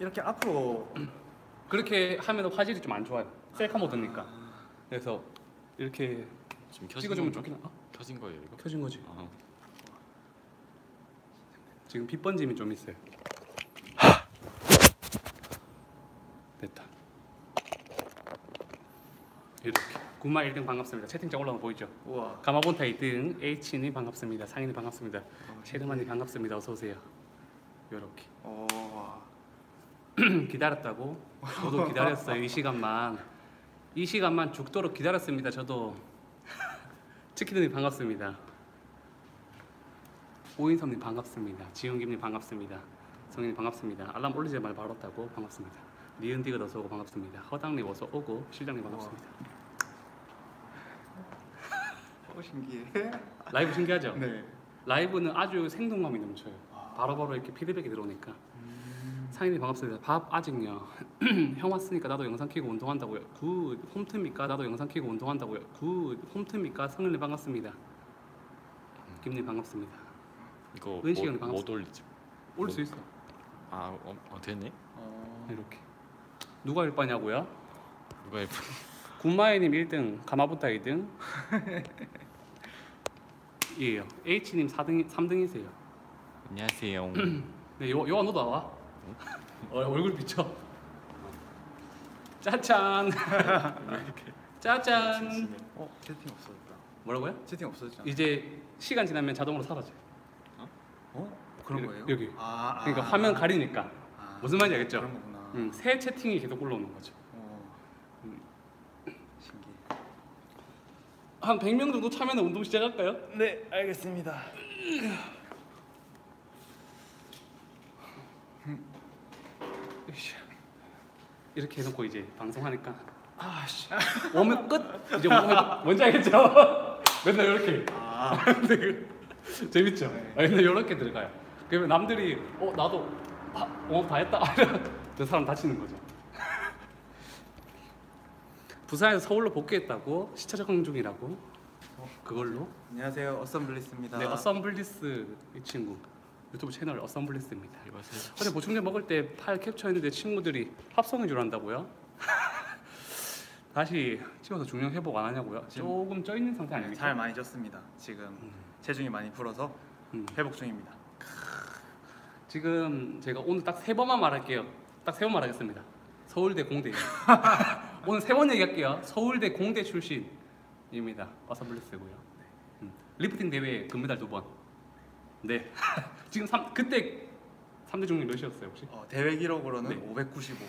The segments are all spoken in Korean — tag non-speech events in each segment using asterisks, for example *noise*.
이렇게 앞으로 그렇게 하면 화질이 좀 안 좋아요. 셀카 모드니까. 그래서 이렇게 지금 켜진 찍어주면? 좋긴 하. 어? 켜진 거예요 이거? 켜진 거지. 아, 지금 빛 번짐이 좀 있어요. 됐다. 이렇게. 구마 1등 반갑습니다. 채팅창 올라온 거 보이죠? 우와 가마본타 2등 H님 반갑습니다. 상인님 반갑습니다. 쉐드만님 반갑습니다. 어서 오세요. 요렇게 어, *clears throat* 기다렸다고? 저도 기다렸어요. 이 시간만 이 시간만 죽도록 기다렸습니다. 저도 *laughs* 치키드님 반갑습니다. 오인섭님 반갑습니다. 지훈김님 반갑습니다. 성인님 반갑습니다. 알람 올리자마자 바로 왔다고 반갑습니다. 니은디가 어서 오고 반갑습니다. 허당님 어서 오고 실장님 반갑습니다. 어 신기해 라이브 신기하죠? 네 라이브는 아주 생동감이 넘쳐요. 바로바로 이렇게 피드백이 들어오니까. 상인이 반갑습니다. 밥 아직요. *clears throat* 형 왔으니까 나도 영상 키고 운동한다고요. good. 홈트입니까? 나도 영상 키고 운동한다고요. good. 홈트입니까? 성일님 반갑습니다. 김님 반갑습니다. 이거 은식이 못, 형이 못 올리지 올수 있어. 아 어, 어, 됐네? 어, 이렇게. 누가 일바냐고요? 누가 예쁜 군마이님 1등, 가마부타 2등. *laughs* 이에요. H님 4등, 3등이세요. 안녕하세요 *clears throat* 네, 요, 요한 너도 나와. 어, 얼굴 비춰. 짜잔. 짜잔. 어 채팅 없어졌다 뭐라고요? 채팅 없어졌잖아 이제 시간 지나면 자동으로 사라져. 어? 그런 여기, 거예요? 여기. 아, 아, 그러니까 아. 화면 가리니까 아, 무슨 말인지 알겠죠? 그런 거구나 음, 새 채팅이 계속 올라오는 거죠. 어. 음. 신기해 한 100명 정도 차면 운동 시작할까요? 네 알겠습니다 으쌰. 이렇게 해놓고 이제 방송하니까 아씨 오면 끝. 이제 뭐 뭔지 알겠죠? *laughs* 맨날 이렇게. 아 *laughs* 근데 그 재밌죠? 네. 아, 근데 이렇게 들어가요. 그러면 남들이 어 나도 아, 어, 다 했다. *laughs* 그 사람 다치는 거죠. 부산에서 서울로 복귀했다고 시차 적응 중이라고 그걸로 안녕하세요 어썸블리스입니다 네 어썸블리스 이 친구 유튜브 채널 어썸블리스입니다. 이거세요 어제 보충제 먹을 때 팔 캡처했는데 친구들이 합성인 줄 안다고요? *laughs* 다시 찍어서 중량 회복 안 하냐고요? 조금 쪄 있는 상태 네, 아닙니까? 살 많이 쪘습니다 지금 체중이 많이 불어서 음. 회복 중입니다 지금 제가 오늘 딱 세 번만 말할게요. 딱 세 번 말하겠습니다. 서울대 공대. *laughs* 오늘 세 번 얘기할게요. 서울대 공대 출신입니다. 어쩜블리스고요. 음. 리프팅 대회 금메달 두 번. 네. *laughs* 지금 삼, 그때 3대 중량 몇이었어요 혹시? 어, 대회 기록으로는 네. 595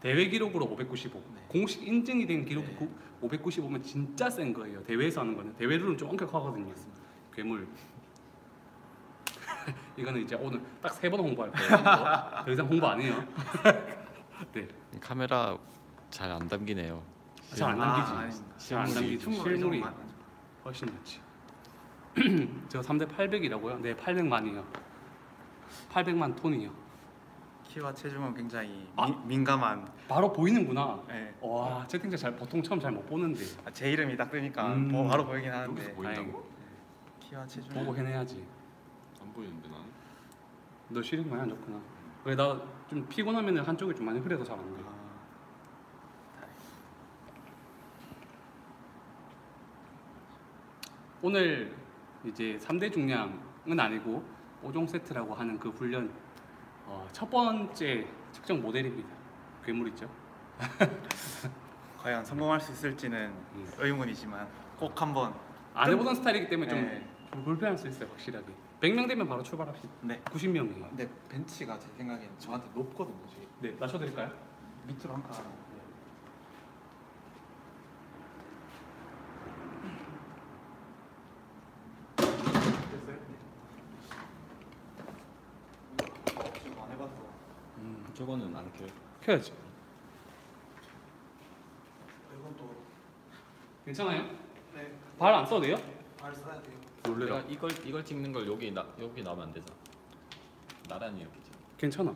대회 기록으로 595. 네. 공식 인증이 된 기록이 네. 구- 595면 진짜 센 거예요. 대회에서 하는 거는 대회 룰은 좀 엄격하거든요. 괴물. *laughs* 이거는 이제 오늘 딱 세 번 홍보할 거예요. 더 이상 홍보 안 해요. *laughs* 네. 카메라 잘 안 담기네요 잘안 아, 남기지. 아닙니다. 잘 안. 충분히 실물이 훨씬 낫지. 저 3대 800이라고요? 네, 800만이요. 800만 톤이요. 키와 체중은 굉장히 아. 미- 민감한 바로 보이는구나. 네. 와, 채팅창 잘 보통 처음 잘 못 보는데 아, 제 이름이 딱 뜨니까 음. 뭐 바로 보이긴 여기서 하는데 보인다고? 키와 체중 보고 해내야지. 안 보이는데 나는 너 시력 많이 안 좋구나. 왜나좀 피곤하면 한쪽이 좀 많이 흐려서 잘 안 돼. 아, 오늘 이제 3대 중량은 아니고 5종 세트라고 하는 그 훈련 어, 첫 번째 측정 모델입니다. 괴물 있죠? *laughs* 과연 성공할 수 있을지는 음. 의문이지만 꼭 한번 안 해보던 스타일이기 때문에 좀, 네. 좀 불편할 수 있어요 확실하게 100명 되면 바로 출발합시다 네 90명이에요 근데 벤치가 제 생각엔 저한테 높거든요 지금 네 낮춰드릴까요? 밑으로 한칸 됐어요? 지금 안 해봤어 저거는 안 켜요? 켜야지. 이건 또 괜찮아요? 네, 발 안 써도 돼요? 발 써야 돼요. 놀래라. 내가 이걸 이걸 찍는 걸 여기 나 여기 나오면 안 되잖아 나란히 이렇게 찍어 괜찮아.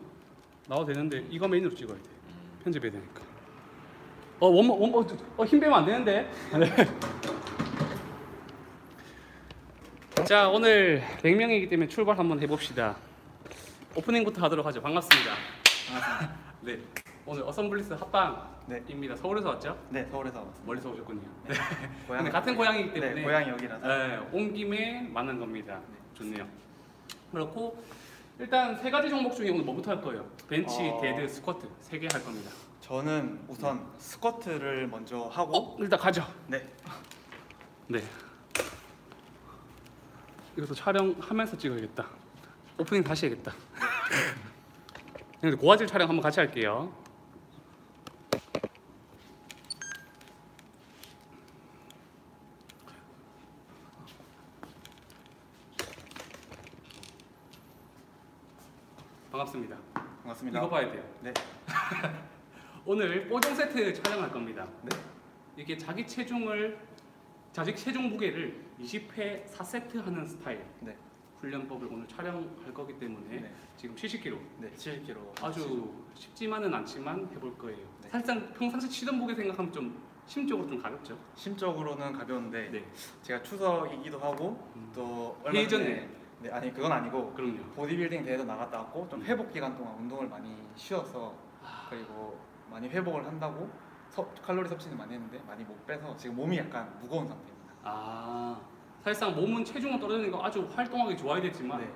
나와도 되는데 이거 메인으로 찍어야 돼. 음. 편집해야 되니까. 어 원모 원모 어, 힘 빼면 안 되는데. 네. *laughs* 자 오늘 100명이기 때문에 출발 한번 해봅시다. 오프닝부터 하도록 하죠. 반갑습니다 네. 오늘 어썸블리스 합방입니다. 서울에서 왔죠? 네, 서울에서 왔습니다. 멀리서 오셨군요. 네. *laughs* 근데 같은 고향이기 때문에 네, 고향이 여기라서. 네, 온 김에 만난 겁니다. 좋네요. 그렇고 일단 세 가지 종목 중에 오늘 뭐부터 할 거예요? 벤치, 어. 데드, 스쿼트 세 개 할 겁니다. 저는 우선 스쿼트를 먼저 하고 어, 일단 가죠. 네. 네. 이것도 촬영하면서 찍어야겠다. 오프닝 다시 해야겠다. 고화질 촬영 한번 같이 할게요. 반갑습니다. 반갑습니다. 이거 봐야 돼요. 네. *laughs* 오늘 뽀종 세트 촬영할 겁니다. 네. 이게 자기 체중을 자기 체중 무게를 20회 4세트 하는 스타일 네. 훈련법을 오늘 촬영할 거기 때문에 네. 지금 70kg 네, 70kg. 아주 쉽지만은 않지만 해볼 거예요. 네. 사실상 평상시 치던 무게 생각하면 좀 심적으로 좀 가볍죠. 심적으로는 가벼운데 네, 제가 추석이기도 하고 음. 또 얼마 회의 전에. 전에 네, 아니 그건 아니고 그럼요. 보디빌딩 대회도 나갔다 왔고 좀 음. 회복 기간 동안 운동을 많이 쉬어서 그리고 많이 회복을 한다고 섭- 칼로리 섭취는 많이 했는데 많이 못 빼서 지금 몸이 약간 무거운 상태입니다. 아 사실상 몸은 체중은 떨어지니까 아주 활동하기 좋아야 되지만 네,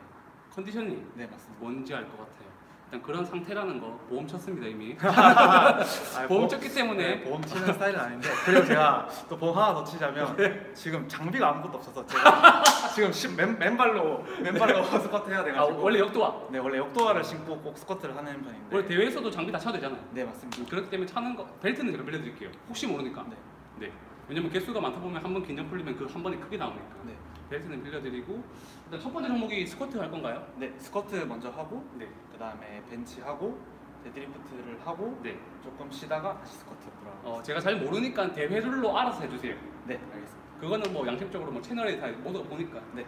컨디션이 네 맞습니다. 뭔지 알 것 같아요. 일단 그런 상태라는 거 보험 쳤습니다 이미. *laughs* *laughs* 아, 보험 보- 쳤기 때문에 네, 보험 치는 스타일은 아닌데 그리고 제가 또 보험 하나 더 치자면 지금 장비가 아무것도 없어서 제가 *laughs* 지금 시- 맨, 맨발로 맨발로 스쿼트 해야 아, 돼가지고 원래 역도화. 네 원래 역도화를 신고 꼭 스쿼트를 하는 편인데 원래 대회에서도 장비 다 차도 되잖아요. 네 맞습니다. 그렇기 때문에 차는 거 벨트는 제가 빌려드릴게요. 혹시 모르니까. 네. 네. 왜냐면 개수가 많다 보면 한 번 긴장 풀리면 그 한 번에 크게 나오니까. 네. 벨트는 빌려드리고 일단 첫 번째 종목이 스쿼트 할 건가요? 네 스쿼트 먼저 하고 네. 그 다음에 벤치 하고 데드리프트를 하고 네. 조금 쉬다가 다시 스쿼트 돌아가고 어, 제가 잘 모르니까 대회 룰로 알아서 해주세요. 네 알겠습니다. 그거는 뭐 양심적으로 뭐 채널에 다 모두가 보니까. 네.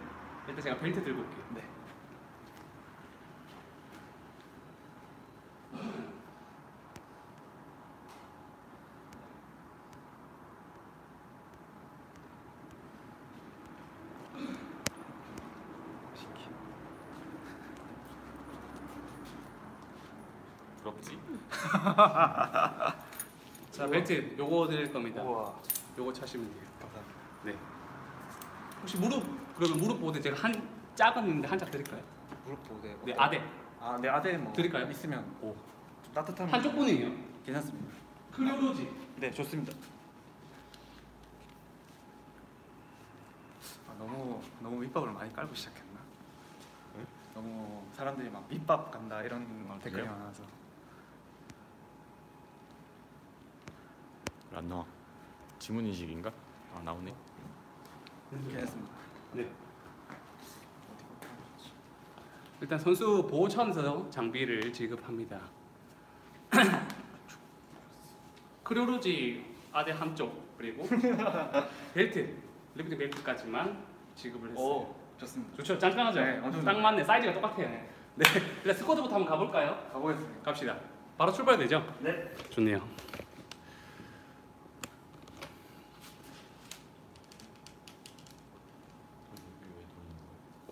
일단 제가 벨트 들고 올게요. 네. 부럽지? 자 벨트 요거 드릴 겁니다. 우와 요거 차시면 돼요. 감사합니다. 네. 혹시 무릎 그러면 무릎 보호대 제가 한 짝은 있는데 한짝 드릴까요? 무릎 보호대. 네 아대 아 네 아대 뭐 드릴까요? 있으면 오. 좀 따뜻한 한쪽 분이에요. 괜찮습니다. 클리오로지. 네 좋습니다. 아, 너무 너무 밑밥을 많이 깔고 시작했나? 네? 너무 사람들이 막 밑밥 간다 이런 아, 댓글이? 많아서 안 나와. 지문 인식인가? 아 나오네. 괜찮습니다. 네. 일단 선수 보호 차원에서 장비를 지급합니다. *clears throat* 크로로지 아대 한쪽 그리고 *laughs* 벨트 리프팅 벨트까지만 지급을 했어요. 오 좋습니다. 좋죠, 짱짱하죠. 네, 딱 맞네, 사이즈가 똑같아요. 네. 일단 스쿼트부터 한번 가볼까요? 가보겠습니다. 갑시다. 바로 출발되죠? 네. 좋네요.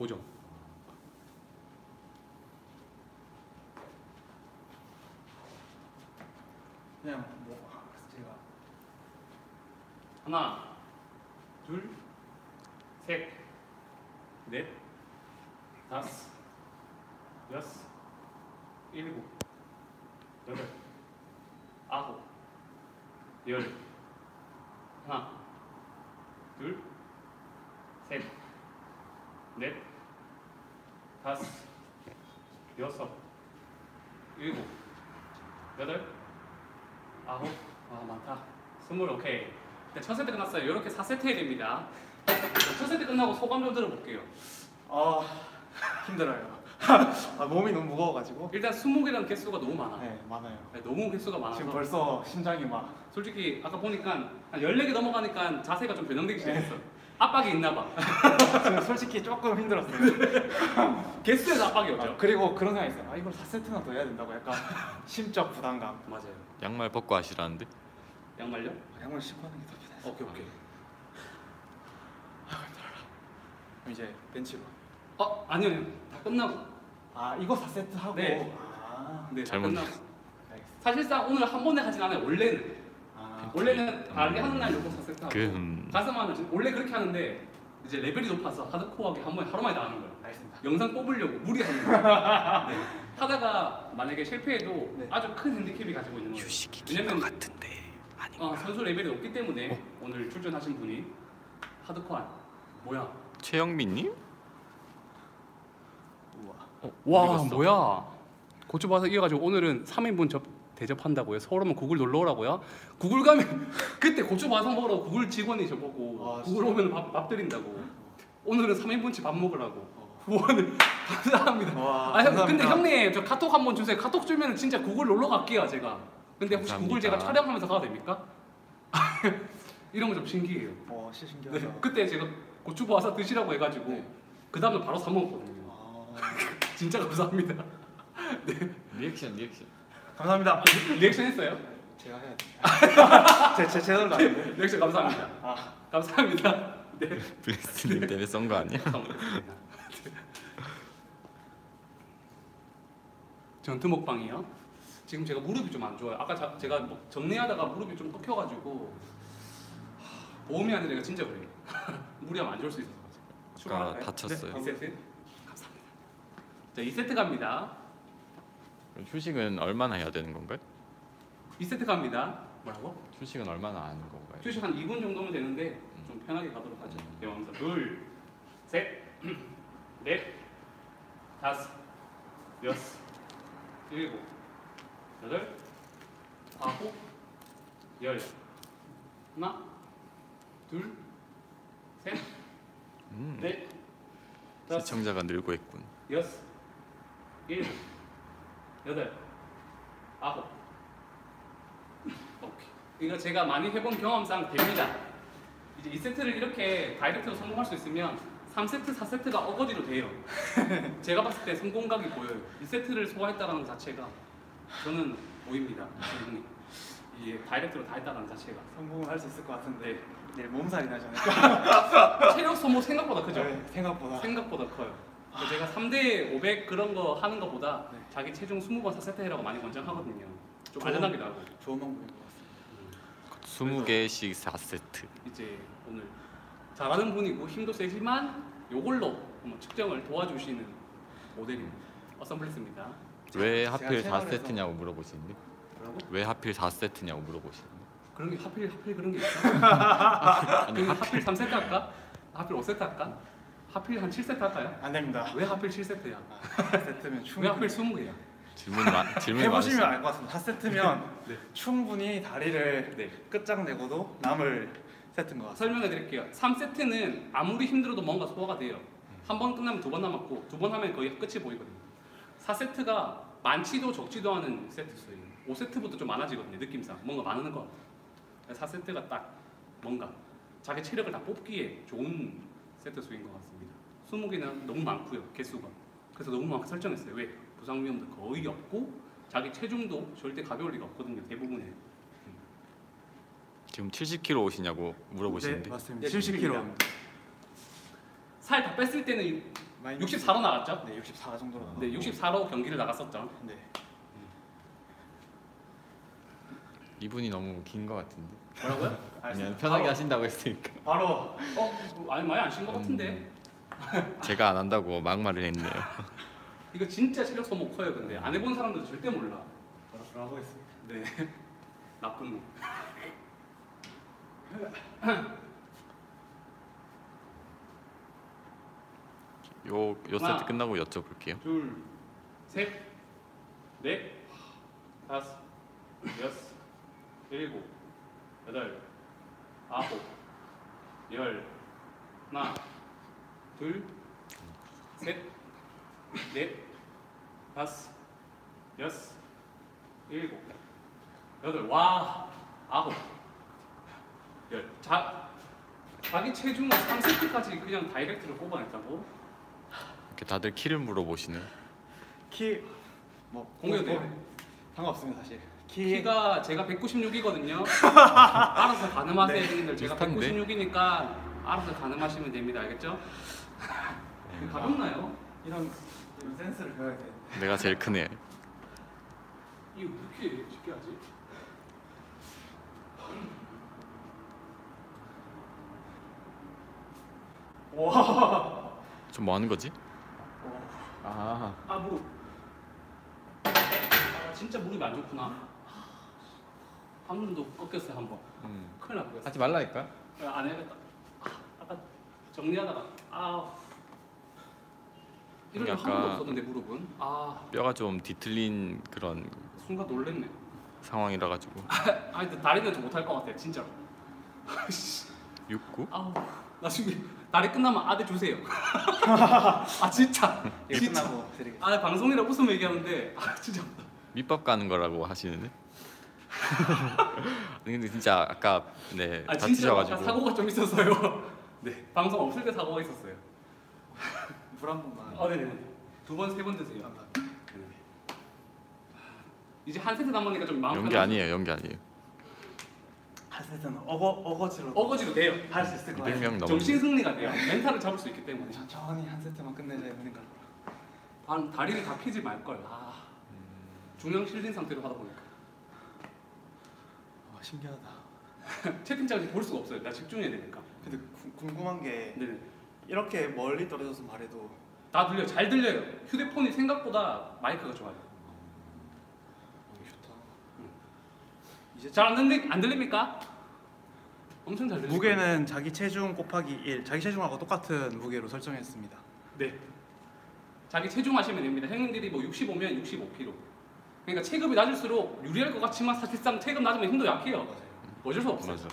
고정. 그냥 뭐 제가 하나, 둘, 셋, 넷, 다섯, 여섯, 일곱, 여덟, 아홉, 열, 하나, 둘, 셋, 넷, 다섯, 여섯, 일곱, 여덟, 아홉, 아 많다. 스물 오케이. 네, 첫 세트 끝났어요. 이렇게 4세트 해야 됩니다. 첫 세트 끝나고 소감 좀 들어볼게요. 아 힘들어요. *laughs* 아, 몸이 너무 무거워가지고. 일단 20개라는 개수가 너무 많아. 네 많아요. 네, 너무 개수가 많아서 지금 벌써 심장이 막 솔직히 아까 보니까 한 14개 넘어가니까 자세가 좀 변형되기 네. 시작했어. 압박이 있나 봐. 솔직히 조금 힘들었어요. *laughs* 개수에서 압박이 오죠. 아, 그리고 그런 생각이 있어요. 아 이걸 4세트나 더 해야 된다고 약간 심적 부담감. 맞아요. 양말 벗고 하시라는데? 양말요? 아, 양말 신고 하는 게 더 편해서. 오케이 오케이. 그럼 이제 벤치로. 어 아니요 아니요. 다 끝나고. 아 이거 4세트 하고. 네. 아 네, 다 잘못 끝나고. 알겠습니다. 사실상 오늘 한 번에 하진 않아요. 원래는 아, 원래는 다르게 하는 날 요거 4세트 하고 그 음. 가슴 하는 지금 원래 그렇게 하는데 이제 레벨이 높아서 하드코어하게 한 번에 하루 만에 다 하는 거예요. 알겠습니다. 영상 뽑으려고 무리하는 거예요. *laughs* 네. 하다가 만약에 실패해도 네. 아주 큰 핸디캡이 가지고 있는 거예요. 왜냐면 같은데 아니 어, 선수 레벨이 높기 때문에 오늘 출전하신 분이 하드코어 뭐야? 최영민님? 우와. 와? 뭐야? 고추 봐서 이어가지고 오늘은 3인분 접 대접한다고요. 서울 오면 구글 놀러 오라고요. 구글 가면 *laughs* 그때 고추 바삭 먹으러 구글 직원이 저보고 아, 구글? 오면 밥, 밥 드린다고. 오늘은 3인분치 밥 먹으라고. 어. 오늘 *laughs* 감사합니다. 와, 아 형, 근데 감사합니다. 형님 저 카톡 한번 주세요. 카톡 주면 진짜 구글 놀러 갈게요 제가. 근데 혹시 구글 제가 감사합니다. 촬영하면서 가도 됩니까? *laughs* 이런 거 좀 신기해요. 와, 어, 진짜 신기하다. 네, 그때 제가 고추 바삭 드시라고 해가지고 네. 그 다음에 바로 사 먹었거든요. 아, 진짜 감사합니다. 리액션 리액션 감사합니다. 리액션 했어요? 제가 해야 돼. *laughs* 제, 제 채널도 아닌데. 리액션 감사합니다. 아, 감사합니다. 네. 블리스님 때문에 쏜 거 아니야? 감사합니다. 전투 먹방이요. 지금 제가 무릎이 좀 안 좋아요. 아까 자, 제가 뭐 정리하다가 무릎이 좀 꺾여가지고 하, 보험이 아니라 제가 진짜 그래요. *laughs* 무리하면 안 좋을 수 있어서. 아까? 다쳤어요. 네, 2세트. 감사합니다. 자, 2세트 갑니다. 휴식은 얼마나 해야 되는 건가요? 2세트 갑니다. 뭐라고? 휴식은 얼마나 하는 건가요? 휴식 한 2분 정도면 되는데 좀 편하게 가도록 하죠. 대왕사 둘, 셋, *clears throat* 넷, 다섯, 여섯, 일곱, 여덟, 아홉, 열. 하나, 둘, 셋, 음, 넷, 다섯, 시청자가 늘고 있군. 여섯, 일곱, 여덟, 아홉. 오케이. 이거 제가 많이 해본 경험상 됩니다. 이제 2세트를 이렇게 다이렉트로 성공할 수 있으면 3세트, 4세트가 어거지로 돼요. *laughs* 제가 봤을 때 성공각이 보여요. 2세트를 소화했다는 것 자체가 저는 보입니다. 기분이. 이게 다이렉트로 다 했다는 것 자체가. 성공을 할 수 있을 것 같은데 네. 내일 몸살이 않을까? 체력 소모 생각보다 크죠? 네, 생각보다. 생각보다 커요. 제가 3대 500 그런 거 하는 것보다 네. 자기 체중 20번 4세트 해라고 많이 권장하거든요. 좀 안전하기도 하고. 좋은 방법인 것 같습니다. 20개씩 4세트. 이제 오늘 잘하는 분이고 힘도 세지만 요걸로 한번 측정을 도와주시는 모델인 어썸블리스입니다. 왜 하필 채널에서- 4세트냐고 물어보시는데? 뭐라고? 왜 하필 4세트냐고 물어보시는데? 그런 게 하필 하필 그런 게 있어? *laughs* 그럼 하필 3세트 할까? 하필 5세트 할까? 하필 한 7세트 할까요? 안 됩니다. 왜 하필 7세트야? 아, 세트면 왜 충분히. 하필 20개야? 질문 많 질문이 해보시면. 알 것 같습니다. 4세트면 *laughs* 네. 충분히 다리를 네. 끝장내고도 남을 세트인 것 같습니다. 설명해 드릴게요. 3세트는 아무리 힘들어도 뭔가 소화가 돼요. 한 번 끝나면 두 번 남았고 두 번 하면 거의 끝이 보이거든요. 4세트가 많지도 적지도 않은 세트 수예요. 5세트부터 좀 많아지거든요. 느낌상 뭔가 많은 것 같아요. 4세트가 딱 뭔가 자기 체력을 다 뽑기에 좋은 세트 수인 것 같습니다. 20개는 너무 많고요. 개수가. 그래서 너무 많게 설정했어요. 왜? 부상 위험도 거의 없고 자기 체중도 절대 가벼울 리가 없거든요. 대부분의. 지금 70kg 오시냐고 물어보시는데 네, 맞습니다. 네, 70kg. 살 다 뺐을 때는 마이너스- 64로 나갔죠? 네, 64 정도로 나가고. 네, 64로 경기를 나갔었죠. 네. 이분이 너무 긴거 같은데. 뭐라고요? 그냥. 편하게 바로, 하신다고 했으니까 바로 어, 아니 많이 안 쉰 것 같은데. 제가 안 한다고 막말을 했네요. *laughs* 이거 진짜 체력 소모 커요. 근데 안 해본 사람들은 절대 몰라. 바로 하겠습니다. 네, *laughs* 나쁜 놈. *laughs* 요, 요 하나. 세트 끝나고 여쭤볼게요. 둘, 셋, 넷, 다섯, 여섯, 일곱, 여덟, 아홉, 열, 하나, 둘, 셋, 넷, 다섯, 여섯, 일곱, 여덟, 와, 아홉, 열. 자, 자기 체중을 3세트까지 그냥 다이렉트로 뽑아냈다고? 이렇게 다들 키를 물어보시네. 키 뭐 공개도 돼요? 상관없습니다 사실. 키 키가 제가 196이거든요. *laughs* 알아서 가늠하세요, 네, 형님들. 제가 비슷한데? 196이니까 알아서 가늠하시면 됩니다. 알겠죠? 가볍나요? 이런 이런 센스를 배워야 돼. 내가 제일 크네. 이 이거 왜 이렇게 쉽게 하지? 와. 좀 뭐 하는 거지? 아아 무릎. 아 진짜 무릎이 안 좋구나. 한 번도 꺾였어요 한 번. 음. 큰일 날 뻔했어. 하지 말라니까. 아, 안 해야겠다. 아, 아까 정리하다가 아 이런 적한 약간- 번도 없었는데 무릎은 아 뼈가 좀 뒤틀린 그런 순간 놀랬네. 상황이라 가지고 아니 근데 다리는 좀 못할 것 같아 진짜로. *laughs* 69? 아우 나중에 다리 끝나면 아들 주세요. *laughs* 아 진짜. 끝나고 드리겠습니다. 아 방송이라 웃으면 얘기하는데 아 진짜. 밑밥 가는 거라고 하시는데. *laughs* 근데 진짜 아까 네 아 다치셔가지고 사고가 좀 있었어요. *laughs* 네 방송 없을 때 사고가 있었어요. *laughs* 물 한 번만. 아 네네. 두번세 번 드세요. 네. 이제 한 세트 남으니까 좀 마음 연기? 아니에요 연기 아니에요. 할 세트는 어거 어거지로 어거지도 돼요. 할 수 있을 것 같아요. 200명 넘는 정신 승리가 돼요. 멘탈을 잡을 수 있기 때문에. 천천히 한 세트만 끝내자 보니까 반 다리를 다 피지 말 걸. 아 중량 실린 상태로 하다 보니까 와 신기하다. *laughs* 채팅창을 볼 수가 없어요. 나 집중해야 되니까. 근데 구- 궁금한 게 네. 이렇게 멀리 떨어져서 말해도 다 들려요. 잘 들려요. 휴대폰이 생각보다 마이크가 좋아요. 어, 좋다. 음. 이제 잘안 들리 안 들립니까? 엄청 잘 들리죠. 무게는 자기 체중 곱하기 1, 자기 체중하고 똑같은 무게로 설정했습니다. 네. 자기 체중 하시면 됩니다. 형님들이 뭐 65면 65kg. 그러니까 체급이 낮을수록 유리할 것 같지만 사실상 체급 낮으면 힘도 약해요. 맞아요. 어쩔 수 없어요. 맞아.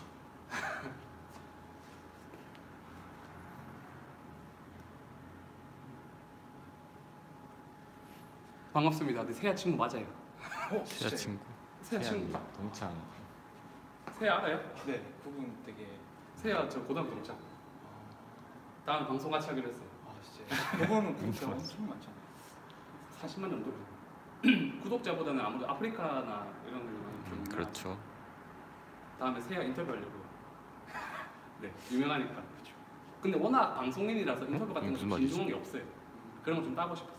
*laughs* 반갑습니다. 네, 세아 친구 맞아요. 어, 세아 친구. 세아 친구. 동창. 세아 알아요? 네, 그분 되게 세아 저 고등학교 동창. 다음 방송 같이 하기로 했어요. 아 진짜 그분은 구독자 엄청 많잖아요. 40만 정도. *clears throat* 구독자보다는 아무래도 아프리카나 이런 데는 좀 음, 그렇죠. 다음에 세아 인터뷰하려고. *laughs* 네, 유명하니까. 그렇죠. 근데 워낙 방송인이라서 인터뷰 같은 음, 무슨 말이지? 진중한 게 없어요. 그런 거 좀 따고 싶었어.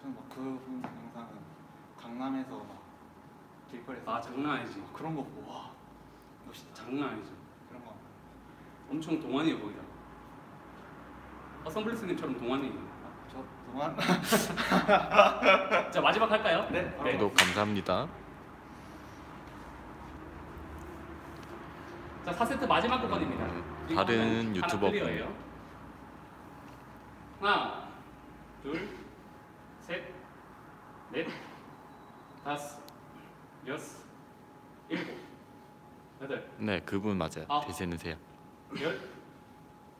저는 막 그분 영상은 강남에서 막 길거리에서 아 장난 아니지. 그런 거 보고 와 멋있다 장난 아니지. 그런 거 엄청 동안이에요 거기다. 어썸블리스님처럼 동안이에요. 아, 저 동안 *laughs* 자 마지막 할까요? 네 바로 네. 구독 감사합니다. 자 4세트 마지막 구간입니다. 음, 이거 다른 유튜버 클리어예요. 하나, 둘, 셋, 넷, 다섯, 여섯, 일곱, 여덟, 네 그분 맞아요. 아. 대세는 세요. 열,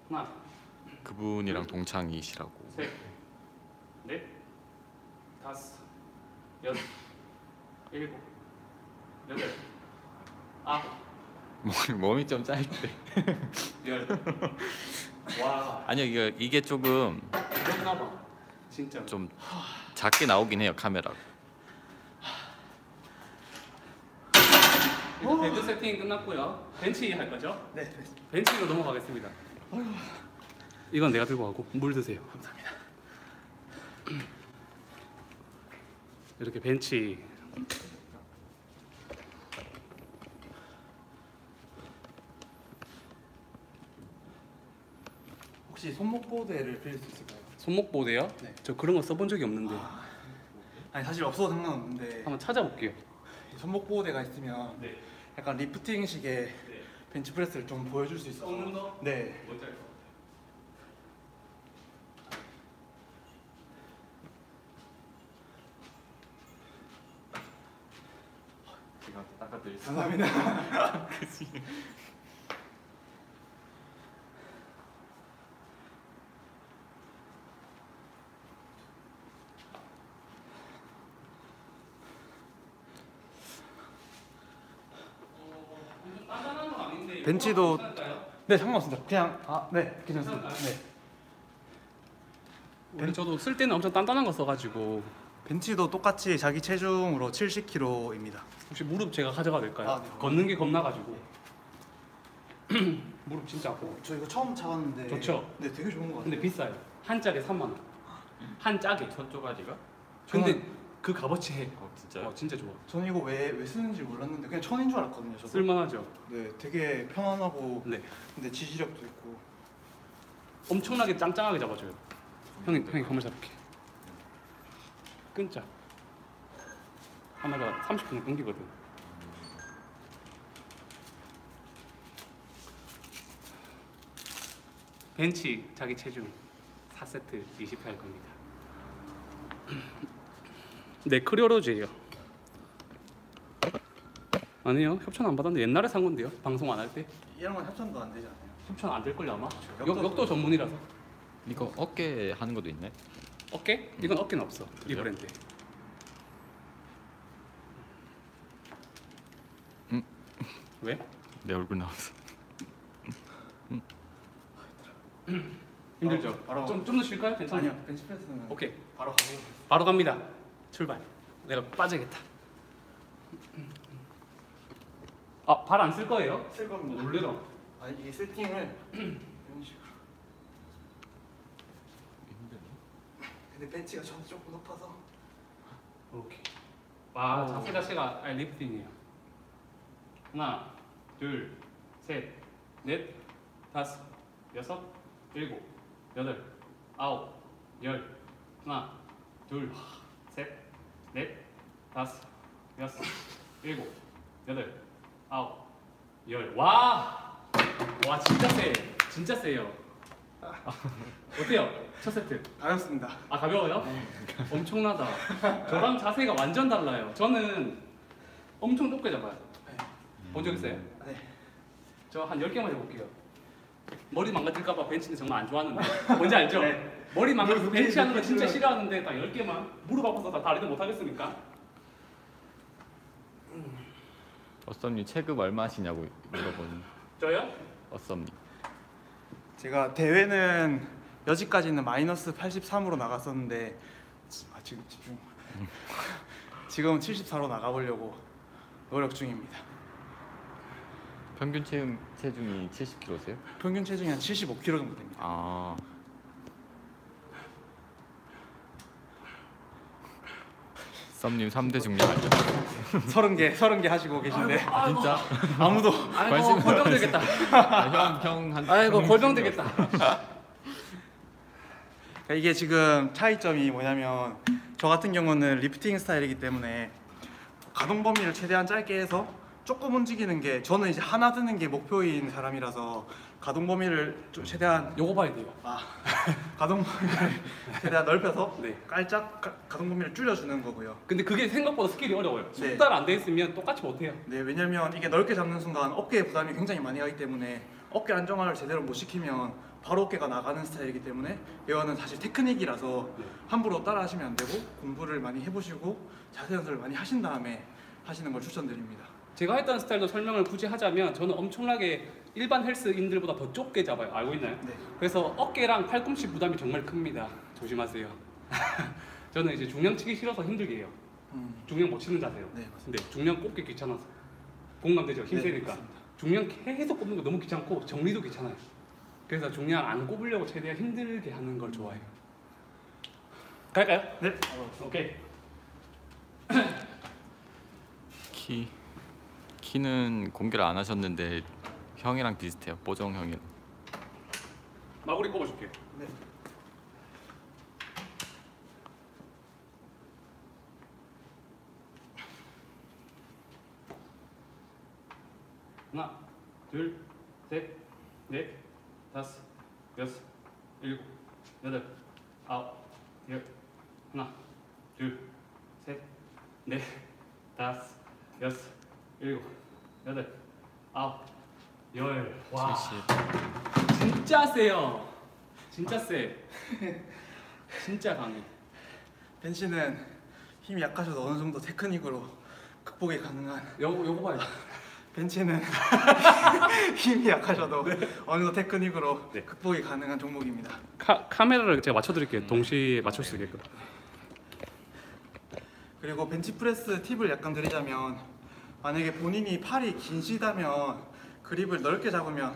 하나, 그분이랑 동창이시라고. 셋, 넷, 다섯, 여섯, 일곱, 여덟, 아홉, 몸- 몸이 좀 짧대. 열. 와, 아니요 이게 이게 조금 그렇나 봐. 진짜. 좀 작게 나오긴 해요 카메라. 일단 세팅 끝났고요. 벤치 할 거죠? 네 네. 벤치로 넘어가겠습니다. 이건 내가 들고 가고 물 드세요. 감사합니다 이렇게 벤치 혹시 손목 보드를 빌릴 수 있을까요? 손목 보드요? 네. 저 그런 거 써본 적이 없는데 아니 사실 없어도 상관없는데 한번 찾아볼게요. 이 손목 보호대가 있으면 네. 약간 리프팅식의 벤치프레스를 좀 보여줄 수 있어서? 네 뭔지 알 것 같아요. 제가 닦아드리겠습니다. 감사합니다. 이거 벤치도-? 네 상관없습니다. 그냥 아네 괜찮습니다. 네. 원래 저도 쓸 때는 엄청 단단한 거 써가지고 벤치도 똑같이 자기 체중으로 70kg입니다 혹시 무릎 제가 가져가도 될까요? 아, 네. 걷는 게 겁나가지고 *clears throat* 무릎 진짜 아프고 저 이거 처음 차봤는데 좋죠? 네 되게 좋은 것 같아요 근데 비싸요 한 짝에 3만 원. 한 짝에 첫 조가지가? 근데 저는- 그 값어치 해. 어 진짜요? 어, 진짜 좋아. 저는 이거 왜, 왜 쓰는지 몰랐는데 그냥 천인 줄 알았거든요. 저도. 쓸만하죠. 네, 되게 편안하고 네. 근데 지지력도 있고. 엄청나게 짱짱하게 잡아줘요. 형이 형이 건물 잡을게. 끈자. 하나가 30분 끊기거든. 벤치 자기 체중 4세트 20회 할 겁니다. *clears throat* 네, 크리오로즈예요. 아니요, 협찬 안 받았는데 옛날에 산 건데요. 방송 안 할 때. 이런 건 협찬도 안 되지 않아요? 협찬 안 될 걸요 아마. 역도- 역, 역도 전문이라서. 이거 어깨 하는 것도 있네. 어깨? 이건 어깨는 없어. 이 그래요? 브랜드. 음. 왜? 내 얼굴 나왔어. 힘들죠. 바로- 좀좀 더 쉴까요? 괜찮아요. 아니요, 벤치프레스는 오케이. 바로 가고. 바로 갑니다. 출발. 내가 빠지겠다. 아, 발 안 쓸 거예요? 쓸 겁니다. 놀래라. 아니 이게 세팅을 *clears throat* 이런 식으로. 근데 벤치가 저는 조금 높아서. 오케이. 와, 자세 자체가 아니, 리프팅이에요. 하나, 둘, 셋, 넷, 다섯, 여섯, 일곱, 여덟, 아홉, 열. 하나, 둘, 셋, 넷, 다섯, 여섯, 일곱, 여덟, 아홉, 열. 와, 와 진짜 세, 진짜 세요. 어때요? 첫 세트. 가볍습니다. 아 가벼워요? 엄청나다. 저랑 자세가 완전 달라요. 저는 엄청 좁게 잡아요. 본 적 있어요? 네. 저 한 10개만 해볼게요. 머리 망가질까봐 벤치는 정말 안 좋아하는데 *laughs* 뭔지 알죠? 네. 머리 망가지고 그렇게 벤치 하는 거 진짜 싫어하는데 딱 10개만 무릎 아파서 다 다리도 못 하겠습니까? 어썸님 체급 얼마 하시냐고 물어보는 저요? 어썸님. 제가 대회는 여지까지는 마이너스 83으로 나갔었는데 아, 지금 집중. *laughs* 지금 74로 나가보려고 노력 중입니다. 평균 체중 체중이 70kg세요? 평균 체중이 한 75kg 정도 됩니다. 아. 썸님 3대 중량 알죠? 30개, 30개 하시고 계신데 진짜? 아무도 아이고 관심- 골병 되겠다. 아, 형형한 아이고 골병 되겠다. 그러니까 이게 지금 차이점이 뭐냐면 저 같은 경우는 리프팅 스타일이기 때문에 가동 범위를 최대한 짧게 해서 조금 움직이는 게 저는 이제 하나 드는 게 목표인 사람이라서 가동 범위를 좀 최대한 요거 봐야 돼요. 아, *laughs* 가동 범위를 최대한 넓혀서 네. 깔짝 가, 가동 범위를 줄여주는 거고요. 근데 그게 생각보다 스킬이 어려워요. 네. 숙달 안돼 있으면 똑같이 못해요. 네, 왜냐면 이게 넓게 잡는 순간 어깨에 부담이 굉장히 많이 가기 때문에 어깨 안정화를 제대로 못 시키면 바로 어깨가 나가는 스타일이기 때문에 이거는 사실 테크닉이라서 네. 함부로 따라 하시면 안 되고 공부를 많이 해보시고 자세 연습을 많이 하신 다음에 하시는 걸 추천드립니다. 제가 했던 스타일도 설명을 굳이 하자면 저는 엄청나게 일반 헬스인들보다 더 좁게 잡아요. 알고 있나요? 네. 그래서 어깨랑 팔꿈치 부담이 정말 큽니다. 조심하세요. *laughs* 저는 이제 중량 치기 싫어서 힘들게 해요. 음, 중량 못 치는 자세요. 네, 맞습니다. 근데 중량 꼽기 귀찮아서 공감되죠? 네, 힘세니까 맞습니다. 중량 계속 꼽는 거 너무 귀찮고 정리도 귀찮아요. 그래서 중량 안 꼽으려고 최대한 힘들게 하는 걸 좋아해요. 갈까요? 네. 오케이. 키 키는 공개를 안 하셨는데 형이랑 비슷해요. 뽀정 형이랑. 마구리 꼽아줄게요. 네. 하나, 둘, 셋, 넷, 다섯, 여섯, 일곱, 여덟, 아홉, 열. 하나, 둘, 셋, 넷, 다섯, 여섯, 일곱, 여덟, 아홉, 열. 와, 70. 진짜 세요. 진짜 세. *laughs* 진짜 강해. 벤치는 힘이 약하셔도 어느 정도 테크닉으로 극복이 가능한 요거 요거 봐요. *laughs* 벤치는 *laughs* 힘이 약하셔도 어느 정도 테크닉으로 네. 극복이 가능한 종목입니다. 카 카메라를 제가 맞춰드릴게요. 동시에 맞출 수 있게끔. 그리고 벤치프레스 팁을 약간 드리자면 만약에 본인이 팔이 긴 시다면 그립을 넓게 잡으면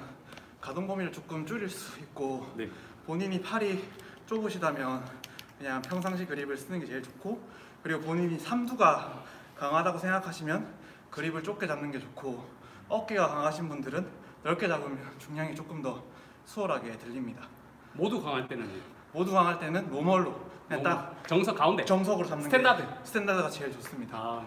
가동 범위를 조금 줄일 수 있고 네. 본인이 팔이 좁으시다면 그냥 평상시 그립을 쓰는 게 제일 좋고 그리고 본인이 삼두가 강하다고 생각하시면 그립을 좁게 잡는 게 좋고 어깨가 강하신 분들은 넓게 잡으면 중량이 조금 더 수월하게 들립니다. 모두 강할 때는 모두 강할 때는 normal로 그냥 딱 너무 정석 가운데 정석으로 잡는 standard. 게 standard가 제일 좋습니다. 아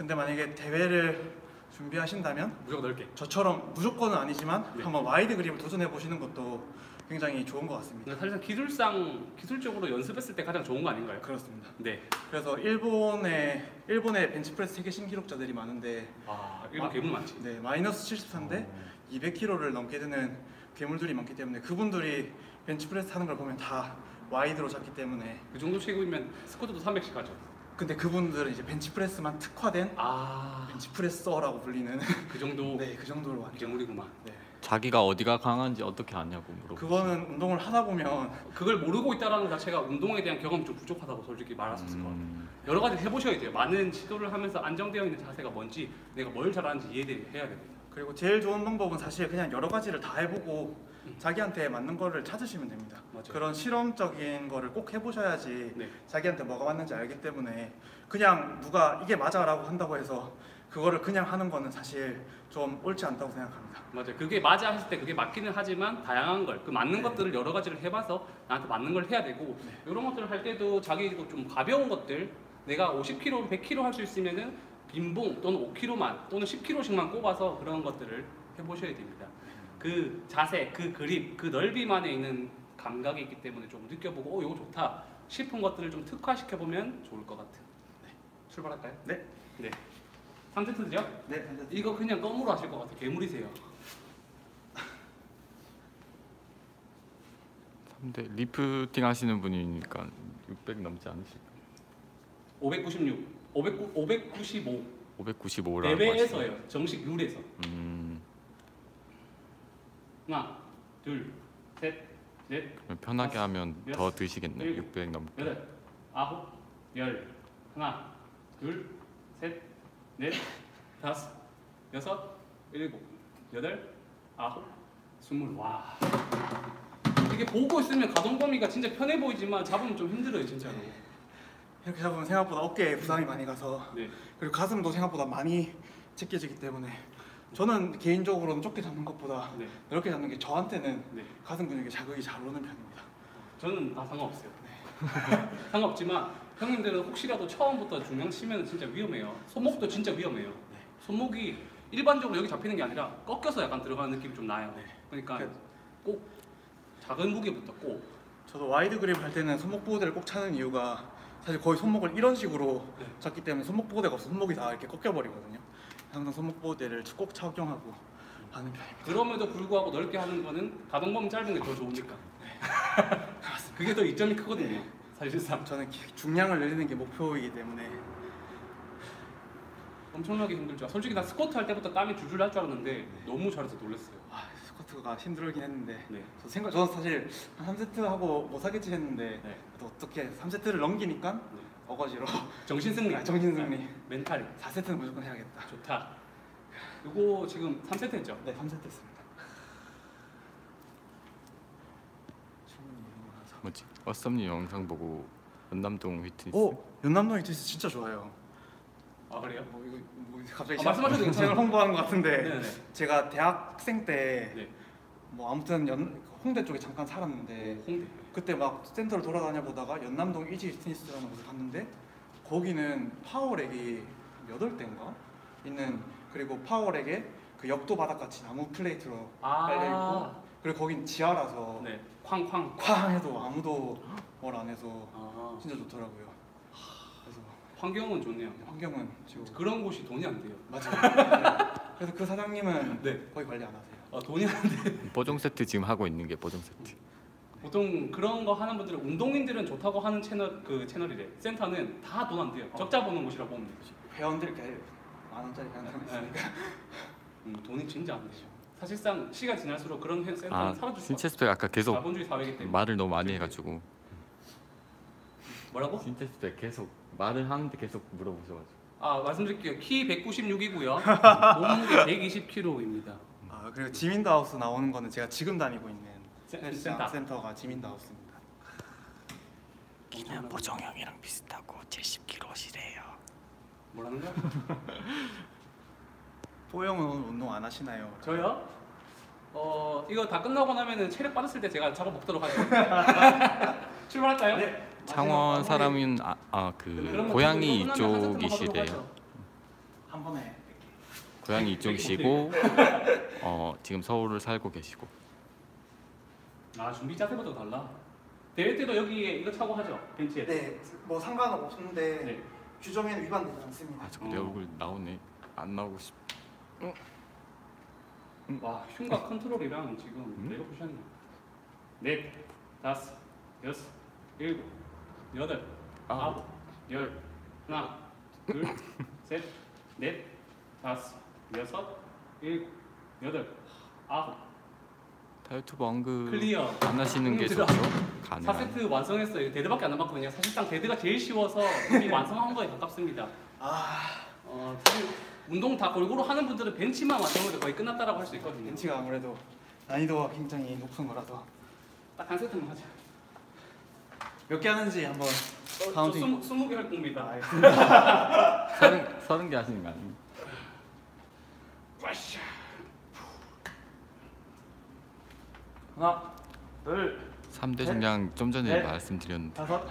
근데 만약에 대회를 준비하신다면 무조건 넓게 저처럼 무조건은 아니지만 네. 한번 wide grip을 도전해 보시는 것도 굉장히 좋은 것 같습니다. 사실상 기술상 기술적으로 연습했을 때 가장 좋은 거 아닌가요? 그렇습니다. 네. 그래서 일본에 일본에 벤치프레스 세계 신기록자들이 많은데 아 일본 아, 괴물 많지. 네 마이너스 74인데 200kg를 넘게 드는 괴물들이 많기 때문에 그분들이 벤치프레스 하는 걸 보면 다 wide로 잡기 때문에 그 정도 체급이면 스쿼트도 300씩 하죠. 근데 그분들은 이제 벤치프레스만 특화된 아, bench presser라고 불리는 그 정도 *laughs* 네 그 정도로 완전 괴물이구만. 네 자기가 어디가 강한지 어떻게 아냐고 물어보. 그거는 운동을 하다 보면 그걸 모르고 있다라는 것 자체가 운동에 대한 경험이 좀 부족하다고 솔직히 말할 수 있을 것 같아요. 음, 여러 가지 해보셔야 돼요. 많은 시도를 하면서 안정되어 있는 자세가 뭔지 내가 뭘 잘하는지 이해해야 됩니다. 그리고 제일 좋은 방법은 사실 그냥 여러 가지를 다 해보고 자기한테 맞는 거를 찾으시면 됩니다. 맞아요. 그런 실험적인 거를 꼭 해보셔야지 네. 자기한테 뭐가 맞는지 알기 때문에 그냥 누가 이게 맞아라고 한다고 해서 그거를 그냥 하는 거는 사실 좀 옳지 않다고 생각합니다. 맞아요. 그게 맞아 했을 때 그게 맞기는 하지만 다양한 걸, 그 맞는 네. 것들을 여러 가지를 해봐서 나한테 맞는 걸 해야 되고 이런 것들을 할 때도 자기 좀 가벼운 것들 내가 50kg, 100kg 할 수 있으면은 빈봉 또는 5kg만 또는 10kg씩만 꼽아서 그런 것들을 해보셔야 됩니다. 그 자세, 그 그립, 그 넓이만에 있는 감각이 있기 때문에 좀 느껴보고 어 이거 좋다 싶은 것들을 좀 특화시켜 보면 좋을 것 같은. 네. 출발할까요? 네. 네. 3세트죠? 네. 이거 그냥 껌으로 하실 것 같아. 괴물이세요. 근데 리프팅 하시는 분이니까 600 넘지 않으실까? 596, 509, 595 595라고 대회에서요. 정식 룰에서 음, 하나, 둘, 셋, 넷, 편하게 다섯, 하면 여섯, 더 드시겠네요. 일곱, 600 넘게. 여덟, 아홉, 열, 하나, 둘, 셋, 넷, 다섯, 여섯, 일곱, 여덟, 아홉, 스물. 와. 이게 보고 있으면 가동 범위가 진짜 편해 보이지만 잡으면 좀 힘들어요, 진짜로. *laughs* 이렇게 잡으면 생각보다 어깨에 부상이 많이 가서 네. 그리고 가슴도 생각보다 많이 제껴지기 때문에 저는 개인적으로는 좁게 잡는 것보다 네. 넓게 잡는 게 저한테는 네. 가슴 근육에 자극이 잘 오는 편입니다. 저는 다 상관없어요. *laughs* 상관없지만 형님들은 혹시라도 처음부터 중량 치면 진짜 위험해요. 손목도 진짜 위험해요. 손목이 일반적으로 여기 잡히는 게 아니라 꺾여서 약간 들어가는 느낌이 좀 나요. 그러니까 꼭 작은 무게부터 꼭 저도 wide grip 할 때는 손목 보호대를 꼭 차는 이유가 사실 거의 손목을 이런 식으로 네. 잡기 때문에 손목 보호대가 없어 손목이 다 이렇게 꺾여 버리거든요. 항상 손목 보호대를 꼭 착용하고 하는 편입니다. 그럼에도 불구하고 넓게 하는 거는 가동 범위 짧은 게 더 좋으니까. *laughs* 그게 더 이점이 크거든요. 사실상 저는 기- 중량을 늘리는 게 목표이기 때문에 엄청나게 힘들죠. 솔직히 나 스쿼트 할 때부터 땀이 줄줄 날 줄 알았는데 너무 잘해서 놀랐어요. 아, 스쿼트가 힘들긴 했는데 네. 저 생각 저는 사실 한 3세트 하고 못 하겠지 했는데 네. 또 어떻게 3세트를 넘기니까 어거지로 *laughs* 정신 승리. 아, 정신 승리. 멘탈 4세트는 무조건 해야겠다. 좋다. 요거 지금 3세트 했죠? 네, 3세트 했습니다. 뭐지? 어썸님 영상 보고 연남동 휘트니스. 오, 연남동 휘트니스 진짜 좋아요. 아 그래요? 뭐 이거 뭐 갑자기 아, 말씀하셔도 *laughs* 괜찮아요. 제가 홍보하는 것 같은데 네네. 제가 대학생 때 네. 뭐 아무튼 연 홍대 쪽에 잠깐 살았는데 홍대. 그때 막 센터를 돌아다녀 보다가 연남동 이지 휘트니스라는 곳을 갔는데 거기는 파워렉이 여덟 대인가 있는 그리고 파워렉에 그 역도 바닥같이 나무 플레이트로 깔려 있고 그리고 거긴 지하라서 아. 네. 쾅쾅. 쾅 해도 아무도 뭘 안 해서 아. 진짜 좋더라고요. 그래서 환경은 좋네요. 환경은 지금 그런 곳이 돈이 안 돼요. 맞아요. 네. 그래서 그 사장님은 네. 거의 관리 안 하세요. 아, 돈이 안 돼. 보정 세트 지금 하고 있는 게 보정 세트. 보통 그런 거 하는 분들은 운동인들은 좋다고 하는 채널 그 채널이래. 센터는 다 돈 안 돼요. 적자 보는 곳이라고 보면 돼요. 회원들 이렇게 만 원짜리 회원들 있으니까 음, 돈이 진짜 안 되죠. 사실상 시간 지날수록 그런 회- 센터는 아 사라질 것 신체 스펙 아까. 계속 자본주의 사회이기 때문에. 말을 너무 많이 해가지고 뭐라고? 신체 스펙 계속 말을 하는데 계속 물어보셔가지고. 아 말씀드릴게요. 키 196이고요. 몸무게 120kg입니다. 아 그리고 지민드 하우스 나오는 거는 제가 지금 다니고 있는 센- 센터. 센터가 지민드 하우스입니다. 키는 보정형이랑 비슷하고 70kg시래요. 뭐라는 거야? *laughs* 뽀형은 오늘 운동 안 하시나요? 저요? 어 이거 다 끝나고 나면은 체력 빠졌을 때 제가 작업 먹도록 하죠. *laughs* 출발할까요? 네. 창원 사람인 아, 아, 그 고향이 이쪽이시래요. 한 번에 고향이 이쪽이시고 *laughs* 어, 지금 서울을 살고 계시고 아 준비 자세부터 달라. 대회 때도 여기에 이거 차고 하죠 벤치에. 네, 뭐 상관은 없는데 네. 규정에는 위반되지 않습니다. 아, 자꾸 내 어. 얼굴 나오네. 안 나오고 싶. 와 흉곽 컨트롤이랑 지금 내가 보셨네. 넷, 다섯, 여섯, 일곱, 여덟, 아홉, 열, 하나, 둘, *laughs* 셋, 넷, 다섯, 여섯, 일곱, 여덟, 아홉. 다이어트 언급 clear. 안 하시는 게. 좋죠. 가능한. 4세트 완성했어요. 데드밖에 안 남았거든요. 사실상 데드가 제일 쉬워서 이미 *laughs* 완성한 거에 가깝습니다. 아, 어, 사실 운동 다 골고루 하는 분들은 벤치만 완성해도 거의 끝났다라고 할 수 있거든요. 벤치가 아무래도 난이도가 굉장히 높은 거라서 딱 한 세트만 하자. 몇 개 하는지 한번 저 counting. 스무, 스무 개 할 겁니다. 아. *laughs* 서른 서른 개 하시는 거 아닙니까? 와샤. 하나, 둘, 3대 중량 좀 전에 네. 말씀드렸는데 다섯,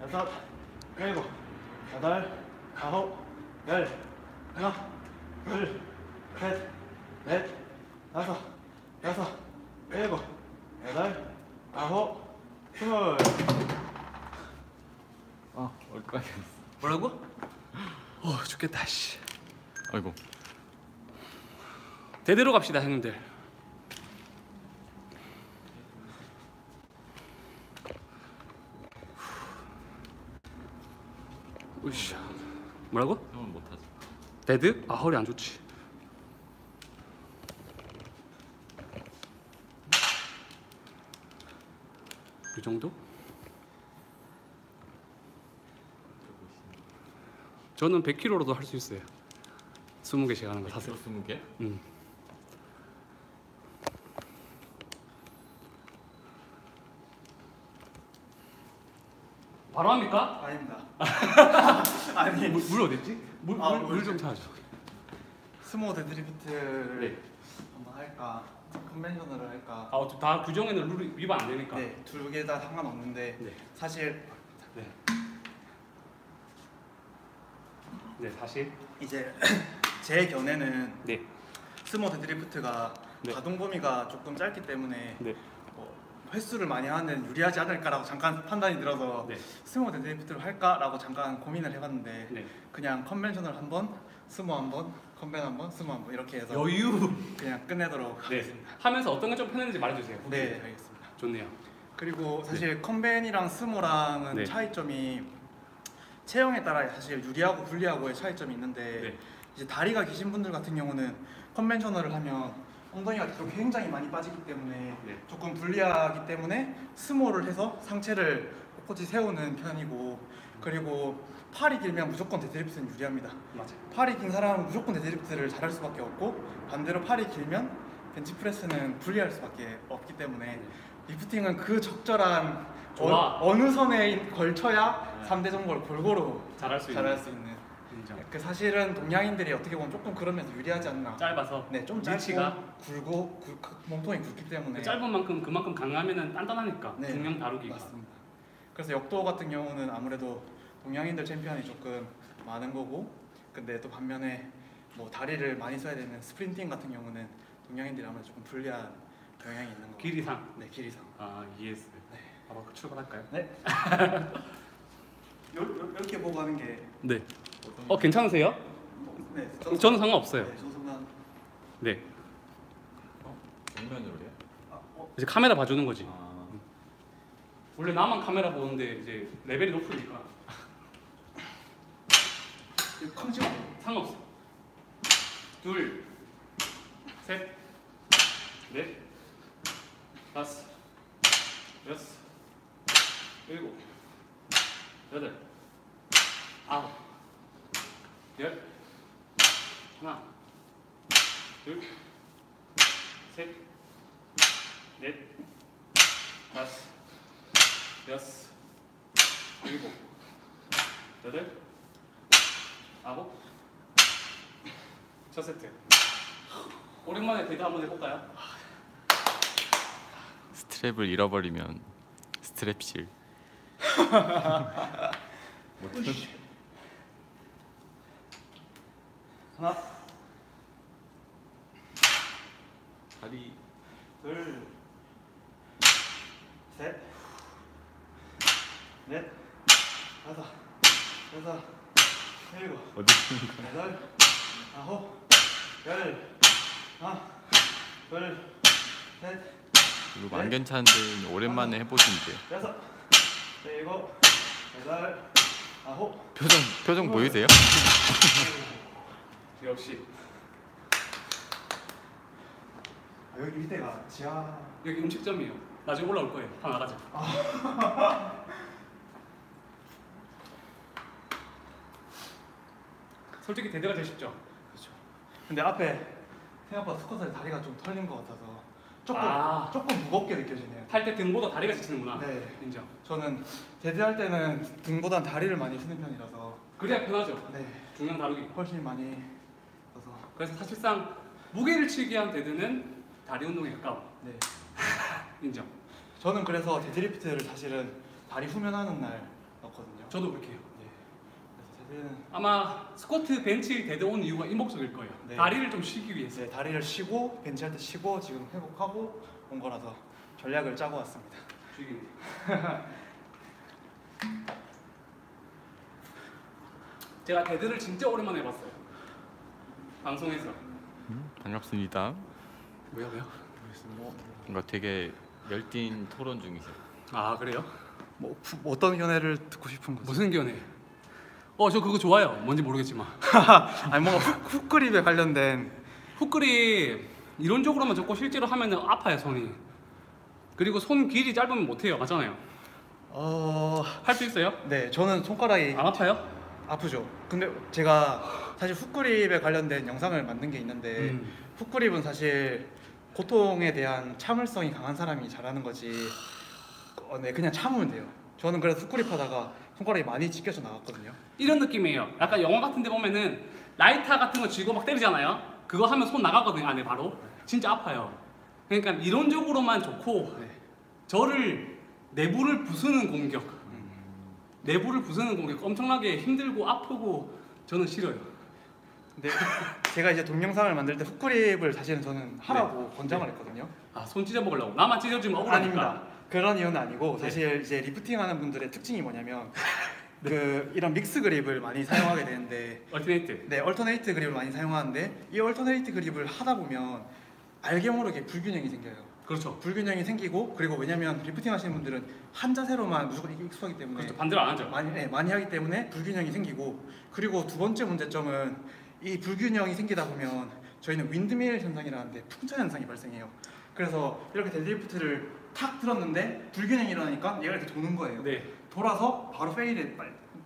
여섯, 일곱, 여덟, 아홉, 열, 하나, 둘, 셋, 넷, 다섯, 여섯, 일곱, 여덟, 아홉, 스물. 아 얼까지. 뭐라고? 어 죽겠다 씨. 아이고 대대로 갑시다 형님들. 으쌰. 뭐라고? 형은 못하지. 데드? 아 허리 안 좋지. 이 정도? 저는 100kg로도 할 수 있어요. 20개씩 하는 거 사세요. 스무 개? 음. 바로 합니까? 아닙니다. *laughs* 아니, 물, 물 어디 있지? 물, 아, 물, 물. 물좀 찾아줘. 스모 데드리프트를 네. 한번 할까? conventional을 할까? 아, 어차피 다 규정에는 룰 위반 안 되니까. 네, 두개다 상관없는데 네. 사실 네. 네, 사실. 이제 *clears throat* 제 견해는 네. 스모 데드리프트가 네. 가동 범위가 조금 짧기 때문에 네. 뭐 횟수를 많이 하는 유리하지 않을까라고 잠깐 판단이 들어서 네. 스모 데드리프트를 할까라고 잠깐 고민을 해봤는데 네. 그냥 conventional 한 번, 스모 한 번, 컨벤 한 번, 스모 한번 이렇게 해서 여유. 그냥 끝내도록 네. 하겠습니다. 하면서 어떤 게 좀 편했는지 말해주세요. 네, 알겠습니다. 좋네요. 그리고 사실 컨벤이랑 스모랑은 네. 차이점이 체형에 따라 사실 유리하고 불리하고의 차이점이 있는데 네. 이제 다리가 기신 분들 같은 경우는 conventional을 하면 엉덩이가 뒤로 굉장히 많이 빠지기 때문에 네. 조금 불리하기 때문에 스모를 해서 상체를 꼿꼿이 세우는 편이고 그리고 팔이 길면 무조건 데드리프트는 유리합니다. 맞아요. 팔이 긴 사람은 무조건 데드리프트를 잘할 수밖에 없고 반대로 팔이 길면 벤치프레스는 불리할 수밖에 없기 때문에 리프팅은 그 적절한 좋아. 어, 느 선에 걸쳐야 네. 3대 종목을 골고루 잘할 수 잘할. 수 있는. 그 사실은 동양인들이 어떻게 보면 조금 그런 면에서 유리하지 않나 짧아서. 네, 좀 위치가? 짧고 굵고 굵, 몸통이 굵기 때문에 그 짧은 만큼 그만큼 강하면은 단단하니까 네, 중량 다루기가. 맞습니다. 그래서 역도 같은 경우는 아무래도 동양인들 챔피언이 조금 많은 거고 근데 또 반면에 뭐 다리를 많이 써야 되는 스프린팅 같은 경우는 동양인들이 아무래도 조금 불리한 경향이 있는 거 길이상. 네 길이상 아 ES. 네. 바로 출발할까요? 네 *laughs* 이렇게 보고 하는 게 네. 어 괜찮으세요? 네, 저는 상관없어요. 네, 네. 정면으로 해요? 아, 어, 이제 카메라 봐주는 거지. 아 원래 나만 카메라 보는데 이제 레벨이 높으니까 이거 컴지마 상관없어. 둘, 셋, 넷, 다섯, 여섯, 일곱, 여덟, 아홉, 열, 하나, 둘, 셋, 넷, 다섯, 여섯, 일곱, 여덟, 아홉. 첫 세트. 오랜만에 대드 한번 해볼까요? 스트랩을 잃어버리면 스트랩실. *laughs* 하나, 다리. 둘, 셋, 넷, 다섯, 여섯, 일곱, 어디 여덟, 아홉, 열, 하나, 둘, 셋, 이거 안 괜찮은데 오랜만에 해보신대요. 여섯, 일곱, 여덟, 아홉, 표정 표정 보이세요? 역시 아, 여기 밑에가 지하. 여기 음식점이에요. 나중에 올라올 거예요. 하나 나가자. *laughs* 솔직히 데드가 제일 쉽죠. 그렇죠. 근데 앞에 생각보다 스쿼트에 다리가 좀 털린 것 같아서 조금 아. 조금 무겁게 느껴지네요. 할 때 등보다 다리가 지치는구나. 네. 인정. 저는 데드할 때는 등보단 다리를 많이 쓰는 편이라서 그래야 편하죠. 네 중량 다루기. 훨씬 많이 그래서 사실상 무게를 치기 위한 데드는 다리 운동에 가까워. 네 *laughs* 인정. 저는 그래서 데드리프트를 사실은 다리 후면하는 날 넣거든요. 저도 그렇게 해요. 네 그래서 데드는 아마 스쿼트, 벤치, 데드 온 이유가 인목적일 거예요. 네. 다리를 좀 쉬기 위해서. 이제 다리를 쉬고 벤치할 때 쉬고 지금 회복하고 온 거라서 전략을 짜고 왔습니다. 쉬기. *laughs* 제가 데드를 진짜 오랜만에 해봤어요. 방송에서. 음, 반갑습니다. 왜요, 왜요? 뭔가 되게 열띤 토론 중이세요. 아 그래요? 뭐 후- 어떤 견해를 듣고 싶은 거죠? 무슨 견해? 어, 저 그거 좋아요. 뭔지 모르겠지만. 아니 뭔가 훅- 훅그립에 관련된 훅그립 이론적으로만 좋고 실제로 하면은 아파요 손이. 그리고 손 길이 짧으면 못해요. 맞잖아요. 어... 할 수 있어요? 네 저는 손가락이 안 아파요? 아프죠. 근데 제가 사실 훅그립에 관련된 영상을 만든 게 있는데 음. 훅그립은 사실 고통에 대한 참을성이 강한 사람이 잘하는 거지. 어, 네 그냥 참으면 돼요. 저는 그래서 훅그립 하다가 손가락이 많이 찢겨져 나갔거든요. 이런 느낌이에요. 약간 영화 같은 데 보면은 라이터 같은 거 쥐고 막 때리잖아요. 그거 하면 손 나가거든요. 안에 바로. 진짜 아파요. 그러니까 이론적으로만 좋고 네. 저를 내부를 부수는 공격. 내부를 부수는 공격 엄청나게 힘들고 아프고 저는 싫어요. 근데 제가 이제 동영상을 만들 때 hook grip을 사실은 저는 하라고 권장을 했거든요. 아 손 찢어 먹으려고 나만 찢어지면 억울하니까. 아닙니다. 그런 이유는 아니고 네. 사실 이제 리프팅 하는 분들의 특징이 뭐냐면 *laughs* 그 이런 mix grip을 많이 사용하게 되는데 alternate. 네, alternate grip을 많이 사용하는데 이 alternate grip을 하다 보면 알게 모르게 불균형이 생겨요. 그렇죠. 불균형이 생기고 그리고 왜냐면 리프팅 하시는 분들은 한 자세로만 무조건 익숙하기 때문에 그렇죠. 반대로 안 하죠. 많이 네, 많이 하기 때문에 불균형이 생기고 그리고 두 번째 문제점은 이 불균형이 생기다 보면 저희는 windmill 현상이라는데 풍차 현상이 발생해요. 그래서 이렇게 데드리프트를 탁 들었는데 불균형이 일어나니까 얘가 이렇게 도는 거예요. 네. 돌아서 바로 빨리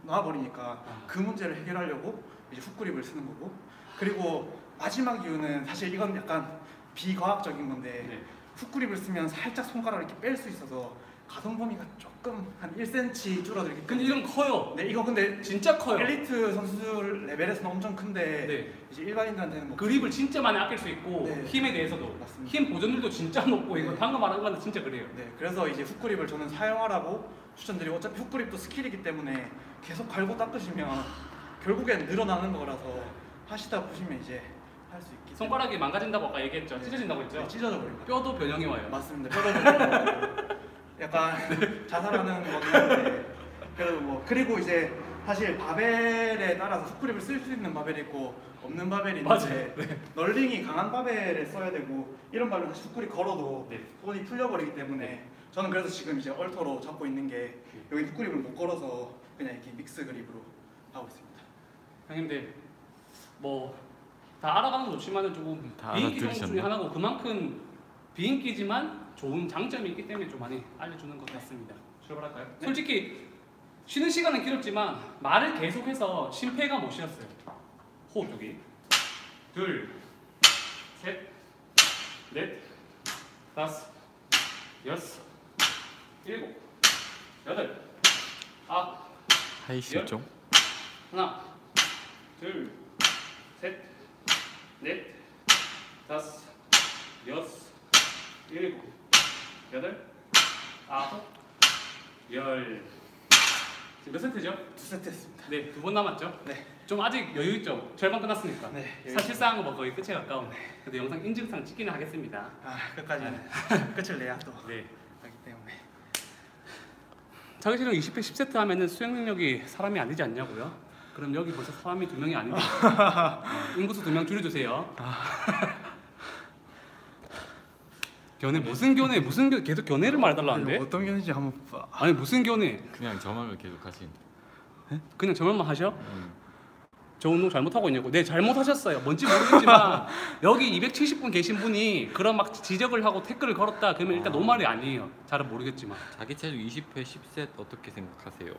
나와버리니까 아. 그 문제를 해결하려고 이제 hook grip을 쓰는 거고 그리고 마지막 이유는 사실 이건 약간 비과학적인 건데 네. hook grip을 쓰면 살짝 손가락을 이렇게 뺄 수 있어서 가동 범위가 조금 한 1cm 줄어들기 근데 이런 커요. 네 이거 근데 진짜 커요. 엘리트 선수 레벨에서는 엄청 큰데 네. 이제 일반인들한테는 뭐 그립을 진짜 많이 아낄 수 있고 네. 힘에 대해서도 맞습니다. 힘 보존율도 진짜 높고 이거 네. 방금 말한 거는 진짜 그래요. 네 그래서 이제 훅그립을 저는 사용하라고 추천드리고 어차피 훅그립도 스킬이기 때문에 계속 갈고 닦으시면 결국엔 늘어나는 거라서 하시다 보시면 이제 할 수 있기 손가락이 망가진다고 아까 얘기했죠. 네. 찢어진다고 했죠. 네, 찢어져 버립니다. 뼈도 변형이 와요. 맞습니다. 뼈도 약간 자살하는 거긴 한데 그래도 뭐 그리고 이제 사실 바벨에 따라서 훅그립을 쓸 수 있는 바벨이 있고 없는 바벨이 있는데 맞아요. 널링이 강한 바벨을 써야 되고 이런 바벨은 사실 훅그립 걸어도 네. 손이 풀려버리기 때문에 저는 그래서 지금 이제 얼터로 잡고 있는 게 여기 훅그립을 못 걸어서 그냥 이렇게 믹스 그립으로 하고 있습니다. 형님들 뭐 다 알아가는 건 좋지만은 조금 다 비인기 종목. 중에 하나고 그만큼 비인기지만 좋은 장점이 있기 때문에 좀 많이 알려주는 것 같습니다. 출발할까요? 네. 솔직히 쉬는 시간은 길었지만 말을 계속해서 심폐가 못 쉬었어요. 호흡 주기. 둘, 셋, 넷, 다섯, 여섯, 일곱, 여덟, 아홉, 하이 실 종. 하나, 둘, 셋, 넷, 다섯, 여섯, 일곱, 여덟, 아홉, 열. 지금 몇 세트죠? 두 세트 했습니다. 네, 두 번 남았죠? 네. 좀 아직 여유 있죠? 절반 끝났으니까. 네. 사실상 뭐 거의 끝에 가까운. 근데 영상 인증상 찍기는 하겠습니다. 아 끝까지는 *laughs* 끝을 내야 또 네. 하기 때문에. 자기 실력 20회 10세트 하면은 수행 능력이 사람이 아니지 않냐고요? 그럼 여기 벌써 사람이 두 명이 아닌데 어, *laughs* 인구수 두 명 줄여주세요. *laughs* 견해 무슨 견해 무슨 견 계속 견해를 말해달라는데? 어떤 견인지 한번 봐. 아니 무슨 견해? 그냥 저만을 계속 하신. 그냥 저만만 하셔? 음. 저 운동 잘못하고 있냐고? 네 잘못하셨어요. 뭔지 모르겠지만 *laughs* 여기 270분 계신 분이 그런 막 지적을 하고 태클을 걸었다 그러면 일단 아. 노말이 아니에요. 잘은 모르겠지만 자기 체중 20회 10셋 어떻게 생각하세요?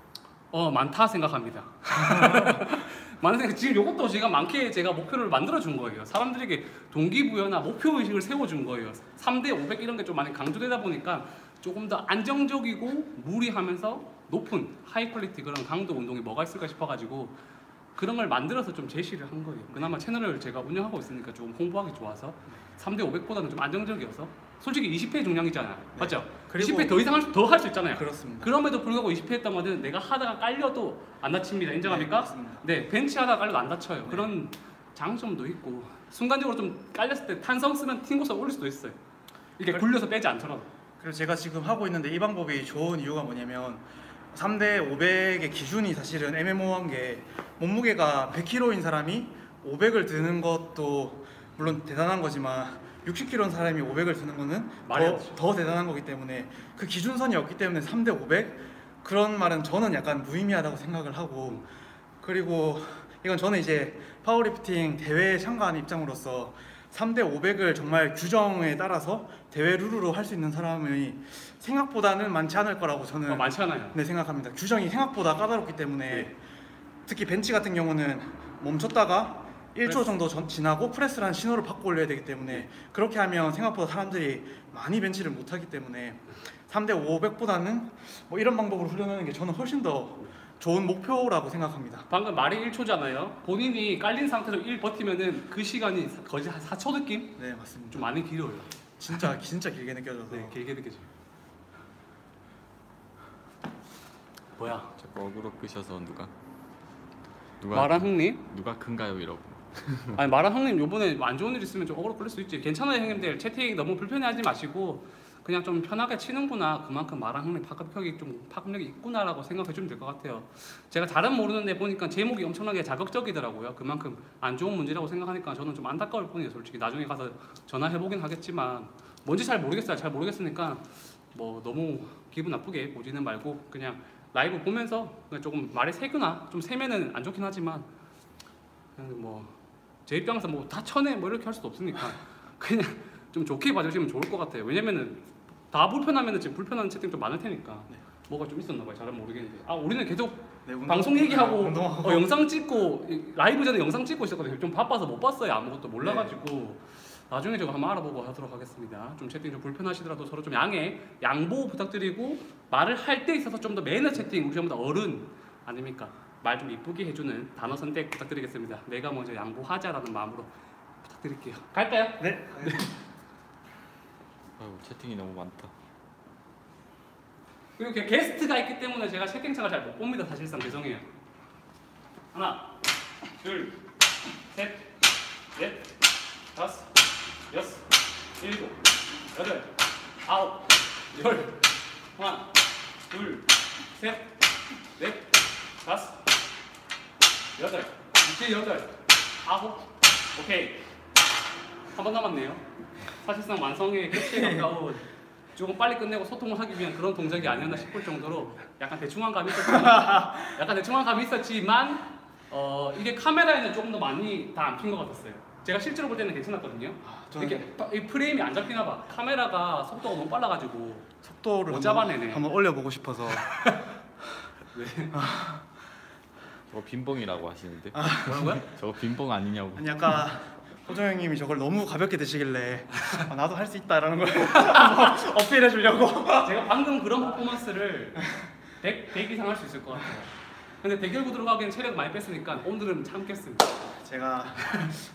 어 많다 생각합니다. *laughs* 많은 생각 지금 이것도 제가 많게 제가 목표를 만들어 준 거예요. 사람들에게 동기부여나 목표 의식을 세워 준 거예요. 3대 500 이런 게 좀 많이 강조되다 보니까 조금 더 안정적이고 무리하면서 높은 high quality 그런 강도 운동이 뭐가 있을까 싶어가지고 그런 걸 만들어서 좀 제시를 한 거예요. 그나마 채널을 제가 운영하고 있으니까 조금 홍보하기 좋아서 3대 500보다는 좀 안정적이어서 솔직히 20회 중량이잖아요. 맞죠? 그리고- 20회 더 이상 더 할 수 있잖아요. 그렇습니다. 그럼에도 불구하고 20회 했던 거는 내가 하다가 깔려도 안 다칩니다. 인정합니까? 네. 네, 벤치 하다가 깔려도 안 다쳐요. 그런 장점도 있고 순간적으로 좀 깔렸을 때 탄성 쓰면 팅고스 올릴 수도 있어요. 이렇게 그래- 굴려서 빼지 않더라도. 그리고 제가 지금 하고 있는데 이 방법이 좋은 이유가 뭐냐면 3대 500의 기준이 사실은 애매모호한 게 몸무게가 100kg인 사람이 500을 드는 것도 물론 대단한 거지만 60kg인 사람이 500을 드는 거는 더. 더 대단한 거기 때문에 그 기준선이 없기 때문에 3대 500 그런 말은 저는 약간 무의미하다고 생각을 하고 그리고 이건 저는 이제 파워리프팅 대회에 참가하는 입장으로서 3대 500을 정말 규정에 따라서 대회 룰으로 할 수 있는 사람이 생각보다는 많지 않을 거라고 저는 어, 많지 않아요. 네 생각합니다. 규정이 생각보다 까다롭기 때문에 네. 특히 벤치 같은 경우는 멈췄다가 1초 프레스. 정도 전- 지나고 프레스라는 신호를 받고 올려야 되기 때문에 그렇게 하면 생각보다 사람들이 많이 벤치를 못 하기 때문에 3대 500보다는 뭐 이런 방법으로 훈련하는 게 저는 훨씬 더 좋은 목표라고 생각합니다. 방금 말이 1초잖아요. 본인이 깔린 상태로 1 버티면은 그 시간이 사- 거의 한 4초 느낌? 네 맞습니다. 좀 많이 길어요. 진짜 진짜 길게 느껴져서 네, 길게 느껴져요. 뭐야? 자꾸 어그로 끄셔서 누가 누가 마랑 형님? 누가 큰가요 이러고. *laughs* 아니 마랑 형님 요번에 안 좋은 일 있으면 좀 어그로 끌릴 수 있지. 괜찮아요 형님들. 채팅 너무 불편해하지 마시고 그냥 좀 편하게 치는구나. 그만큼 마랑 형님 파급력이 좀 파급력이 있구나라고 생각해 주면 될 것 같아요. 제가 잘은 모르는데 보니까 제목이 엄청나게 자극적이더라고요. 그만큼 안 좋은 문제라고 생각하니까 저는 좀 안타까울 뿐이에요 솔직히. 나중에 가서 전화해 보긴 하겠지만 뭔지 잘 모르겠어요. 잘 모르겠으니까 뭐 너무 기분 나쁘게 보지는 말고 그냥 라이브 보면서 조금 말이 세거나. 좀 세면은 안 좋긴 하지만 그냥 뭐 제 입장에서 뭐 다 쳐내 뭐 이렇게 할 수도 없으니까 그냥 좀 좋게 봐주시면 좋을 것 같아요. 왜냐면은 다 불편하면은 지금 불편한 채팅 좀 많을 테니까 네. 뭐가 좀 있었나 봐요. 잘은 모르겠는데 아 우리는 계속 네, 운동- 방송 얘기하고 어, 영상 찍고 이- 라이브 전에 영상 찍고 있었거든요. 좀 바빠서 못 봤어요. 아무것도 몰라가지고 나중에 저거 한번 알아보고 하도록 하겠습니다. 좀 채팅 좀 불편하시더라도 서로 좀 양해 양보 부탁드리고 말을 할 때 있어서 좀 더 매너 채팅 우리 전부 다 어른 아닙니까? 말 좀 이쁘게 해주는 단어 선택 부탁드리겠습니다. 내가 먼저 양보하자라는 마음으로 부탁드릴게요. 갈까요? 네. 아유 채팅이 너무 많다. 그리고 게- 게스트가 있기 때문에 제가 채팅창을 잘 못 봅니다. 사실상 죄송해요. 하나, 둘, 셋, 넷, 다섯, 여섯, 일곱, 여덟, 아홉, 열. 하나, 둘, 셋, 넷, 다섯, 여덟, 이제 여덟, 아홉, 오케이. 한 번 남았네요. 사실상 완성의 끝에 가까운 조금 빨리 끝내고 소통을 하기 위한 그런 동작이 아니었나 싶을 정도로 약간 대충한 감이 있었지만 *laughs* 약간 대충한 감이 있었지만 어, 이게 카메라에는 조금 더 많이 다 안 핀 것 같았어요. 제가 실제로 볼 때는 괜찮았거든요. 저는 이렇게 파- 이 프레임이 안 잡히나 봐. 카메라가 속도가 너무 빨라가지고 속도를 못 한번- 잡아내네. 한번 올려보고 싶어서 *laughs* *laughs* 저거 빈봉이라고 하시는데. 뭐라고요? *laughs* 저거 빈봉 아니냐고. 아니 아까 호정 형님이 저걸 너무 가볍게 드시길래 아, 나도 할 수 있다라는 걸 *laughs* 어필해 주려고 제가 방금 그런 퍼포먼스를 100, 100 이상 할 수 있을 것 같아요. 근데 대결 구도로 가기엔 체력 많이 뺐으니까 오늘은 참겠습니다. 제가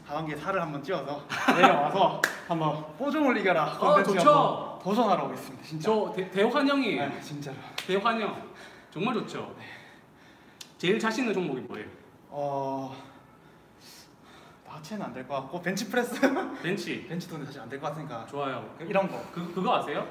하반기에 살을 한번 찌워서 *laughs* 내려와서 한번 뽀종을 이겨라 어, 컨텐츠 좋죠. 한번 도전하러 오겠습니다. 진짜. 저 대, 대환영이에요. 네, 진짜로. 대환영 정말 좋죠. 제일 자신 있는 종목이 뭐예요? 어 하체는 안 될 것 같고 벤치프레스 *laughs* 벤치. 벤치도 사실 안 될 것 같으니까 좋아요. 이런 거. 그 그거 아세요?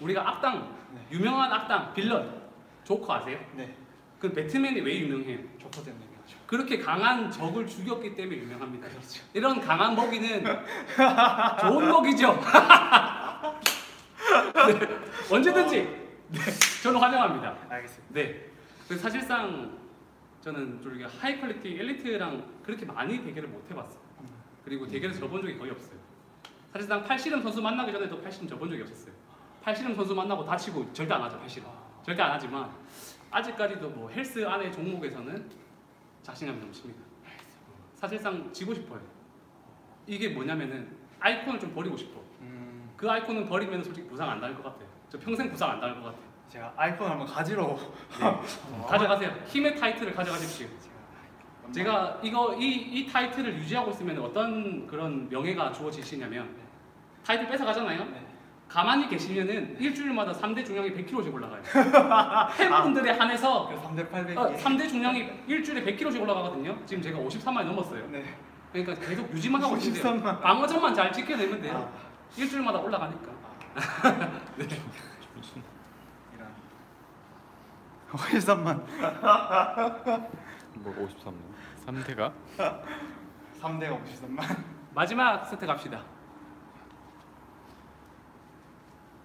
우리가 악당 네. 유명한 악당 빌런 조커 아세요? 네그 배트맨이 왜 유명해요? 조커 때문에 그렇죠. 그렇게 강한 적을 죽였기 때문에 유명합니다. 그렇죠. 이런 강한 먹이는 *laughs* 좋은 먹이죠. *laughs* 네, 언제든지 네, 저는 환영합니다. 알겠습니다. 네. 그 사실상 저는 좀 이게 high quality 엘리트랑 그렇게 많이 대결을 못 해봤어요. 그리고 대결을 져본 적이 거의 없어요. 사실상 팔씨름 선수 만나기 전에도 팔씨름 져본 적이 없었어요. 팔씨름 선수 만나고 다치고 절대 안 하죠 팔씨름. 절대 안 하지만 아직까지도 뭐 헬스 안의 종목에서는 자신감이 넘칩니다. 사실상 지고 싶어요. 이게 뭐냐면은 아이콘을 좀 버리고 싶어. 음, 그 아이콘은 버리면 솔직히 부상 안 당할 것 같아요. 저 평생 부상 안 당할 것 같아요. 제가 아이폰 한번 가지러 어, *laughs* 가져가세요. 힘의 타이틀을 가져가십시오. 제가 제가 이거 이, 이 타이틀을 유지하고 있으면 어떤 그런 명예가 주어지시냐면 타이틀 뺏어 가잖아요. 네. 가만히 계시면은 일주일마다 3대 중량이 100kg씩 올라가요. *laughs* 팬분들에 한해서 그 3대 800이 어, 3대 중량이 일주일에 100kg씩 올라가거든요. 지금 제가 53만이 넘었어요. 네. 그러니까 계속 유지만 하고. 53만. 방어전만 잘 지켜내면 돼요. 아, 일주일마다 올라가니까. 이런 *laughs* 53만 뭐 53만 3대가 3대가 53만 마지막 세트 갑시다.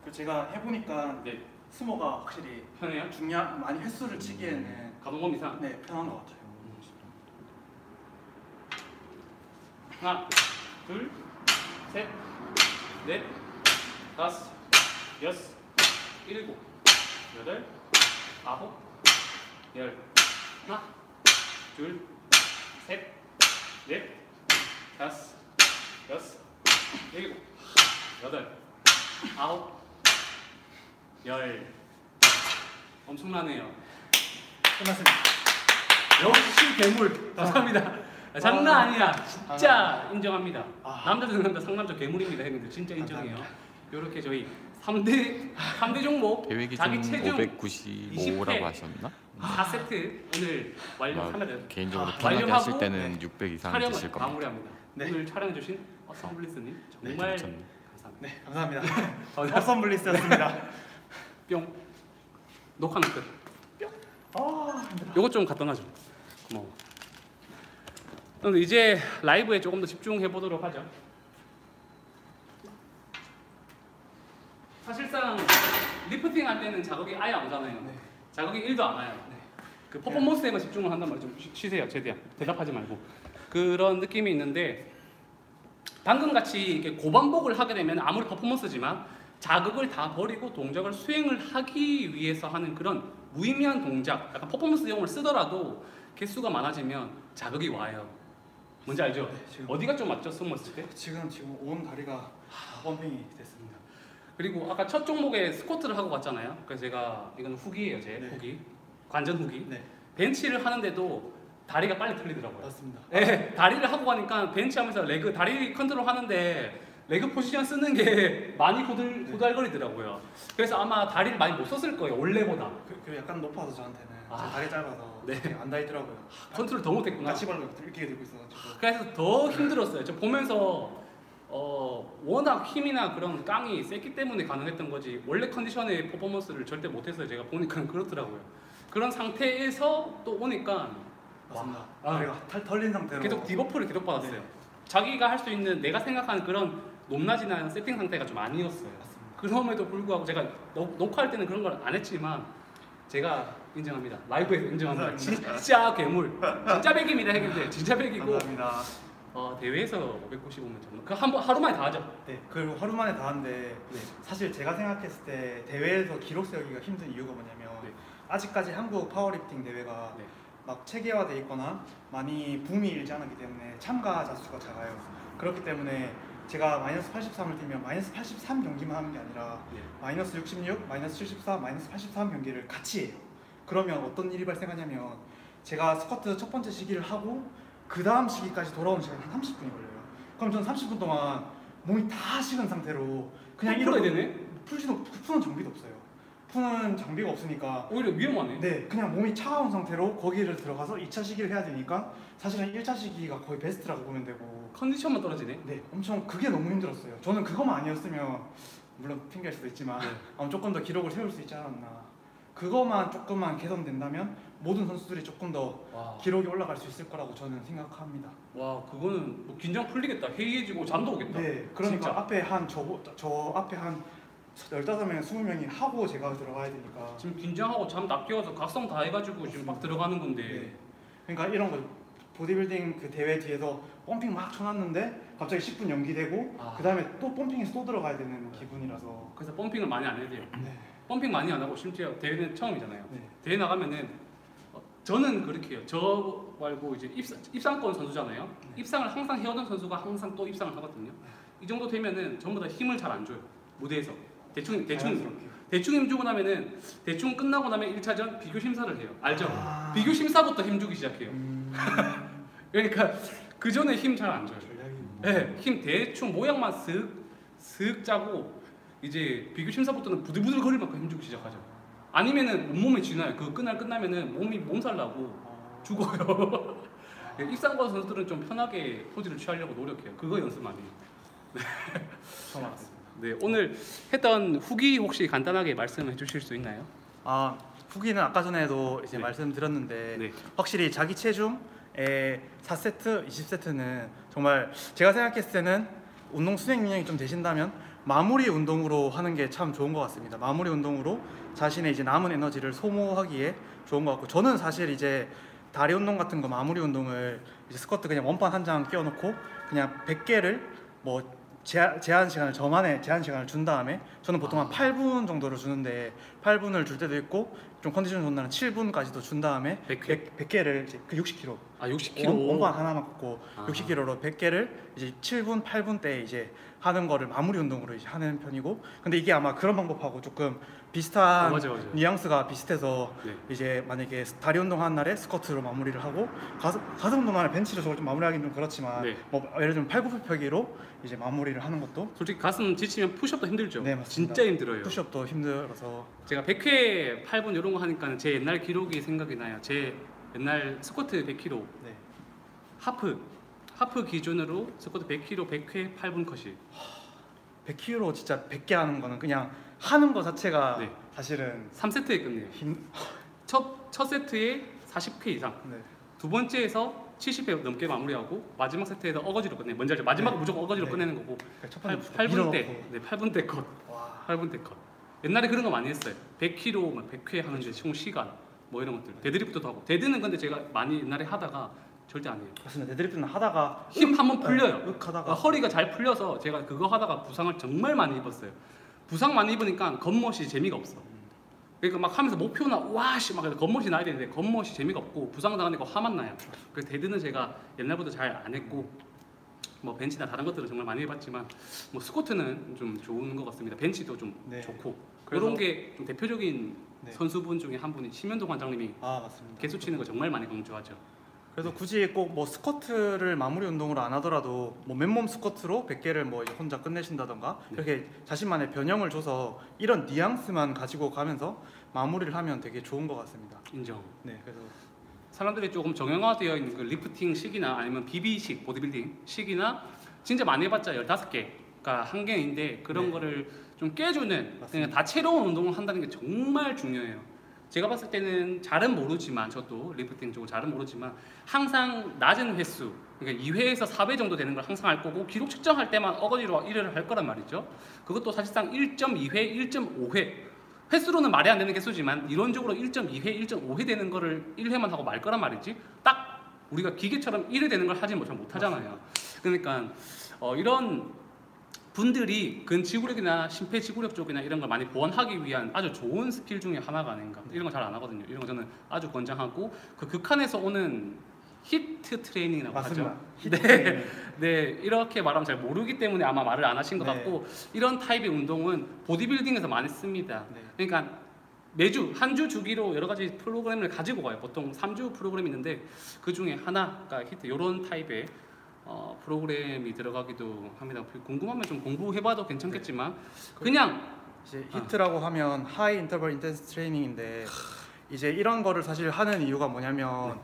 그 제가 해보니까 네. 스모가 확실히 편해요? 중량 많이 횟수를 치기에는 가동범 이상. 네 편한 것 같아요. 하나, 둘, 셋, 넷, 다섯, 여섯, 일곱, 여덟, 아홉, 열. 하나, 둘, 셋, 넷, 다섯, 여섯, 일곱, 여덟, 아홉, 열. 엄청나네요. 끝났습니다. 역시 괴물. 감사합니다. 아, 장난 아니야. 진짜 인정합니다. 아. 남자들 남자 상남자 괴물입니다, 형님들. 진짜 인정해요. 이렇게 저희 3대 3대 종목 대회 자기 체중 595라고 20회. 하셨나? 4세트 오늘 완료하면 아, 개인적으로 아, 편하게 하실 때는 600 이상 드실 겁니다. 마무리합니다. 네. 오늘 촬영해 주신 어썸블리스님 네, 정말 괜찮네. 감사합니다. 네 감사합니다. *laughs* 어썸블리스였습니다. *laughs* 뿅. 녹화는 끝. 아 요것 좀 갖다 놔 줘. 고마워. 그럼 이제 라이브에 조금 더 집중해 보도록 하죠. 사실상 리프팅 할 때는 자극이 아예 안 오잖아요. 네. 자극이 1도 안 와요. 네. 그 퍼포먼스에만 집중을 한단 말이죠. 좀 쉬- 쉬세요, 최대한. 대답하지 말고. 그런 느낌이 있는데 방금 같이 이렇게 고반복을 하게 되면 아무리 퍼포먼스지만 자극을 다 버리고 동작을 수행을 하기 위해서 하는 그런 무의미한 동작, 약간 퍼포먼스용을 쓰더라도 개수가 많아지면 자극이 와요. 뭔지 알죠? 네, 지금. 어디가 좀 맞죠? 스미스 때? 지금 지금 온 다리가 펌핑이 됐습니다. 그리고 아까 첫 종목에 스쿼트를 하고 갔잖아요. 그래서 제가 이건 후기예요, 제 네. 후기. 관전 후기. 네 벤치를 하는데도 다리가 빨리 털리더라고요. 맞습니다. 네, 다리를 하고 가니까 벤치 하면서 leg 다리 컨트롤 하는데 leg 포지션 쓰는 게 *laughs* 많이 호들 호달거리더라고요. 그래서 아마 다리를 많이 못 썼을 거예요 원래보다 그, 그 약간 높아서 저한테는 아. 제 다리 짧아서 네. 안 닿더라고요. 컨트롤 더 못했구나. 같이 발로 이렇게 들고 있어가지고. 그래서 더 힘들었어요. 저 보면서 어, 워낙 힘이나 그런 깡이 셌기 때문에 가능했던 거지 원래 컨디션의 퍼포먼스를 절대 못해서 제가 보니까 *laughs* 그렇더라고요. 그런 상태에서 또 오니까 맞습니다. 아. 털, 털린 상태로 계속 debuff를 계속 받았어요. 네. 자기가 할 수 있는 내가 생각하는 그런 높낮이나 세팅 상태가 좀 아니었어요. 맞습니다. 그럼에도 불구하고 제가 녹, 녹화할 때는 그런 걸 안 했지만 제가 인정합니다. 라이브에서 인정합니다. 감사합니다. 진짜 괴물, 진짜 백입니다, 형님들. 진짜 백이고 감사합니다. 어, 대회에서 595면 정말 그한 하루 만에 다 하죠. 네 그리고 하루 만에 다 하는데 네. 사실 제가 생각했을 때 대회에서 기록 세우기가 힘든 이유가 뭐냐면 네. 아직까지 한국 파워리프팅 대회가 네. 막 체계화돼 있거나 많이 붐이 일지 않았기 때문에 참가자 수가 작아요. 그렇기 때문에 제가 마이너스 83을 뛰면 마이너스 83 경기만 하는 게 아니라 네. 마이너스 66, 마이너스 74, 마이너스 83 경기를 같이 해요. 그러면 어떤 일이 발생하냐면 제가 스쿼트 첫 번째 시기를 하고 그 다음 시기까지 돌아오는 시간이 한 30분이 걸려요. 그럼 저는 30분 동안 몸이 다 식은 상태로 그냥 이러고 되네? 풀지도 푸는 장비도 없어요. 푸는 장비가 없으니까 오히려 위험하네. 네 그냥 몸이 차가운 상태로 거기를 들어가서 2차 시기를 해야 되니까 사실은 1차 시기가 거의 베스트라고 보면 되고 컨디션만 떨어지네. 네 엄청 그게 너무 힘들었어요. 저는 그것만 아니었으면 물론 핑계일 수도 있지만 네. 조금 더 기록을 세울 수 있지 않았나. 그것만 조금만 개선된다면 모든 선수들이 조금 더 와, 기록이 올라갈 수 있을 거라고 저는 생각합니다. 와 그거는 뭐 긴장 풀리겠다. 해이해지고 잠도 오겠다. 네, 그러니까 진짜. 앞에 한 저, 저 앞에 한 15명, 20명이 하고 제가 들어가야 되니까 지금 긴장하고 잠다 깨워서 각성 다 해가지고 지금 막 들어가는 건데 네. 그러니까 이런 거 보디빌딩 그 대회 뒤에서 펌핑 막 쳐놨는데 갑자기 10분 연기되고 아. 그 다음에 또 펌핑에서 또 들어가야 되는 기분이라서 그래서 펌핑을 많이 안 해야 돼요. 네. 펌핑 많이 안 하고 심지어 대회는 처음이잖아요. 네. 대회 나가면은 어, 저는 그렇게 해요. 저 말고 이제 입상, 입상권 선수잖아요. 네. 입상을 항상 해오던 선수가 항상 또 입상을 하거든요. 이 정도 되면은 전부 다 힘을 잘 안 줘요. 무대에서 대충 대충 자연스럽게. 대충 힘 주고 나면은 대충 끝나고 나면 1차전 비교 심사를 해요. 알죠? 아. 비교 심사부터 힘 주기 시작해요. 음, *laughs* 그러니까 그 전에 힘 잘 안 줘요. 네, 힘 대충 모양만 슥, 슥 짜고 이제 비교 심사부터는 부들부들 거릴 만큼 힘주기 시작하죠. 아니면은 온몸에 쥐나요. 그 끝날 끝나면은 몸이 몸살 나고 어, 죽어요. *laughs* 네, 입상권 선수들은 좀 편하게 포즈를 취하려고 노력해요. 그거 연습 많이. 처음 알았습니다. *laughs* 네, 오늘 했던 후기 혹시 간단하게 말씀해 주실 수 있나요? 아 후기는 아까 전에도 이제 네. 말씀드렸는데 네. 확실히 자기 체중의 4세트, 20세트는 정말 제가 생각했을 때는 운동 수행 능력이 좀 되신다면 마무리 운동으로 하는 게 참 좋은 것 같습니다. 마무리 운동으로 자신의 이제 남은 에너지를 소모하기에 좋은 것 같고 저는 사실 이제 다리 운동 같은 거 마무리 운동을 이제 스쿼트 그냥 원판 한 장 끼워놓고 그냥 100개를 뭐 제한, 제한 시간을 저만의 제한 시간을 준 다음에 저는 보통 한 8분 정도를 주는데 8분을 줄 때도 있고 좀 컨디션 좋은 날은 7분까지도 준 다음에 100회? 100, 개를 이제 그 60kg 아, 60kg. 원, 원반 하나만 꽂고 아. 60kg로 100개를 이제 7분, 8분 때 이제 하는 거를 마무리 운동으로 이제 하는 편이고 근데 이게 아마 그런 방법하고 조금 비슷한 아, 맞아요, 맞아요. 뉘앙스가 비슷해서 네. 이제 만약에 다리 운동하는 날에 스쿼트로 마무리를 하고 가슴 가슴 운동하는 벤치로 저걸 좀 마무리하기는 좀 그렇지만 네. 뭐 예를 들면 팔굽혀펴기로 이제 마무리를 하는 것도 솔직히 가슴 지치면 푸시업도 힘들죠. 네, 맞습니다. 진짜 힘들어요. 푸시업도 힘들어서 제가 100회 8분 이런 거 하니까 제 옛날 기록이 생각이 나요. 제 옛날 스쿼트 100kg 네. 하프 하프 기준으로 스쿼트 100kg 100회 8분 컷이 100kg 진짜 100개 하는 거는 그냥 하는 거 자체가 네. 사실은 3세트에 끝내요. 힘 *laughs* 첫, 첫 세트에 40회 이상, 네. 두 번째에서 70회 넘게 마무리하고 마지막 세트에서 어거지로 끝내. 뭔지 알죠? 마지막 네. 무조건 어거지로 네. 끝내는 거고 그러니까 첫 8, 번째 8분 때, 밀어넣고. 네, 8분 때 컷, 와 8분 때 컷. 옛날에 그런 거 많이 했어요. 100kg, 막 100회 하는데 총 시간 뭐 이런 것들. deadlift도 하고 dead는 근데 제가 많이 옛날에 하다가 절대 안 해요. 맞습니다. deadlift는 하다가 힘 한번 풀려요. 하다가 허리가 잘 풀려서 제가 그거 하다가 부상을 정말 많이 입었어요. 부상 많이 입으니까 겉멋이 재미가 없어. 그러니까 막 하면서 목표나 와씨 막 겉멋이 나야 되는데 겉멋이 재미가 없고 부상 당하니까 화만 나요. 그래서 dead는 제가 옛날부터 잘안 했고 뭐 벤치나 다른 것들은 정말 많이 해봤지만 뭐 스쿼트는 좀 좋은 것 같습니다. 벤치도 좀 네. 좋고 그런 게 좀 대표적인 네. 선수분 중에 한 분이 심현동 관장님이 아 맞습니다. 개수 치는 거 정말 많이 강조하죠. 그래서 굳이 꼭 뭐 스쿼트를 마무리 운동으로 안 하더라도 뭐 맨몸 스쿼트로 100개를 뭐 혼자 끝내신다던가 네. 이렇게 자신만의 변형을 줘서 이런 뉘앙스만 가지고 가면서 마무리를 하면 되게 좋은 것 같습니다. 인정. 네, 그래서 사람들이 조금 정형화되어 있는 그 리프팅 식이나 아니면 BB식 보디빌딩 식이나 진짜 많이 해봤자 15개가 한계인데 그런 네. 거를 좀 깨주는 그냥. 다채로운 운동을 한다는 게 정말 중요해요. 제가 봤을 때는 잘은 모르지만 저도 리프팅 쪽은 잘은 모르지만 항상 낮은 횟수 그러니까 2회에서 4회 정도 되는 걸 항상 할 거고 기록 측정할 때만 어거지로 1회를 할 거란 말이죠. 그것도 사실상 1.2회, 1.5회 횟수로는 말이 안 되는 개수지만 이론적으로 1.2회, 1.5회 되는 거를 1회만 하고 말 거란 말이지. 딱 우리가 기계처럼 1회 되는 걸 하지 못, 못 하잖아요. 그러니까 어, 이런 분들이 근지구력이나 심폐지구력 쪽이나 이런 걸 많이 보완하기 위한 아주 좋은 스킬 중에 하나가 아닌가. 이런 거잘안 하거든요. 이런 거 저는 아주 권장하고 그 극한에서 오는 HIIT training이라고 맞습니다. 하죠. HIIT 네. 트레이닝. 네, 이렇게 말하면 잘 모르기 때문에 아마 말을 안 하신 것 네. 같고 이런 타입의 운동은 보디빌딩에서 많이 씁니다. 네. 그러니까 매주 한 주 주기로 여러 가지 프로그램을 가지고 가요. 보통 3주 프로그램이 있는데 그 중에 하나가 HIIT 이런 타입의 어, 프로그램이 들어가기도 합니다. 궁금하면 좀 공부해봐도 괜찮겠지만 그냥 이제 HIIT라고 하면 high interval intense training인데 이제 이런 거를 사실 하는 이유가 뭐냐면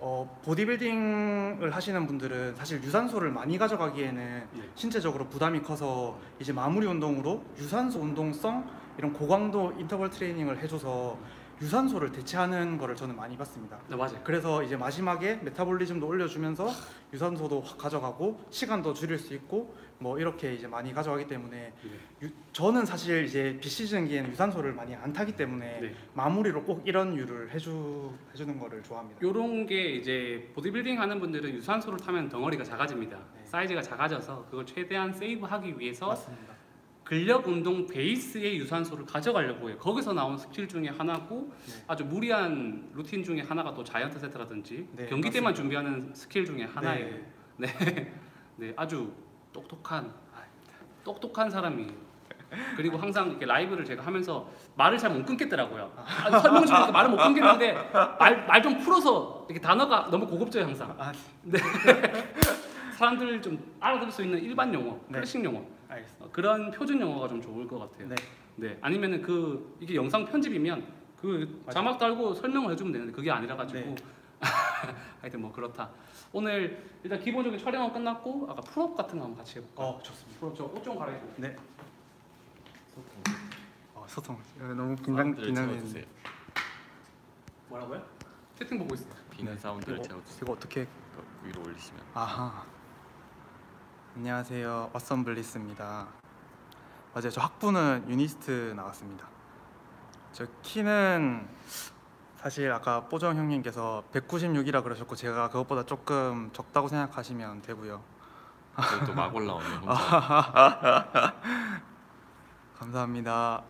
어, 보디빌딩을 하시는 분들은 사실 유산소를 많이 가져가기에는 네. 신체적으로 부담이 커서 이제 마무리 운동으로 유산소 운동성 이런 고강도 인터벌 트레이닝을 해줘서 유산소를 대체하는 거를 저는 많이 봤습니다. 네, 맞아요. 그래서 이제 마지막에 metabolism도 올려주면서 유산소도 확 가져가고 시간도 줄일 수 있고 뭐 이렇게 이제 많이 가져가기 때문에 네. 유- 저는 사실 이제 비시즌기에는 유산소를 많이 안 타기 때문에 네. 마무리로 꼭 이런 유를 해주 해주는 거를 좋아합니다. 요런 게 이제 보디빌딩 하는 분들은 유산소를 타면 덩어리가 작아집니다. 네. 사이즈가 작아져서 그걸 최대한 세이브하기 위해서 맞습니다. 근력 운동 베이스의 유산소를 가져가려고 해요. 거기서 나온 스킬 중에 하나고 네. 아주 무리한 루틴 중에 하나가 또 giant set라든지 네, 경기 때만 준비하는 스킬 중에 하나예요. 네. *laughs* 네, 네, 아주 똑똑한 똑똑한 사람이. 그리고 항상 이렇게 라이브를 제가 하면서 말을 잘 못 끊겠더라고요. 아, 설명 중에 말을 못 끊겠는데 말 말 좀 풀어서 이렇게 단어가 너무 고급져요 항상. 아, *laughs* 사람들 좀 알아들을 수 있는 일반 용어, 네. 클래식 용어 알겠습니다. 어, 그런 표준 용어가 좀 좋을 것 같아요. 네. 네, 아니면은 그 이게 영상 편집이면 그 맞아요. 자막 달고 설명을 해주면 되는데 그게 아니라 가지고 네. *laughs* 하여튼 뭐 그렇다. 오늘 일단 기본적인 촬영은 끝났고 아까 pull-up 같은 거 한번 같이 해볼까? 요 어 좋습니다. pull-up 저 옷 좀 갈아입고. 네. 어, 소통. 어, 너무 긴장 긴장했는데. 채워주세요. 뭐라고요? 채팅 보고 있어요. 비는 사운드를 이거, 채워주세요. 이거 어떻게? 그 위로 올리시면 아하. 안녕하세요. 어썸블리스입니다. 맞아요. 저 학부는 유니스트 나왔습니다. 저 키는 사실 아까 뽀정 형님께서 196이라 그러셨고 제가 그것보다 조금 적다고 생각하시면 되고요. 그래도 막 올라오네 혼자. *laughs* 감사합니다.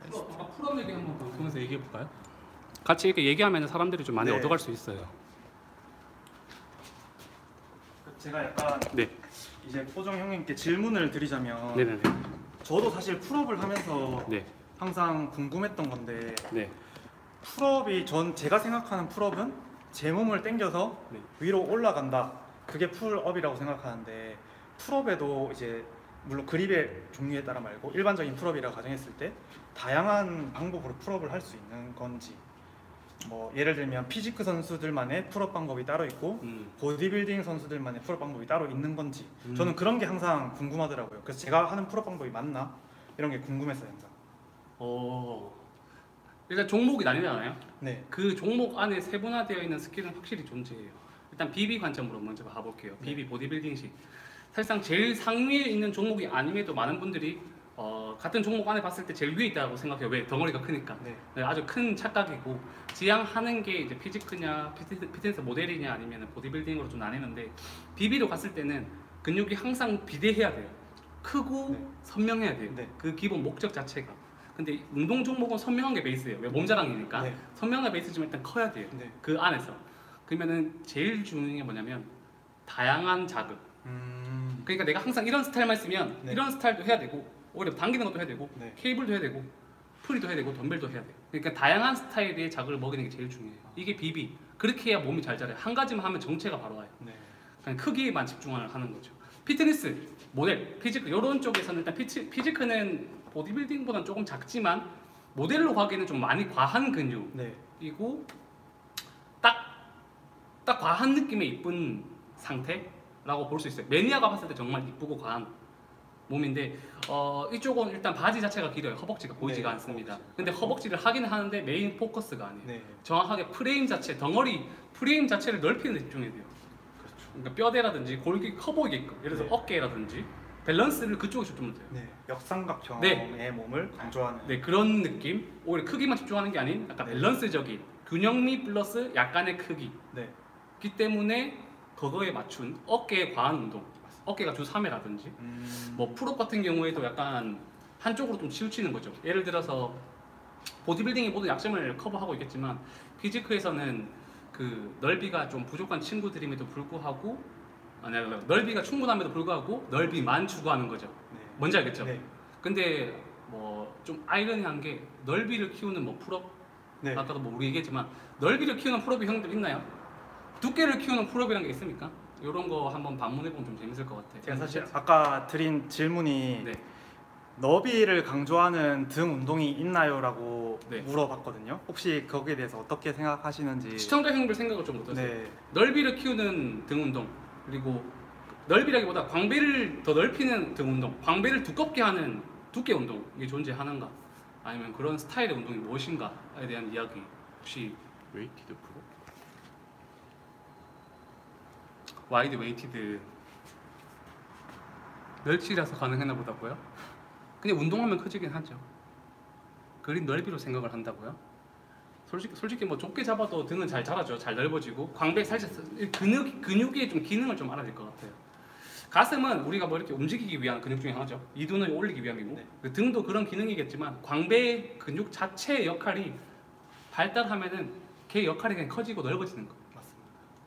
아까 pull-up 얘기 한번 보면서 얘기해 볼까요? 같이 이렇게 얘기하면 사람들이 좀 많이 네. 얻어갈 수 있어요. 제가 약간 네, 이제 뽀종 형님께 질문을 드리자면 네, 네, 저도 사실 pull-up을 하면서 네, 항상 궁금했던 건데 네, pull-up이 전 제가 생각하는 pull-up은 제 몸을 당겨서 네. 위로 올라간다. 그게 pull-up이라고 생각하는데 pull-up에도 이제 물론 그립의 종류에 따라 말고 일반적인 pull-up이라고 가정했을 때 다양한 방법으로 pull-up을 할 수 있는 건지 뭐 예를 들면 physique 선수들만의 pull-up 방법이 따로 있고 음, 보디빌딩 선수들만의 pull-up 방법이 따로 있는 건지 음. 저는 그런 게 항상 궁금하더라고요. 그래서 제가 하는 pull-up 방법이 맞나 이런 게 궁금했어요 항상. 어, 일단 종목이 나뉘잖아요. 네. 그 종목 안에 세분화되어 있는 skill은 확실히 존재해요. 일단 BB 관점으로 먼저 가볼게요. 네. BB 보디빌딩식. 사실상 제일 상위에 있는 종목이 아님에도 많은 분들이 어, 같은 종목 안에 봤을 때 제일 위에 있다고 생각해요. 왜? 덩어리가 크니까. 네. 네, 아주 큰 착각이고 지향하는 게 이제 피지크냐 피트- 피트니스 모델이냐 아니면 보디빌딩으로 좀 나뉘는데 BB로 갔을 때는 근육이 항상 비대해야 돼요. 크고 네. 선명해야 돼요. 네. 그 기본 목적 자체가. 근데 운동 종목은 선명한 게 베이스예요. 왜 몸자랑이니까. 네. 선명한 베이스지만 일단 커야 돼요. 네. 그 안에서. 그러면은 제일 중요한 게 뭐냐면 다양한 자극. 음. 그러니까 내가 항상 이런 스타일만 쓰면 네. 이런 스타일도 해야 되고 오히려 당기는 것도 해야 되고 네. 케이블도 해야 되고 free도 해야 되고 덤벨도 해야 돼. 그러니까 다양한 스타일의 자극을 먹이는 게 제일 중요해요. 이게 비비. 그렇게 해야 몸이 잘 자라요. 한 가지만 하면 정체가 바로 와요. 네. 그냥 크기에만 집중을 하는 거죠. 피트니스, 모델, physique 이런 쪽에서는 일단 피치, physique는 보디빌딩보다는 조금 작지만 모델로 가기에는 좀 많이 과한 근육이고 네. 딱, 딱 과한 느낌의 이쁜 상태라고 볼 수 있어요. 매니아가 봤을 때 정말 이쁘고 과한 몸인데 어, 이쪽은 일단 바지 자체가 길어요. 허벅지가 보이지가 네, 않습니다. 허벅지. 근데 허벅지를 하긴 하는데 main focus가 아니에요. 네. 정확하게 프레임 자체, 덩어리 프레임 자체를 넓히는 데 집중해야 돼요. 그러니까 뼈대라든지 골격이 커 보이게끔 예를 들어서 네. 어깨라든지 밸런스를 그쪽에 집중하면 돼요. 네. 역삼각형의 몸을 강조하는. 네 그런 느낌 오히려 크기만 집중하는 게 아닌 약간 네. 밸런스적인 균형미 플러스 약간의 크기 네. 기 때문에 그거에 맞춘 어깨에 과한 운동 어깨가 주 3회라든지 음. 뭐 pull-up 같은 경우에도 약간 한쪽으로 좀 치우치는 거죠 예를 들어서 보디빌딩이 모든 약점을 커버하고 있겠지만 physique에서는 그 넓이가 좀 부족한 친구들임에도 불구하고 아니, 아니, 아니, 넓이가 충분함에도 불구하고 넓이만 추구하는 거죠. 네. 뭔지 알겠죠? 네. 근데 뭐 좀 아이러니한 게 넓이를 키우는 뭐 pull-up 네. 아까도 뭐 우리 얘기했지만 넓이를 키우는 pull-up이 형들 있나요? 두께를 키우는 pull-up이라는 게 있습니까? 이런 거 한번 반문해 보면 좀 재밌을 것 같아요. 제가 사실 아까 드린 질문이 네. 너비를 강조하는 등 운동이 있나요라고 네. 물어봤거든요. 혹시 거기에 대해서 어떻게 생각하시는지. 시청자 형들 생각을 좀 어떠세요? 네. 넓이를 키우는 등 운동 그리고 넓이라기보다 광배를 더 넓히는 등 운동, 광배를 두껍게 하는 두께 운동 이게 존재하는가? 아니면 그런 스타일의 운동이 무엇인가에 대한 이야기 혹시 weighted pull-up? Wide weighted 멸치라서 가능했나 보다고요? 그냥 운동하면 커지긴 하죠. 그립 넓이로 생각을 한다고요? 솔직히 솔직히 뭐 좁게 잡아도 등은 잘 자라죠. 잘 넓어지고 광배 살짝 이 근육 근육의 좀 기능을 좀 알아야 될 것 같아요. 가슴은 우리가 뭐 이렇게 움직이기 위한 근육 중에 하나죠. 이둔을 올리기 위함이고 네. 그 등도 그런 기능이겠지만 광배 근육 자체의 역할이 발달하면은 걔 역할이 그냥 커지고 넓어지는 거.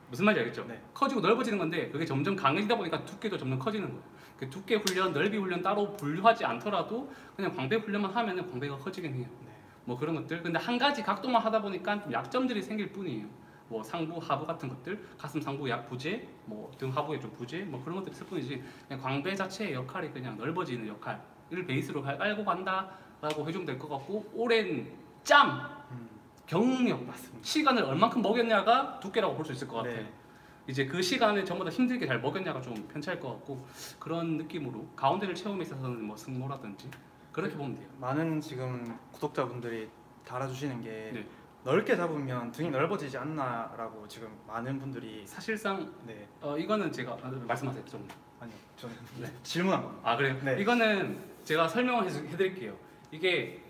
무슨 말인지 알겠죠? 네. 커지고 넓어지는 건데 그게 점점 강해지다 보니까 두께도 점점 커지는 거예요. 그 두께 훈련, 넓이 훈련 따로 분류하지 않더라도 그냥 광배 훈련만 하면은 광배가 커지긴 해요. 네. 뭐 그런 것들. 근데 한 가지 각도만 하다 보니까 좀 약점들이 생길 뿐이에요. 뭐 상부, 하부 같은 것들, 가슴 상부 약 부재, 뭐 등 하부에 좀 부재, 뭐 그런 것들이 있을 뿐이지 그냥 광배 자체의 역할이 그냥 넓어지는 역할을 베이스로 갈- 깔고 간다라고 해주면 될 것 같고 오랜 짬, 음, 경력, 맞습니다. 시간을 얼만큼 먹였냐가 두께라고 볼 수 있을 것 같아요. 네. 이제 그 시간을 전부 다 힘들게 잘 먹였냐가 좀 편차일 것 같고 그런 느낌으로 가운데를 채움에 있어서는 뭐 승모라든지 그렇게 보면 돼요. 많은 지금 구독자분들이 달아주시는 게 네. 넓게 잡으면 등이 넓어지지 않나라고 지금 많은 분들이 사실상 네 어, 이거는 제가 아, 말씀하세요 좀. 아니요 저는 네. 질문한 겁니다. 아 그래요? 네. 이거는 제가 설명을 해- 해드릴게요. 이게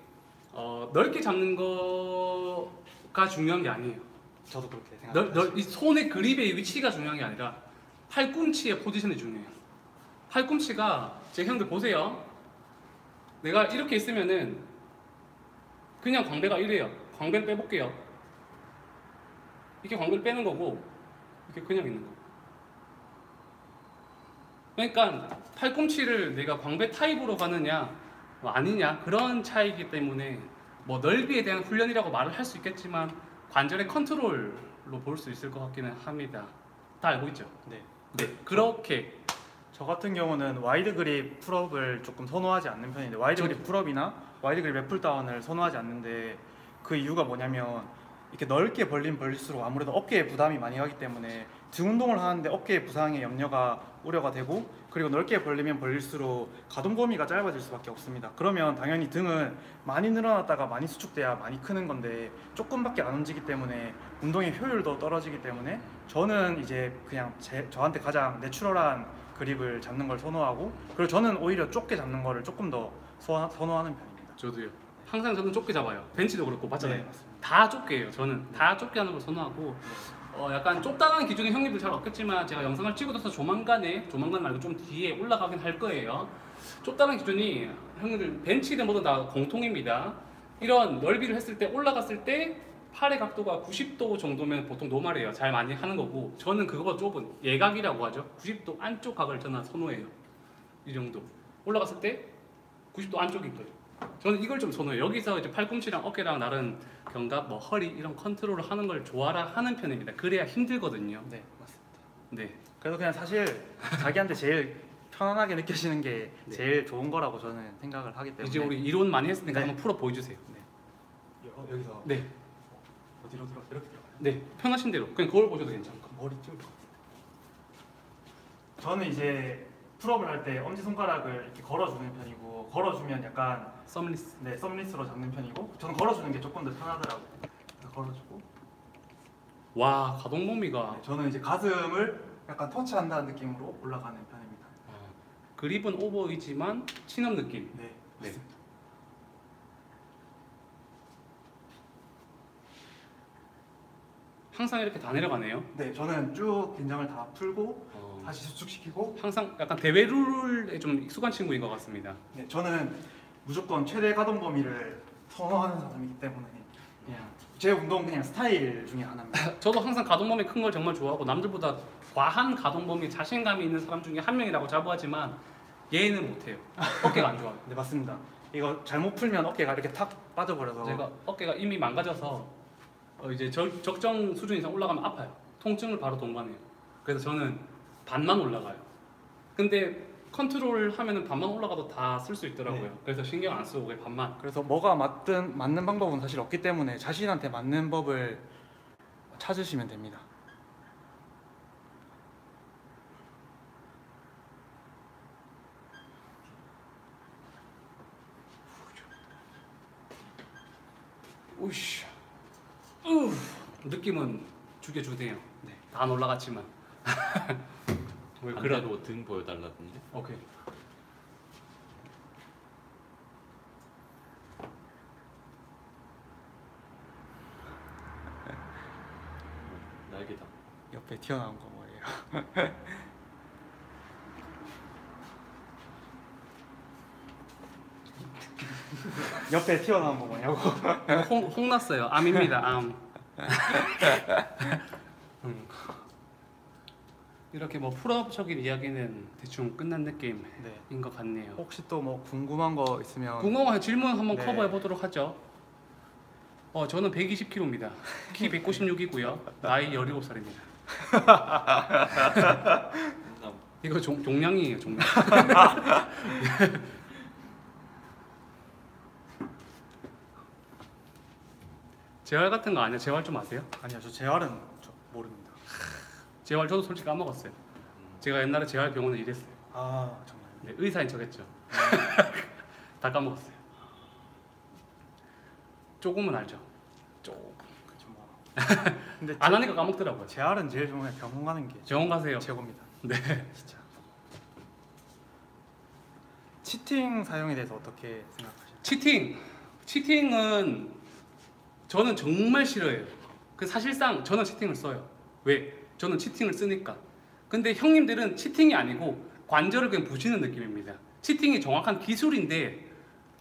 어, 넓게 잡는 거가 중요한 게 아니에요. 저도 그렇게 넓, 생각합니다. 넓, 이 손의 그립의 위치가 중요한 게 아니라 팔꿈치의 포지션이 중요해요. 팔꿈치가 제 형들 보세요. 내가 이렇게 있으면은 그냥 광배가 이래요. 광배를 빼볼게요. 이렇게 광배를 빼는 거고 이렇게 그냥 있는 거. 그러니까 팔꿈치를 내가 광배 타입으로 가느냐 뭐 아니냐 그런 차이기 때문에 뭐 넓이에 대한 훈련이라고 말을 할 수 있겠지만 관절의 컨트롤로 볼 수 있을 것 같기는 합니다. 다 알고 있죠? 네. 네. 그렇게 저 같은 경우는 wide grip pull-up을 조금 선호하지 않는 편인데 wide grip pull-up이나 wide grip lat pulldown을 선호하지 않는데 그 이유가 뭐냐면 이렇게 넓게 벌림 벌릴수록 아무래도 어깨에 부담이 많이 가기 때문에 등 운동을 하는데 어깨 부상의 염려가 우려가 되고 그리고 넓게 벌리면 벌릴수록 가동 범위가 짧아질 수밖에 없습니다. 그러면 당연히 등은 많이 늘어났다가 많이 수축돼야 많이 크는 건데 조금밖에 안 움직이기 때문에 운동의 효율도 떨어지기 때문에 저는 이제 그냥 제, 저한테 가장 내추럴한 그립을 잡는 걸 선호하고 그리고 저는 오히려 좁게 잡는 거를 조금 더 소- 선호하는 편입니다. 저도요. 항상 저는 좁게 잡아요. 벤치도 그렇고 맞잖아요. 네. 다 좁게 해요. 저는 다 좁게 하는 걸 선호하고 어, 약간 좁다는 기준이 형님들 잘 없겠지만 제가 영상을 찍어둬서 조만간에 조만간 말고 좀 뒤에 올라가긴 할 거예요. 좁다는 기준이 형님들 벤치든 뭐든 다 공통입니다. 이런 넓이를 했을 때 올라갔을 때 팔의 각도가 90도 정도면 보통 노말이에요. 잘 많이 하는 거고 저는 그거보다 좁은 예각이라고 하죠. 90도 안쪽 각을 저는 선호해요. 이 정도 올라갔을 때 90도 안쪽인 거예요. 저는 이걸 좀 선호해요. 여기서 이제 팔꿈치랑 어깨랑 나른 견갑, 뭐 허리 이런 컨트롤을 하는 걸 좋아라 하는 편입니다. 그래야 힘들거든요. 네, 맞습니다. 네. 그래서 그냥 사실 자기한테 제일 편안하게 느껴지는 게 네. 제일 좋은 거라고 저는 생각을 하기 때문에 이제 우리 이론 많이 했으니까 네. 한번 pull-up 보여주세요. 여- 여기서 네. 어디로 들어 이렇게 들어가요. 네. 편하신 대로 그냥 거울 보셔도 괜찮고. 머리 좀. 저는 이제 pull-up을 할 때 엄지 손가락을 이렇게 걸어주는 편이고 걸어주면 약간 thumbless. 네 thumbless로 잡는 편이고 저는 걸어주는 게 조금 더 편하더라고요. 그래서 걸어주고 와 가동 범위가 네, 저는 이제 가슴을 약간 터치한다는 느낌으로 올라가는 편입니다. 어, 그립은 오버이지만 친업 느낌. 네, 네. 항상 이렇게 다 내려가네요. 네, 저는 쭉 긴장을 다 풀고 어, 다시 수축시키고 항상 약간 대회 룰에 좀 익숙한 친구인 것 같습니다. 네, 저는 무조건 최대 가동 범위를 선호하는 사람이기 때문에 그냥 제 운동 그냥 스타일 중에 하나입니다. *laughs* 저도 항상 가동 범위 큰 걸 정말 좋아하고 남들보다 과한 가동 범위 자신감이 있는 사람 중에 한 명이라고 자부하지만 얘는 못해요. 어깨가 안 좋아요. *laughs* 네 맞습니다. 이거 잘못 풀면 어깨가 이렇게 탁 빠져버려서 제가 어깨가 이미 망가져서 어 이제 절- 적정 수준 이상 올라가면 아파요. 통증을 바로 동반해요. 그래서 저는 반만 올라가요. 근데 컨트롤 하면은 반만 올라가도 다 쓸 수 있더라고요. 네. 그래서 신경 안 쓰고 그냥 반만. 그래서 뭐가 맞든 맞는 방법은 사실 없기 때문에 자신한테 맞는 법을 찾으시면 됩니다. 우 느낌은 주게 주네요. 네. 다안 올라갔지만. *laughs* 왜 그래? 반대로 등 보여달라던데. 오케이. *laughs* 날개다. 옆에 튀어나온 거 뭐예요? *laughs* 옆에 튀어나온 거 뭐냐고? 홍, 홍났어요. 암입니다. 암. *laughs* 음. 이렇게 뭐 풀업적인 이야기는 대충 끝난 느낌인 네. 것 같네요. 혹시 또 뭐 궁금한 거 있으면 궁금한 질문 한번 네. 커버해 보도록 하죠. 어, 저는 120kg입니다. 키 *laughs* 196이고요. 나이 17살입니다. 항상 *laughs* 이거 종, 종량이에요, 종량. *laughs* 재활 같은 거 아니야? 재활 좀 아세요? 아니요 저 재활은 저 모릅니다. 재활 저도 솔직히 까먹었어요. 제가 옛날에 재활 병원에 일했어요. 아 정말. 네, 의사인 척했죠. *laughs* 다 까먹었어요. 조금은 알죠. 조금. 그쵸 뭐. *laughs* 근데 안 하니까 까먹더라고요. 재활은 제일 좋은 게 병원 가는 게 병원 가세요. 최고입니다. 네. 진짜. 치팅 사용에 대해서 어떻게 생각하시나요? 치팅. 치팅은 저는 정말 싫어해요. 그 사실상 저는 치팅을 써요. 왜? 저는 치팅을 쓰니까. 근데 형님들은 치팅이 아니고 관절을 그냥 부시는 느낌입니다. 치팅이 정확한 기술인데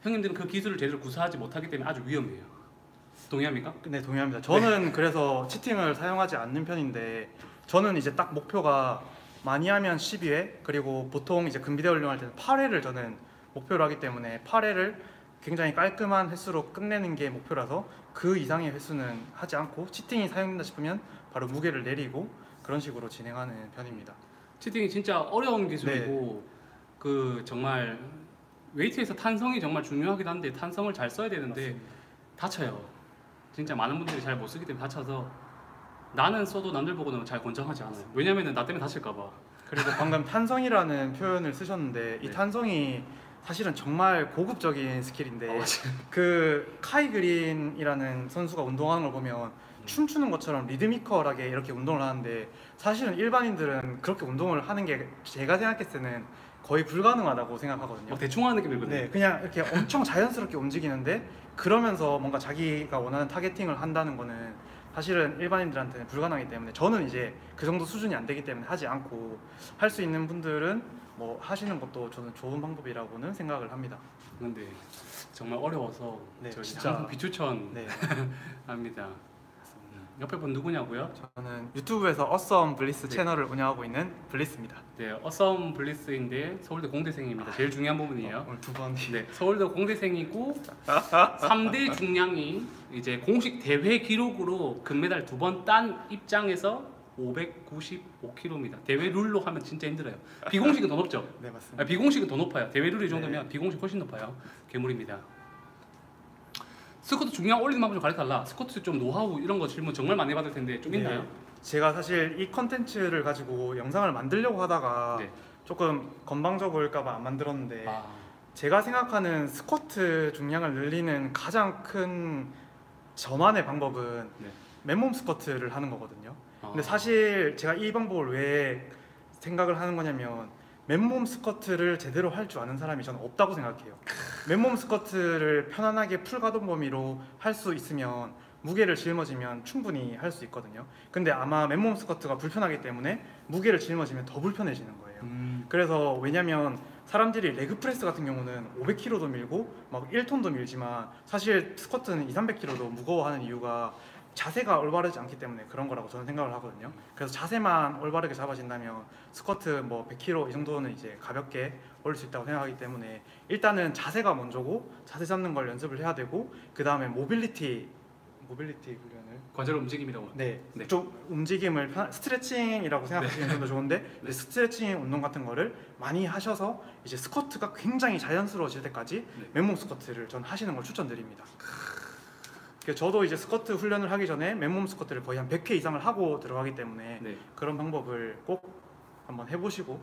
형님들은 그 기술을 제대로 구사하지 못하기 때문에 아주 위험해요. 동의합니까? 네 동의합니다. 저는 그래서 치팅을 사용하지 않는 편인데 저는 이제 딱 목표가 많이 하면 12회 그리고 보통 이제 금비대 훈련할 때는 8회를 저는 목표로 하기 때문에 8회를 굉장히 깔끔한 횟수로 끝내는 게 목표라서 그 이상의 횟수는 하지 않고 치팅이 사용된다 싶으면 바로 무게를 내리고 그런 식으로 진행하는 편입니다. 치팅이 진짜 어려운 기술이고 그 정말 웨이트에서 탄성이 정말 중요하긴 한데 탄성을 잘 써야 되는데 다쳐요. 진짜 많은 분들이 잘 못 쓰기 때문에 다쳐서 나는 써도 남들 보고는 잘 권장하지 않아요. 왜냐면은 나 때문에 다칠까봐. 그리고 방금 탄성이라는 표현을 쓰셨는데 이 네. 탄성이 사실은 정말 고급적인 skill인데 어, 그 카이 그린이라는 선수가 운동하는 걸 보면 음. 춤추는 것처럼 리드미컬하게 이렇게 운동을 하는데 사실은 일반인들은 그렇게 운동을 하는 게 제가 생각했을 때는 거의 불가능하다고 생각하거든요. 뭐 대충 하는 느낌이거든요. 네, 그냥 이렇게 엄청 자연스럽게 움직이는데 그러면서 뭔가 자기가 원하는 targeting을 한다는 거는 사실은 일반인들한테는 불가능하기 때문에 저는 이제 그 정도 수준이 안 되기 때문에 하지 않고 할 수 있는 분들은 뭐 하시는 것도 저는 좋은 방법이라고는 생각을 합니다. 근데 정말 어려워서 네, 저 진짜. 항상 비추천 네, *laughs* 합니다. 음, 옆에 분 누구냐고요? 저는 유튜브에서 Awesome Bliss 네. 채널을 운영하고 있는 Bliss입니다. 네, Awesome Bliss인데 서울대 공대생입니다. 제일 중요한 부분이에요. 오늘 두 번. 네, 서울대 공대생이고 3대 중량이 이제 공식 대회 기록으로 금메달 두 번 딴 입장에서 595kg입니다. 대회 룰로 하면 진짜 힘들어요. 비공식은 더 높죠? 네 맞습니다. 아, 비공식은 더 높아요. 대회 룰이 정도면 비공식 훨씬 높아요. 괴물입니다. 스쿼트 중량 올리는 방법 좀 가르쳐달라. 스쿼트 좀 노하우 이런 거 질문 정말 많이 받을 텐데 좀 네. 있나요? 제가 사실 이 컨텐츠를 가지고 영상을 만들려고 하다가 네. 조금 건방져 보일까봐 안 만들었는데 아, 제가 생각하는 스쿼트 중량을 늘리는 가장 큰 저만의 방법은 네. 맨몸 스쿼트를 하는 거거든요. 아. 근데 사실 제가 이 방법을 왜 생각을 하는 거냐면 맨몸 스쿼트를 제대로 할 줄 아는 사람이 저는 없다고 생각해요. 맨몸 스쿼트를 편안하게 풀 가동 범위로 할 수 있으면 무게를 짊어지면 충분히 할 수 있거든요. 근데 아마 맨몸 스쿼트가 불편하기 때문에 무게를 짊어지면 더 불편해지는 거예요. 음, 그래서 왜냐면 사람들이 leg press 같은 경우는 500kg도 밀고 막 1톤도 밀지만 사실 스쿼트는 2, 300kg도 무거워하는 이유가 자세가 올바르지 않기 때문에 그런 거라고 저는 생각을 하거든요. 그래서 자세만 올바르게 잡아진다면 스쿼트 뭐 100kg 이 정도는 이제 가볍게 올릴 수 있다고 생각하기 때문에 일단은 자세가 먼저고 자세 잡는 걸 연습을 해야 되고 그 다음에 mobility mobility 훈련을 관절 움직임이라고. 네, 네. 좀 움직임을 편, 스트레칭이라고 생각하시면 좀더 좋은데 *laughs* 이제 스트레칭 운동 같은 거를 많이 하셔서 이제 스쿼트가 굉장히 자연스러워질 때까지 네. 맨몸 스쿼트를 전 하시는 걸 추천드립니다. 그래서 저도 이제 스쿼트 훈련을 하기 전에 맨몸 스쿼트를 거의 한 100회 이상을 하고 들어가기 때문에 네. 그런 방법을 꼭 한번 해보시고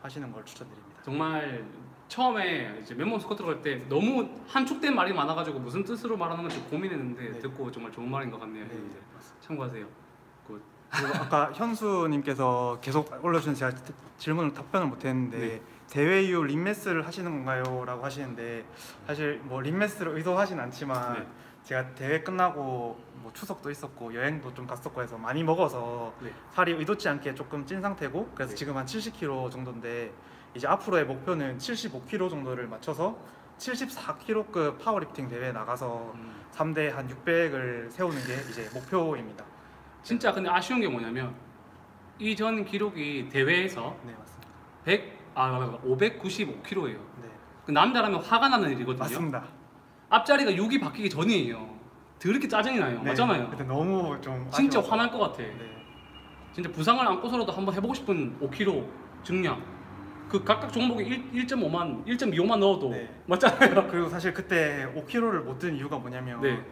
하시는 걸 추천드립니다. 정말 처음에 이제 맨몸 스쿼트 할때 너무 한축된 말이 많아가지고 무슨 뜻으로 말하는 건지 고민했는데 네. 듣고 정말 좋은 말인 것 같네요. 네, 참고하세요. 그리고 아까 현수님께서 계속 올려주신 제가 질문을 답변을 못했는데 네. 대회 이후 림메스를 하시는 건가요?라고 하시는데 사실 뭐 lean mass를 의도하진 않지만 네. 제가 대회 끝나고 뭐 추석도 있었고 여행도 좀 갔었고 해서 많이 먹어서 네. 살이 의도치 않게 조금 찐 상태고 그래서 네. 지금 한 70kg 정도인데 이제 앞으로의 목표는 75kg 정도를 맞춰서 74kg급 파워리프팅 대회에 나가서 음. 3대 한 600을 세우는 게 이제 목표입니다. 진짜 근데 아쉬운 게 뭐냐면 이전 기록이 대회에서 네 맞습니다. 100, 아 595kg예요. 네그 남자라면 화가 나는 일이거든요. 맞습니다. 앞자리가 6이 바뀌기 전이에요. 더럽게 짜증이 나요. 네, 맞잖아요. 그때 너무 좀 진짜. 화날 것 같아. 네. 진짜 부상을 안고서라도 한번 해보고 싶은 5kg 증량. 그 각각 종목에 1, 1.5만, 1.25만 넣어도 네. 맞잖아요. *laughs* 그리고 사실 그때 5kg를 못 든 이유가 뭐냐면 네.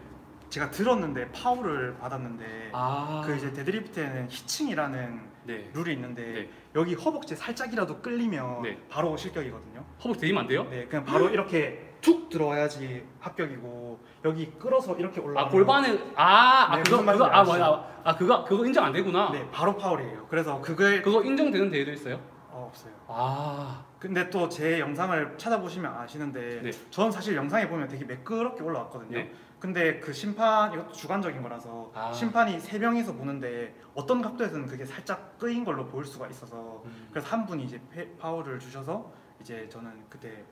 제가 들었는데 파울을 받았는데 아, 그 이제 데드리프트에는 hitching이라는 네. 룰이 있는데 네. 여기 허벅지 살짝이라도 끌리면 네. 바로 실격이거든요. 허벅지 대리면 안 돼요? 네, 그냥 바로 *gasps* 이렇게 툭 들어와야지 합격이고 여기 끌어서 이렇게 올라. 아 골반에 아, 아 네, 그거 그거 아 뭐야 아 그거 그거 인정 안 되구나. 네, 바로 파울이에요. 그래서 그걸 그거 인정되는 대회도 있어요? 어, 없어요. 아 근데 또 제 영상을 찾아보시면 아시는데 네. 전 사실 영상에 보면 되게 매끄럽게 올라왔거든요. 네. 근데 그 심판 이것도 주관적인 거라서 아. 심판이 세 명이서 보는데 어떤 각도에서는 그게 살짝 끄인 걸로 보일 수가 있어서 음. 그래서 한 분이 이제 페- 파울을 주셔서 이제 저는 그때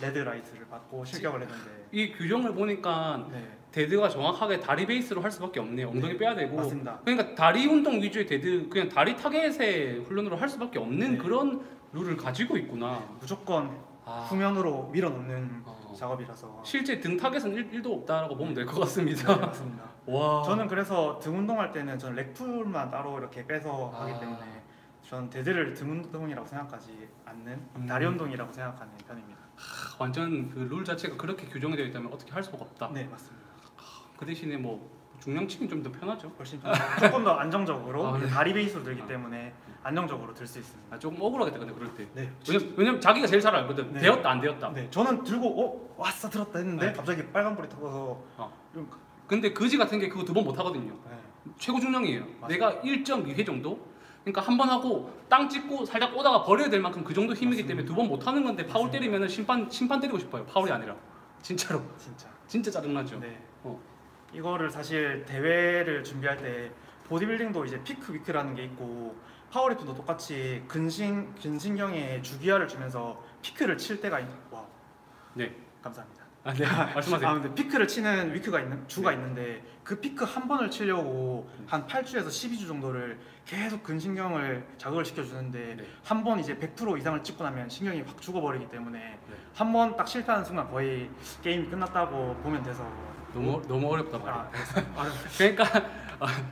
red light를 받고 실격을 했는데 이 규정을 보니까 네 데드가 정확하게 다리 베이스로 할 수밖에 없네요. 엉덩이 네, 빼야 되고. 맞습니다. 그러니까 다리 운동 위주의 데드 그냥 다리 타겟의 훈련으로 할 수밖에 없는 네. 그런 룰을 가지고 있구나. 무조건 아, 후면으로 밀어넣는 어. 작업이라서 실제 등 타겟은 1도 없다라고 보면 될 것 같습니다. 네, 맞습니다. *laughs* 와. 저는 그래서 등 운동할 때는 저는 rack pull만 따로 이렇게 빼서 아. 하기 때문에 저는 데드를 등 운동이라고 생각하지 않는 음. 다리 운동이라고 생각하는 편입니다. 완전 그 룰 자체가 그렇게 규정이 되어 있다면 어떻게 할 수가 없다. 네 맞습니다. 그 대신에 뭐 중량치기 좀더 편하죠. 훨씬 편- 조금 더 안정적으로 아, 네. 다리 베이스로 들기 아. 때문에 안정적으로 들 수 있습니다. 아, 조금 억울하겠다 근데 그럴 때. 네. 왜냐면, 왜냐면 자기가 제일 잘 알거든. 네. 되었다 안 되었다. 네, 저는 들고 어 왔어 들었다 했는데 네. 갑자기 빨간불이 타서 어. 좀 근데 거지 같은 게 그거 두 번 못 하거든요. 네. 최고 중량이에요. 맞아요. 내가 1.2회 정도. 그러니까 한 번 하고 땅 찍고 살짝 오다가 버려야 될 만큼 그 정도 힘이기. 때문에 두 번 못 하는 건데 파울. 때리면은 심판 심판 때리고 싶어요. 파울이 아니라 진짜로 진짜. 진짜 짜증나죠. 네. 어. 이거를 사실 대회를 준비할 때 보디빌딩도 이제 peak week라는 게 있고 파워리프트도 똑같이 근신 근신경에 주기화를 주면서 피크를 칠 때가 있. 와. 네. 감사합니다. 아, 네. 말씀하세요. 아 근데 피크를 치는 week가 있는 주가 있는데 그 피크 한 번을 치려고 한 8주에서 12주 정도를 계속 근신경을 자극을 시켜 주는데 네. 한번 이제 100% 이상을 찍고 나면 신경이 확 죽어버리기 때문에 네. 한번 딱 실패하는 순간 거의 게임이 끝났다고 보면 돼서 너무 너무 어렵다 말이야. 아. 아, 그러니까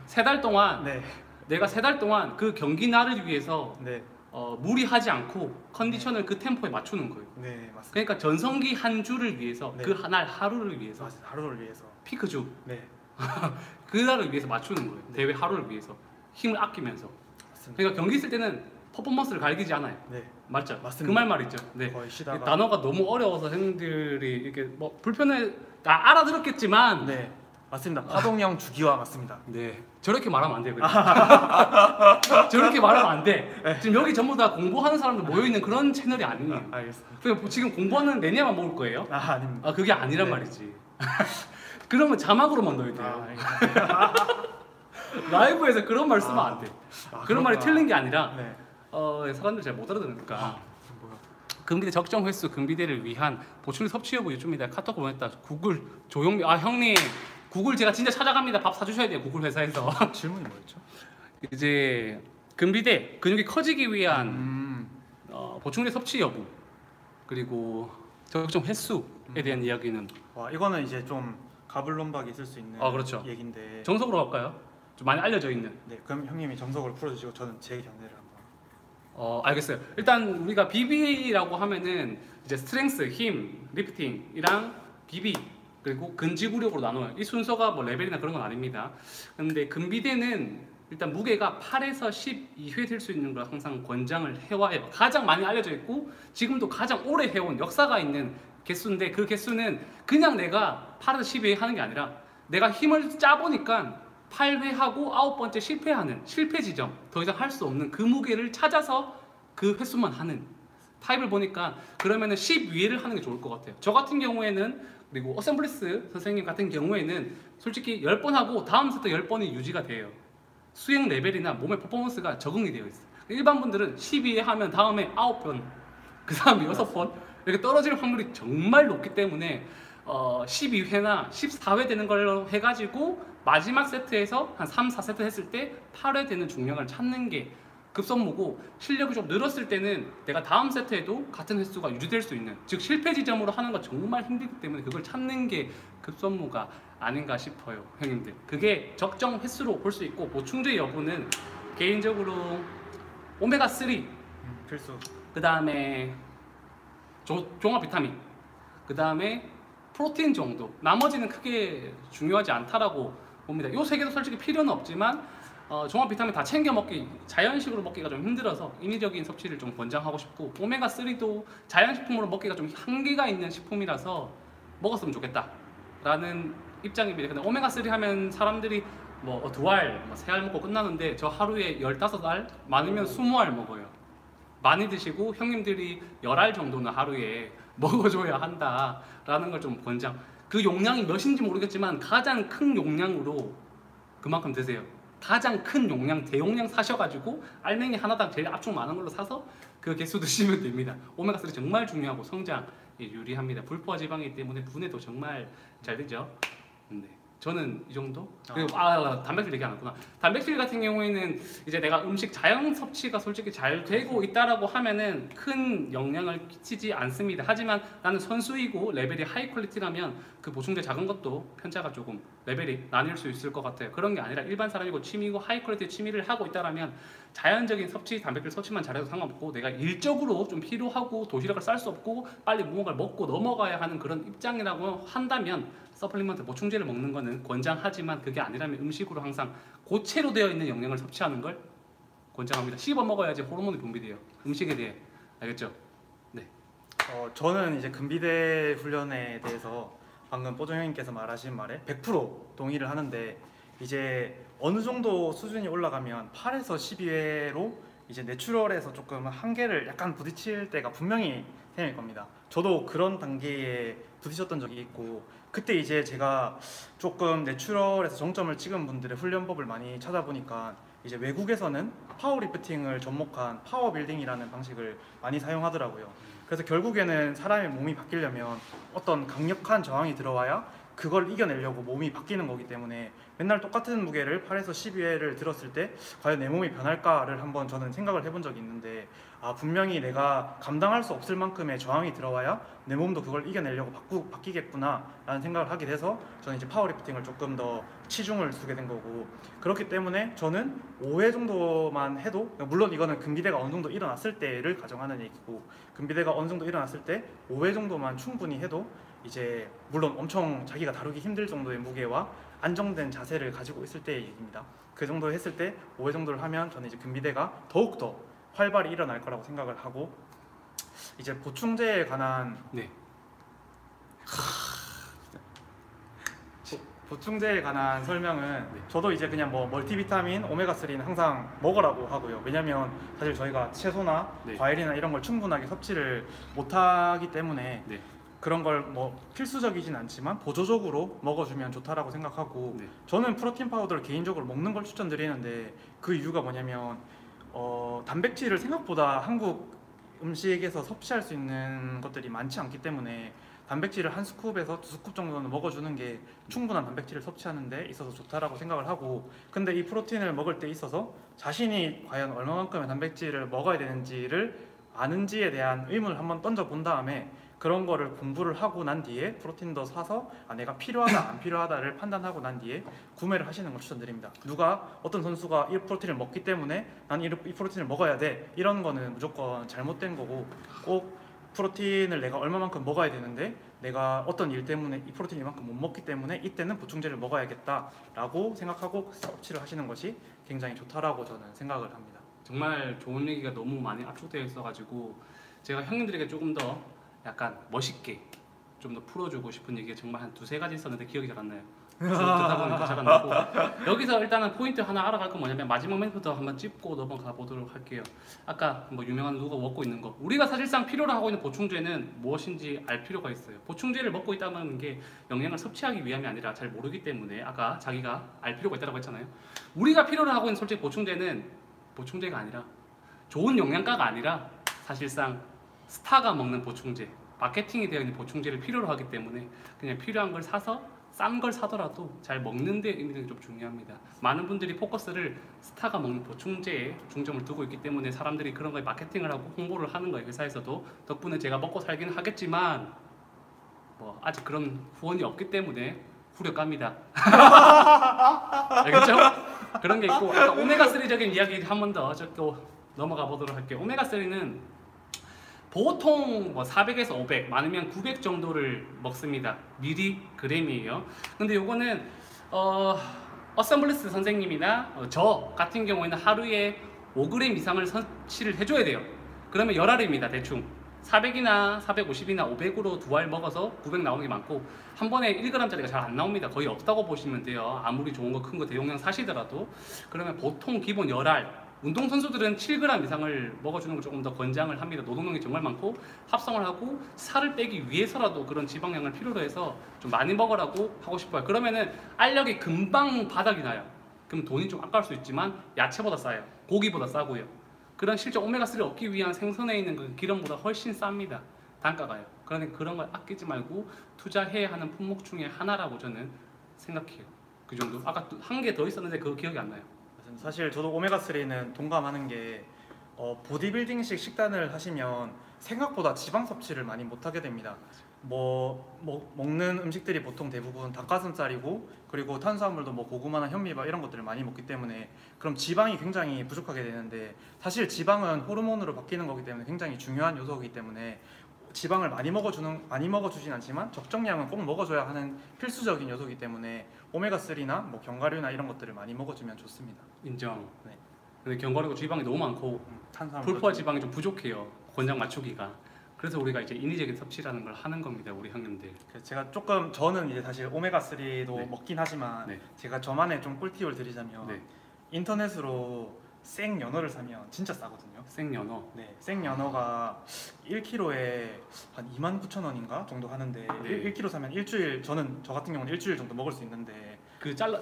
세 달 동안 네, 내가 세 달 동안 그 경기 날을 위해서 네, 어, 무리하지 않고 컨디션을 그 템포에 맞추는 거예요. 네 맞습니다. 그러니까 전성기 한 주를 위해서 네. 그날 하루를 위해서 맞습니다. 하루를 위해서. 피크 주 네, *laughs* 그날을 위해서 맞추는 거예요. 대회 하루를 위해서 힘을 아끼면서. 맞습니다. 그러니까 경기 있을 때는 퍼포먼스를 갈기지 않아요. 네, 맞죠? 맞습니다. 그 말 말이죠. 네. 쉬다가. 단어가 너무 어려워서 형들이 이렇게 뭐 불편해 다 알아들었겠지만 네, 맞습니다. 파동형 주기화 맞습니다. 네. 저렇게 말하면 안 돼요. *laughs* 저렇게 말하면 안 돼. 지금 여기 전부 다 공부하는 사람들 모여 있는 그런 채널이 아니에요. 아, 알겠습니다. 그냥 지금 공부하는 내년만 모을 거예요. 아, 아닙니다. 아 그게 아니란 네. 말이지. *laughs* 그러면 자막으로만 넣어야 아, 돼요. 알겠습니다. *laughs* 라이브에서 그런 말 쓰면 안 돼. 아, 그런 말이 그렇구나. 틀린 게 아니라 네. 어, 사람들 잘 못 알아들으니까. 뭐야? 금비대 적정 횟수 금비대를 위한 보충 섭취 여부 요즘이다 카톡 보냈다 구글 조용미 아 형님 구글 제가 진짜 찾아갑니다 밥 사주셔야 돼요 구글 회사에서 *laughs* 질문이 뭐였죠? 이제 금비대 근육이 커지기 위한 음, 어, 보충제 섭취 여부 그리고 적정 횟수에 음. 대한 이야기는 와 이거는 이제 좀 갑론을박이 있을 수 있는 아, 그렇죠. 얘긴데. 정석으로 갈까요? 좀 많이 알려져 있는 네, 그럼 형님이 정석을 풀어주시고 저는 제 견해를 한번. 어 알겠어요. 일단 우리가 비대라고 하면은 이제 strength, 힘, 리프팅이랑 비대 그리고 근지구력으로 나눠요. 이 순서가 뭐 레벨이나 그런 건 아닙니다. 근데 근비대는 일단 무게가 8에서 12회 될 수 있는 걸 항상 권장을 해와요. 가장 많이 알려져 있고 지금도 가장 오래 해온 역사가 있는 개수인데 그 개수는 그냥 내가 8에서 12회 하는 게 아니라 내가 힘을 짜보니까 8회 하고 아홉 번째 실패하는 실패 지점 더 이상 할 수 없는 그 무게를 찾아서 그 횟수만 하는 타입을 보니까 그러면은 12회를 하는 게 좋을 것 같아요. 저 같은 경우에는 그리고 어셈블리스 선생님 같은 경우에는 솔직히 10번 하고 다음 세트 10번이 유지가 돼요. 수행 레벨이나 몸의 퍼포먼스가 적응이 되어 있어요. 일반 분들은 12회 하면 다음에 9번, 그 다음에 6번 이렇게 떨어질 확률이 정말 높기 때문에 어, 12회나 14회 되는 걸로 해가지고 마지막 세트에서 한 3, 4세트 했을 때 8회 되는 중량을 찾는 게 급선무고 실력이 좀 늘었을 때는 내가 다음 세트에도 같은 횟수가 유지될 수 있는 즉 실패 지점으로 하는 거 정말 힘들기 때문에 그걸 찾는 게 급선무가 아닌가 싶어요 형님들 그게 적정 횟수로 볼 수 있고 보충제 여부는 개인적으로 오메가3 음, 필수. 그 다음에 종합 비타민, 그 다음에 프로틴 정도. 나머지는 크게 중요하지 않다라고 봅니다. 이세 개도 솔직히 필요는 없지만 어, 종합 비타민 다 챙겨 먹기 자연식으로 먹기가 좀 힘들어서 인위적인 섭취를 좀 권장하고 싶고 오메가 3도 자연 식품으로 먹기가 좀 한계가 있는 식품이라서 먹었으면 좋겠다라는 입장입니다. 근데 오메가 3 하면 사람들이 뭐 두 알, 뭐세알 먹고 끝나는데 저 하루에 15알, 많으면 20알 먹어요. 많이 드시고 형님들이 열알 정도는 하루에 *laughs* 먹어줘야 한다라는 걸 좀 권장. 그 용량이 몇인지 모르겠지만 가장 큰 용량으로 그만큼 드세요. 가장 큰 용량 대용량 사셔가지고 알맹이 하나당 제일 압축 많은 걸로 사서 그 개수 *laughs* 드시면 됩니다. 오메가 3 정말 중요하고 성장에 유리합니다. 불포화 지방이기 때문에 분해도 정말 잘 되죠. 네. 저는 이 정도. 그리고 아, 단백질 얘기 안 했구나. 단백질 같은 경우에는 이제 내가 음식 자연 섭취가 솔직히 잘 되고 있다라고 하면은 큰 영향을 끼치지 않습니다. 하지만 나는 선수이고 레벨이 high quality라면 그 보충제 작은 것도 편차가 조금 레벨이 나뉠 수 있을 것 같아요. 그런 게 아니라 일반 사람이고 취미고 high quality 취미를 하고 있다라면 자연적인 섭취 단백질 섭취만 잘해도 상관없고 내가 일적으로 좀 필요하고 도시락을 쌀 수 없고 빨리 무언가를 먹고 넘어가야 하는 그런 입장이라고 한다면 supplement 보충제를 먹는 거는 권장하지만 그게 아니라면 음식으로 항상 고체로 되어 있는 영양을 섭취하는 걸 권장합니다. 씹어 먹어야지 호르몬이 분비돼요. 음식에 대해 알겠죠? 어, 저는 이제 근비대 훈련에 대해서 방금 뽀종 형님께서 말하신 말에 100% 동의를 하는데 이제 어느 정도 수준이 올라가면 8에서 12회로 이제 natural에서 조금 한계를 약간 부딪힐 때가 분명히 생길 겁니다. 저도 그런 단계에 부딪혔던 적이 있고 그때 이제 제가 조금 natural에서 정점을 찍은 분들의 훈련법을 많이 찾아보니까 이제 외국에서는 powerlifting을 접목한 powerbuilding이라는 방식을 많이 사용하더라고요. 그래서 결국에는 사람의 몸이 바뀌려면 어떤 강력한 저항이 들어와야 그걸 이겨내려고 몸이 바뀌는 거기 때문에 맨날 똑같은 무게를 8에서 12회를 들었을 때 과연 내 몸이 변할까를 한번 저는 생각을 해본 적이 있는데 아 분명히 내가 감당할 수 없을 만큼의 저항이 들어와야 내 몸도 그걸 이겨내려고 바꾸, 바뀌겠구나라는 생각을 하게 돼서 저는 이제 파워리프팅을 조금 더 치중을 두게 된 거고 그렇기 때문에 저는 5회 정도만 해도 물론 이거는 근비대가 어느 정도 일어났을 때를 가정하는 얘기고 근비대가 어느 정도 일어났을 때 5회 정도만 충분히 해도 이제 물론 엄청 자기가 다루기 힘들 정도의 무게와 안정된 자세를 가지고 있을 때의 얘기입니다. 그 정도 했을 때 5회 정도를 하면 저는 이제 근비대가 더욱 더 활발히 일어날 거라고 생각을 하고 이제 보충제에 관한 네. 보충제에 관한 설명은 네. 저도 이제 그냥 뭐 멀티비타민, 오메가 3는 항상 먹으라고 하고요. 왜냐면 사실 저희가 채소나 네. 과일이나 이런 걸 충분하게 섭취를 못하기 때문에 네. 그런 걸 뭐 필수적이진 않지만 보조적으로 먹어주면 좋다라고 생각하고 네. 저는 프로틴 파우더를 개인적으로 먹는 걸 추천드리는데 그 이유가 뭐냐면 어, 단백질을 생각보다 한국 음식에서 섭취할 수 있는 것들이 많지 않기 때문에 단백질을 한 스쿱에서 두 스쿱 정도는 먹어주는 게 충분한 단백질을 섭취하는 데 있어서 좋다라고 생각을 하고 근데 이 프로틴을 먹을 때 있어서 자신이 과연 얼마만큼의 단백질을 먹어야 되는지를 아는지에 대한 의문을 한번 던져 본 다음에 그런 거를 공부를 하고 난 뒤에 프로틴도 사서 아, 내가 필요하다 안 필요하다를 판단하고 난 뒤에 구매를 하시는 걸 추천드립니다. 누가 어떤 선수가 이 프로틴을 먹기 때문에 난 이 프로틴을 먹어야 돼 이런 거는 무조건 잘못된 거고 꼭 프로틴을 내가 얼마만큼 먹어야 되는데 내가 어떤 일 때문에 이 프로틴 이만큼 못 먹기 때문에 이때는 보충제를 먹어야겠다라고 생각하고 섭취를 하시는 것이 굉장히 좋다라고 저는 생각을 합니다. 정말 좋은 얘기가 너무 많이 압축되어 있어가지고 제가 형님들에게 조금 더 약간 멋있게 좀 더 풀어주고 싶은 얘기가 정말 한 두세 가지 있었는데 기억이 잘 안 나요. 쭉 듣다 보니까 잘 안 나고 여기서 일단은 포인트 하나 알아갈 건 뭐냐면 마지막 멘트부터 한번 짚고 넘어가 보도록 할게요. 아까 뭐 유명한 누가 먹고 있는 거 우리가 사실상 필요로 하고 있는 보충제는 무엇인지 알 필요가 있어요. 보충제를 먹고 있다는 게 영양을 섭취하기 위함이 아니라 잘 모르기 때문에 아까 자기가 알 필요가 있다고 했잖아요. 우리가 필요로 하고 있는 솔직히 보충제는 보충제가 아니라 좋은 영양가가 아니라 사실상 스타가 먹는 보충제, 마케팅이 되어 있는 보충제를 필요로 하기 때문에 그냥 필요한 걸 사서 싼 걸 사더라도 잘 먹는 데 의미는 좀 중요합니다. 많은 분들이 포커스를 스타가 먹는 보충제에 중점을 두고 있기 때문에 사람들이 그런 거에 마케팅을 하고 홍보를 하는 거예요. 회사에서도 덕분에 제가 먹고 살기는 하겠지만 뭐 아직 그런 후원이 없기 때문에 후려 깝니다. 알겠죠? 그런 게 있고 아까 오메가 3적인 이야기 한 번 더 또 넘어가 보도록 할게요. 오메가 3는 보통 뭐 400에서 500, 많으면 900 정도를 먹습니다. 미리그램이에요. 근데 요거는 어 어썸블리스 선생님이나 어, 저 같은 경우에는 하루에 5g 이상을 섭취를 해줘야 돼요. 그러면 열알입니다 대충. 400이나 450이나 500으로 두 알 먹어서 900 나오는 게 많고 한 번에 1g짜리가 잘 안 나옵니다. 거의 없다고 보시면 돼요. 아무리 좋은 거 큰 거 대용량 사시더라도 그러면 보통 기본 열알 운동 선수들은 7g 이상을 먹어주는 걸 조금 더 권장을 합니다. 노동력이 정말 많고 합성을 하고 살을 빼기 위해서라도 그런 지방량을 필요로 해서 좀 많이 먹으라고 하고 싶어요. 그러면은 알력이 금방 바닥이 나요. 그럼 돈이 좀 아까울 수 있지만 야채보다 싸요. 고기보다 싸고요. 그런 실제 오메가3를 얻기 위한 생선에 있는 그 기름보다 훨씬 쌉니다. 단가가요. 그러니 그런 걸 아끼지 말고 투자해야 하는 품목 중에 하나라고 저는 생각해요. 그 정도. 아까 한 개 더 있었는데 그거 기억이 안 나요. 사실 저도 오메가 3는 동감하는 게 어, 보디빌딩식 식단을 하시면 생각보다 지방 섭취를 많이 못 하게 됩니다. 뭐, 뭐 먹는 음식들이 보통 대부분 닭가슴살이고 그리고 탄수화물도 뭐 고구마나 현미밥 이런 것들을 많이 먹기 때문에 그럼 지방이 굉장히 부족하게 되는데 사실 지방은 호르몬으로 바뀌는 거기 때문에 굉장히 중요한 요소이기 때문에 지방을 많이 먹어주는 많이 먹어주진 않지만 적정량은 꼭 먹어줘야 하는 필수적인 요소이기 때문에 오메가 3나 뭐 견과류나 이런 것들을 많이 먹어주면 좋습니다. 인정. 네. 근데 견과류가 지방이 너무 많고 음, 탄수화물 불포화 지방이 좀 부족해요. 권장 맞추기가. 그래서 우리가 이제 인위적인 섭취라는 걸 하는 겁니다, 우리 형님들. 그래서 제가 조금 저는 이제 사실 오메가 3도 네. 먹긴 하지만 네. 제가 저만의 좀 꿀팁을 드리자면 네. 인터넷으로 생 연어를 사면 진짜 싸거든요. 생연어. 네, 생 연어가 1kg에 한 29,000원인가 정도 하는데 네. 1kg 사면 일주일 저는 저 같은 경우는 일주일 정도 먹을 수 있는데 그 잘라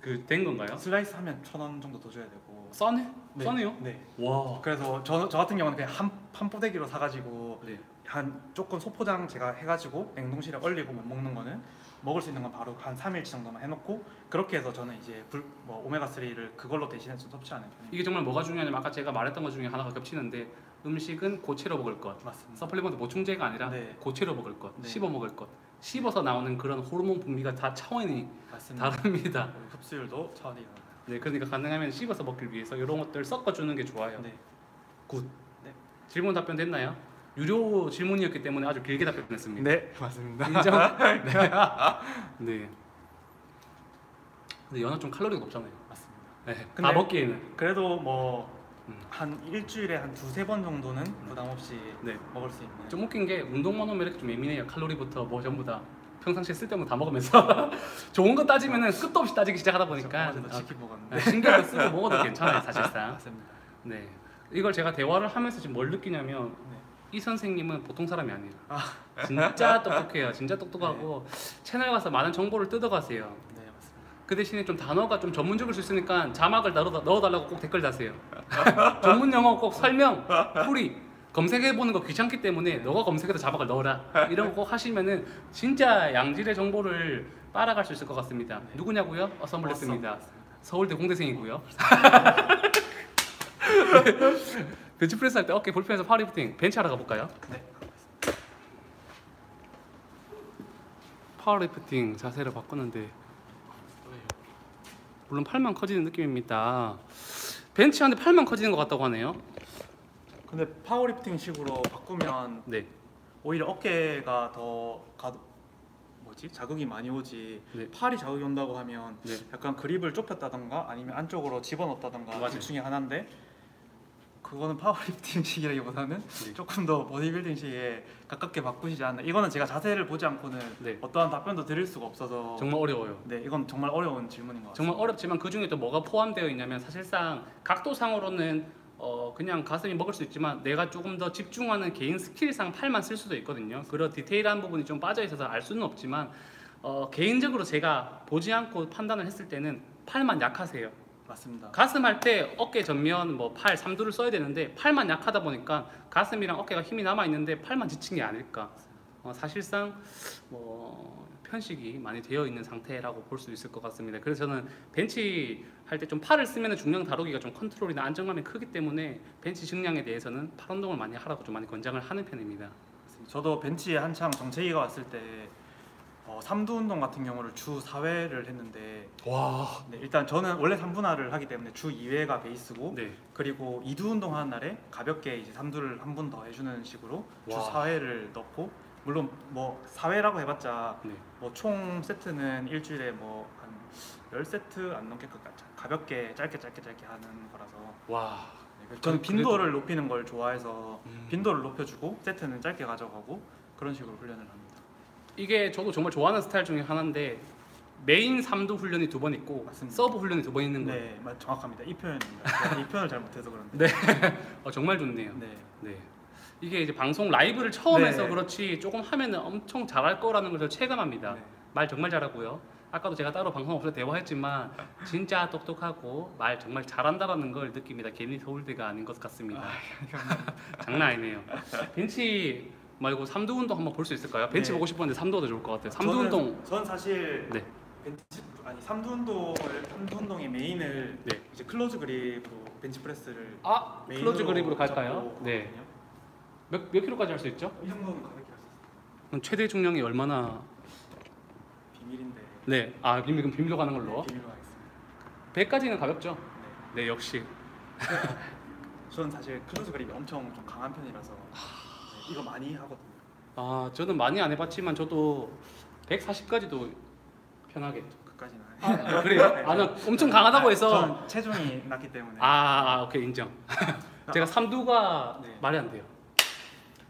그 된 건가요? 슬라이스 하면 1,000원 정도 더 줘야 되고 싸네? 네, 싸네요? 네. 와. 그래서 저, 저 같은 경우는 그냥 한, 한 포대기로 사가지고 네. 한 조금 소포장 제가 해가지고 냉동실에 얼리고 못 먹는 거는 먹을 수 있는 건 바로 한 3일치 정도만 해놓고 그렇게 해서 저는 이제 불, 뭐 오메가 3를 그걸로 대신해서 섭취하는 편입니다. 이게 정말 뭐가 중요하냐면 아까 제가 말했던 것 중에 하나가 겹치는데 음식은 고체로 먹을 것. 맞습니다. supplement 보충제가 아니라 네. 고체로 먹을 것, 네. 씹어 먹을 것. 씹어서 나오는 그런 호르몬 분비가 다 차원이 맞습니다. 다릅니다. 그리고 흡수율도 차원이 다릅니다. 네, 그러니까 가능하면 씹어서 먹기 위해서 이런 것들 섞어주는 게 좋아요. 네. Good. 네. 질문 답변 됐나요? 유료 질문이었기 때문에 아주 길게 답변했습니다. 네, 맞습니다. 인정? *laughs* 네. *laughs* 네. 근데 연어 좀 칼로리가 높잖아요. 맞습니다. 네. 근데- 다 먹기에는. 그래도 뭐 음. 한 일주일에 한 두세 번 정도는 부담 없이 네. 먹을 수 있는. 좀 웃긴 게 운동만 하면 이렇게 좀 예민해요. 칼로리부터 뭐 전부 다. 평상시에 쓸데없는 거다 먹으면서 *laughs* 좋은 거 따지면은 끝도 없이 따지기 시작하다 보니까 어제도 아, 치킨 먹었는데. 아, 신경을 쓰고 먹어도 괜찮아요 사실상. 맞습니다. 네. 이걸 제가 대화를 하면서 지금 뭘 느끼냐면 네. 이 선생님은 보통 사람이 아니에요. 아. 진짜 똑똑해요. 진짜 똑똑하고 채널 가서 많은 정보를 뜯어가세요. 네, 맞습니다. 그 대신에 좀 단어가 좀 전문적일 수 있으니까 자막을 넣어, 넣어달라고 꼭 댓글 다세요. *laughs* 전문 용어 꼭 설명, 풀이. 검색해 보는 거 귀찮기 때문에 너가 검색해서 자막을 넣어라 이런 거 꼭 하시면은 진짜 양질의 정보를 따라갈 수 있을 것 같습니다. 누구냐고요? 어썸블레스입니다. 서울대 공대생이고요. *laughs* 벤치프레스 할 때 어깨 불편해서 파워리프팅 벤치 하러 가볼까요? 네. 파워리프팅 자세를 바꿨는데 물론 팔만 커지는 느낌입니다. 벤치 하는데 팔만 커지는 것 같다고 하네요. 근데 파워리프팅 식으로 바꾸면 네. 오히려 어깨가 더 가, 뭐지 자극이 많이 오지 네. 팔이 자극이 온다고 하면 네. 약간 그립을 좁혔다던가 아니면 안쪽으로 집어넣었다던가 맞아요. 둘 중에 하나인데 그거는 powerlifting식이라기보다는 네. 조금 더 보디빌딩식에 가깝게 바꾸시지 않나 이거는 제가 자세를 보지 않고는 네. 어떠한 답변도 드릴 수가 없어서 정말 어려워요. 네 이건 정말 어려운 질문인 것 같습니다 정말 어렵지만 그 중에 또 뭐가 포함되어 있냐면 사실상 각도상으로는 어 그냥 가슴이 먹을 수 있지만 내가 조금 더 집중하는 개인 스킬상 팔만 쓸 수도 있거든요. 그런 디테일한 부분이 좀 빠져 있어서 알 수는 없지만 어 개인적으로 제가 보지 않고 판단을 했을 때는 팔만 약하세요. 맞습니다 가슴 할 때 어깨 전면 뭐 팔 삼두를 써야 되는데 팔만 약하다 보니까 가슴이랑 어깨가 힘이 남아 있는데 팔만 지친 게 아닐까. 어, 사실상 뭐 편식이 많이 되어 있는 상태라고 볼 수 있을 것 같습니다. 그래서 저는 벤치 할 때 좀 팔을 쓰면 중량 다루기가 좀 컨트롤이나 안정감이 크기 때문에 벤치 증량에 대해서는 팔 운동을 많이 하라고 좀 많이 권장을 하는 편입니다. 저도 벤치에 한창 정체기가 왔을 때 어, 삼두 운동 같은 경우를 주 4회를 했는데 와. 네, 일단 저는 원래 3분할을 하기 때문에 주 2회가 베이스고 네. 그리고 2두 운동 하는 날에 가볍게 이제 3두를 한 분 더 해주는 식으로 주 와. 4회를 넣고 물론 뭐 4회라고 해봤자 네. 뭐 총 세트는 일주일에 뭐 한 10세트 안 넘게 가- 가볍게 짧게 짧게 짧게 하는 거라서 와. 네, 저는 그래도- 빈도를 높이는 걸 좋아해서 음. 빈도를 높여주고 세트는 짧게 가져가고 그런 식으로 훈련을 합니다. 이게 저도 정말 좋아하는 스타일 중에 하나인데 메인 3두 훈련이 두 번 있고 맞습니다. sub 훈련이 두 번 있는 거예요. 네, 맞- 정확합니다. 이 표현입니다. 제가 *laughs* 이 표현을 잘 못해서 그런데. 네. *laughs* 어, 정말 좋네요. 네. 네. 이게 이제 방송 라이브를 처음 네. 해서 그렇지 조금 하면은 엄청 잘할 거라는 걸 저 체감합니다. 네. 말 정말 잘하고요. 아까도 제가 따로 방송 없어서 대화했지만 진짜 똑똑하고 말 정말 잘한다라는 걸 느낍니다. 괜히 서울대가 아닌 것 같습니다. *laughs* 장난 아니네요. 벤치 말고 삼두 운동 한번 볼 수 있을까요? 벤치 네. 보고 싶었는데 삼두가 더 좋을 것 같아요. 삼두 저는- 운동 전 사실 네. 벤치 아니 삼두 운동을 삼두 운동의 main을 네. 이제 close grip으로 벤치 프레스를 아 close grip으로 갈까요? 네. 거거든요. 몇, 몇 킬로까지 할 수 있죠? 이 정도는 가볍게 할수 있어요. 그럼 최대 중량이 얼마나? 비밀인데. 네. 아 비밀 그럼 비밀로 가는 걸로. 네, 비밀로 하겠습니다. 100까지는 가볍죠? 네. 네 역시. *laughs* 저는 사실 close grip이 엄청 좀 강한 편이라서 네, 이거 많이 하거든요. 아 저는 많이 안 해봤지만 저도 140까지도 편하게. 그까지는. 아, 그래요? 아, 나 엄청 강하다고 해서. 전 체중이 낮기 때문에. 아, 아 오케이 인정. *laughs* 제가 삼두가 네. 말이 안 돼요.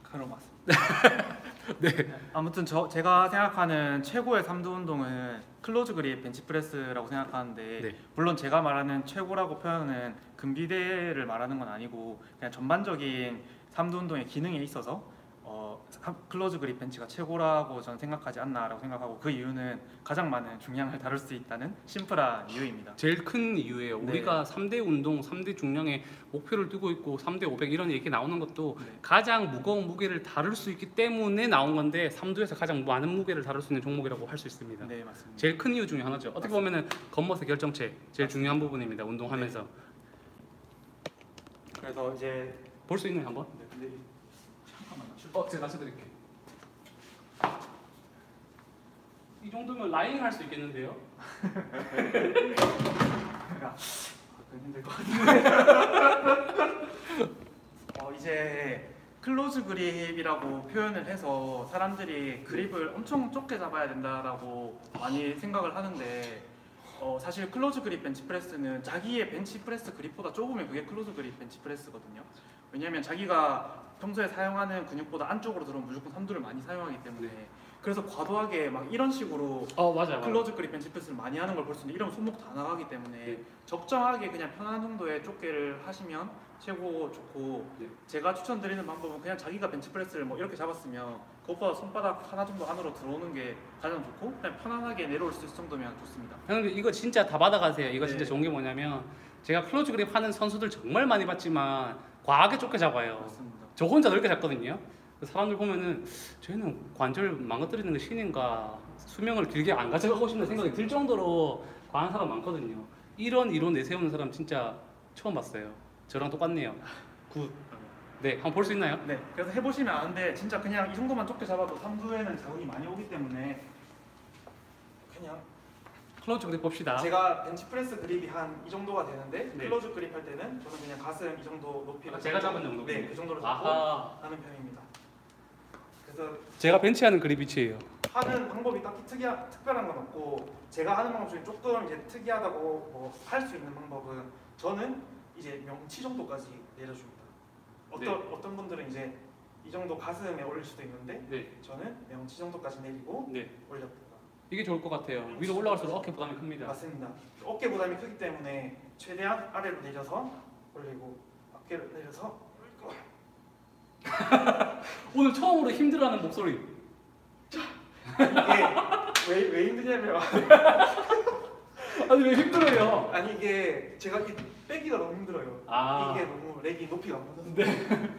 그런 것 같습니다. *laughs* 네. 아무튼 저 제가 생각하는 최고의 삼두 운동은 close grip 벤치프레스라고 생각하는데 네. 물론 제가 말하는 최고라고 표현은 근비대를 말하는 건 아니고 그냥 전반적인 삼두 운동의 기능에 있어서 어, 삼- close grip 벤치가 최고라고 저는 생각하지 않나라고 생각하고 그 이유는 가장 많은 중량을 다룰 수 있다는 심플한 이유입니다. 제일 큰 이유예요. 네. 우리가 3대 운동, 3대 중량에 목표를 두고 있고 3대 500 이런 얘기 나오는 것도 네. 가장 무거운 무게를 다룰 수 있기 때문에 나온 건데 삼두에서 가장 많은 무게를 다룰 수 있는 종목이라고 할 수 있습니다. 네 맞습니다. 제일 큰 이유 중에 하나죠. 어떻게 보면은 겉멋의 결정체 제일 중요한 부분입니다. 운동하면서 그래서 이제 볼 수 있는 한번. 네, 근데 이- 잠깐만요. 어, 제가 다시 드릴게요. 이 정도면 라이닝 할수 있겠는데요? 아, 그건 힘들 것 같은데. *laughs* 어, 이제 close grip이라고 표현을 해서 사람들이 그립을 엄청 좁게 잡아야 된다라고 많이 생각을 하는데 어, 사실 close grip 벤치프레스는 자기의 벤치프레스 그립보다 좁으면 그게 close grip 벤치프레스거든요. 왜냐하면 자기가 평소에 사용하는 근육보다 안쪽으로 들어오면 무조건 삼두를 많이 사용하기 때문에 그래서 과도하게 막 이런 식으로 어, 맞아요. 맞아요. close grip 벤치프레스를 많이 하는 걸 볼 수 있는데 이러면 손목 다 나가기 때문에 네. 적정하게 그냥 편한 정도의 좁게를 하시면 최고 좋고 네. 제가 추천드리는 방법은 그냥 자기가 벤치프레스를 뭐 이렇게 잡았으면 그것보다 손바닥 하나 정도 안으로 들어오는 게 가장 좋고 그냥 편안하게 내려올 수 있을 정도면 좋습니다. 형님 이거 진짜 다 받아가세요. 이거 진짜 네. 좋은 게 뭐냐면 제가 close grip 하는 선수들 정말 많이 봤지만 과하게 좁게 잡아요. 맞습니다. 저 혼자 넓게 잡거든요. 그 사람들 보면은 쟤는 관절 망가뜨리는 게 신인가 수명을 길게 안 가져가고 싶은 생각이 들 정도로 과한 사람 많거든요. 이런 이론 내세우는 사람 진짜 처음 봤어요. 저랑 똑같네요. Good. 네, 한번 볼 수 있나요? 네, 그래서 해보시면 아는데 진짜 그냥 이 정도만 좁게 잡아도 삼두에는 자극이 많이 오기 때문에 그냥 close grip 봅시다. 제가 벤치 프레스 그립이 한 이 정도가 되는데 네. close grip 할 때는 저는 그냥 가슴 이 정도 높이로 아, 제가 잡은 정도? 네, 그 정도로 잡고 아하. 하는 편입니다. 그래서 제가 벤치하는 그립 위치예요. 하는 방법이 딱히 특이한 특별한 건 없고 제가 하는 방법 중에 조금 이제 특이하다고 뭐 할 수 있는 방법은 저는 이제 명치 정도까지 내려줍니다. 어떤 네. 어떤 분들은 이제 이 정도 가슴에 올릴 수도 있는데 네. 저는 명치 정도까지 내리고 네. 올렸다. 이게 좋을 것 같아요. 위로 올라갈수록 어깨 부담이 큽니다. 맞습니다. 어깨 부담이 크기 때문에 최대한 아래로 내려서 올리고 어깨를 내려서 올리고 *laughs* 오늘 처음으로 힘들어하는 목소리. 이게 왜, 왜 힘드냐면 *laughs* 아니 왜 힘들어요? 아니 이게 제가 이 빼기가 너무 힘들어요. 아. 이게 너무 렉이 높이가 안 맞아서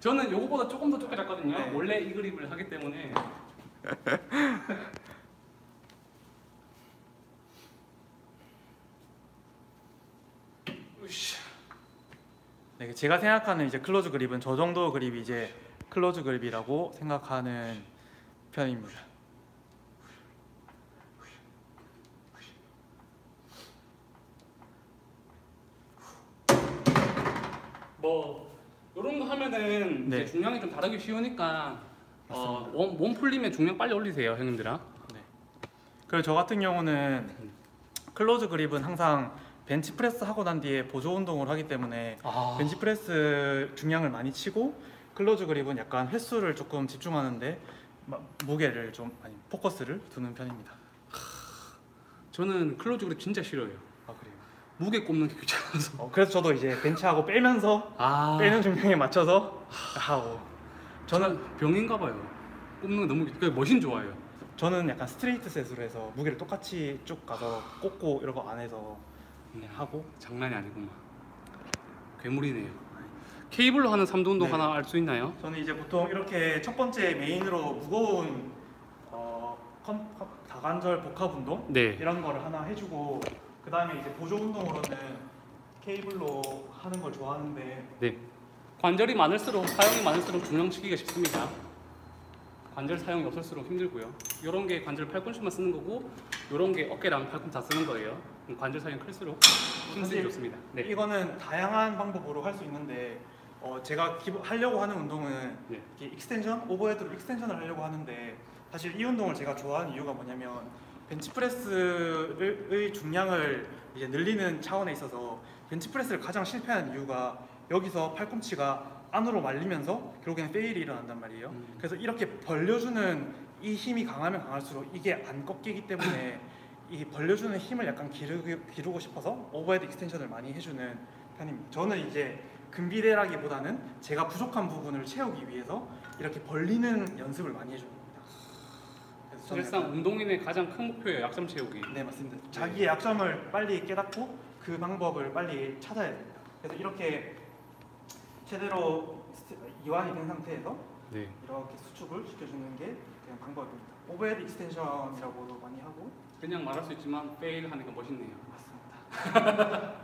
저는 요거보다 조금 더 좁게 잡거든요. 네. 원래 이 그립을 하기 때문에. *laughs* 으쌰. 네, 제가 생각하는 이제 close grip은 저 정도 그립이 이제 close grip이라고 생각하는 편입니다. 뭐 이런 거 하면은 네. 이제 중량이 좀 다르기 쉬우니까 어, 몸, 몸 풀리면 중량 빨리 올리세요, 형님들아. 그리고 저 같은 경우는 close grip은 항상 벤치 프레스 하고 난 뒤에 보조 운동을 하기 때문에 아, 벤치 프레스 중량을 많이 치고 close grip은 약간 횟수를 조금 집중하는데 마- 무게를 좀 아니 포커스를 두는 편입니다. 저는 close grip 진짜 싫어요. 아 그래요. 무게 꼽는 게 귀찮아서. 어, 그래서 저도 이제 벤치하고 빼면서 아, 빼는 중량에 맞춰서 하고 저는 저는 병인가 봐요. 꼽는 거 너무 그 machine 좋아해요. 저는 약간 straight set으로 해서 무게를 똑같이 쭉 가서 꽂고 이런 거 안 해서 네. 하고 장난이 아니구만. 괴물이네요. 케이블로 하는 삼두 운동 네. 하나 알 수 있나요? 저는 이제 보통 이렇게 첫 번째 main으로 무거운 어, 컨, 컨- 다관절 복합 운동 네. 이런 거를 하나 해주고 그 다음에 이제 보조 운동으로는 케이블로 하는 걸 좋아하는데 네. 관절이 많을수록 사용이 많을수록 중량치기가 쉽습니다. 관절 사용이 없을수록 힘들고요. 이런 게 관절 팔꿈치만 쓰는 거고, 이런 게 어깨랑 팔꿈치 다 쓰는 거예요. 그럼 관절 사용이 클수록 힘쓰기 사실 좋습니다. 네. 이거는 다양한 방법으로 할 수 있는데 어, 제가 기본 하려고 하는 운동은 네. 이렇게 extension overhead로 extension을 하려고 하는데 사실 이 운동을 제가 좋아하는 이유가 뭐냐면 벤치프레스의 중량을 이제 늘리는 차원에 있어서 벤치프레스를 가장 실패하는 이유가 여기서 팔꿈치가 안으로 말리면서 결국에는 fail이 일어난단 말이에요. 음. 그래서 이렇게 벌려주는 이 힘이 강하면 강할수록 이게 안 꺾이기 때문에 *laughs* 이 벌려주는 힘을 약간 기르기, 기르 고 싶어서 overhead extension을 많이 해주는 편입니다. 저는 이제 근비대라기보다는 제가 부족한 부분을 채우기 위해서 이렇게 벌리는 연습을 많이 해주는 겁니다. 그래서 저는 사실상 운동인의 가장 큰 목표예요. 약점 채우기. 네 맞습니다. 자기의 약점을 빨리 깨닫고 그 방법을 빨리 찾아야 됩니다. 그래서 이렇게 제대로 이완이 된 상태에서 네. 이렇게 수축을 시켜주는 게 그냥 방법입니다. overhead extension이라고도 많이 하고 그냥 말할 수 있지만 fail 하니까 멋있네요. 맞습니다.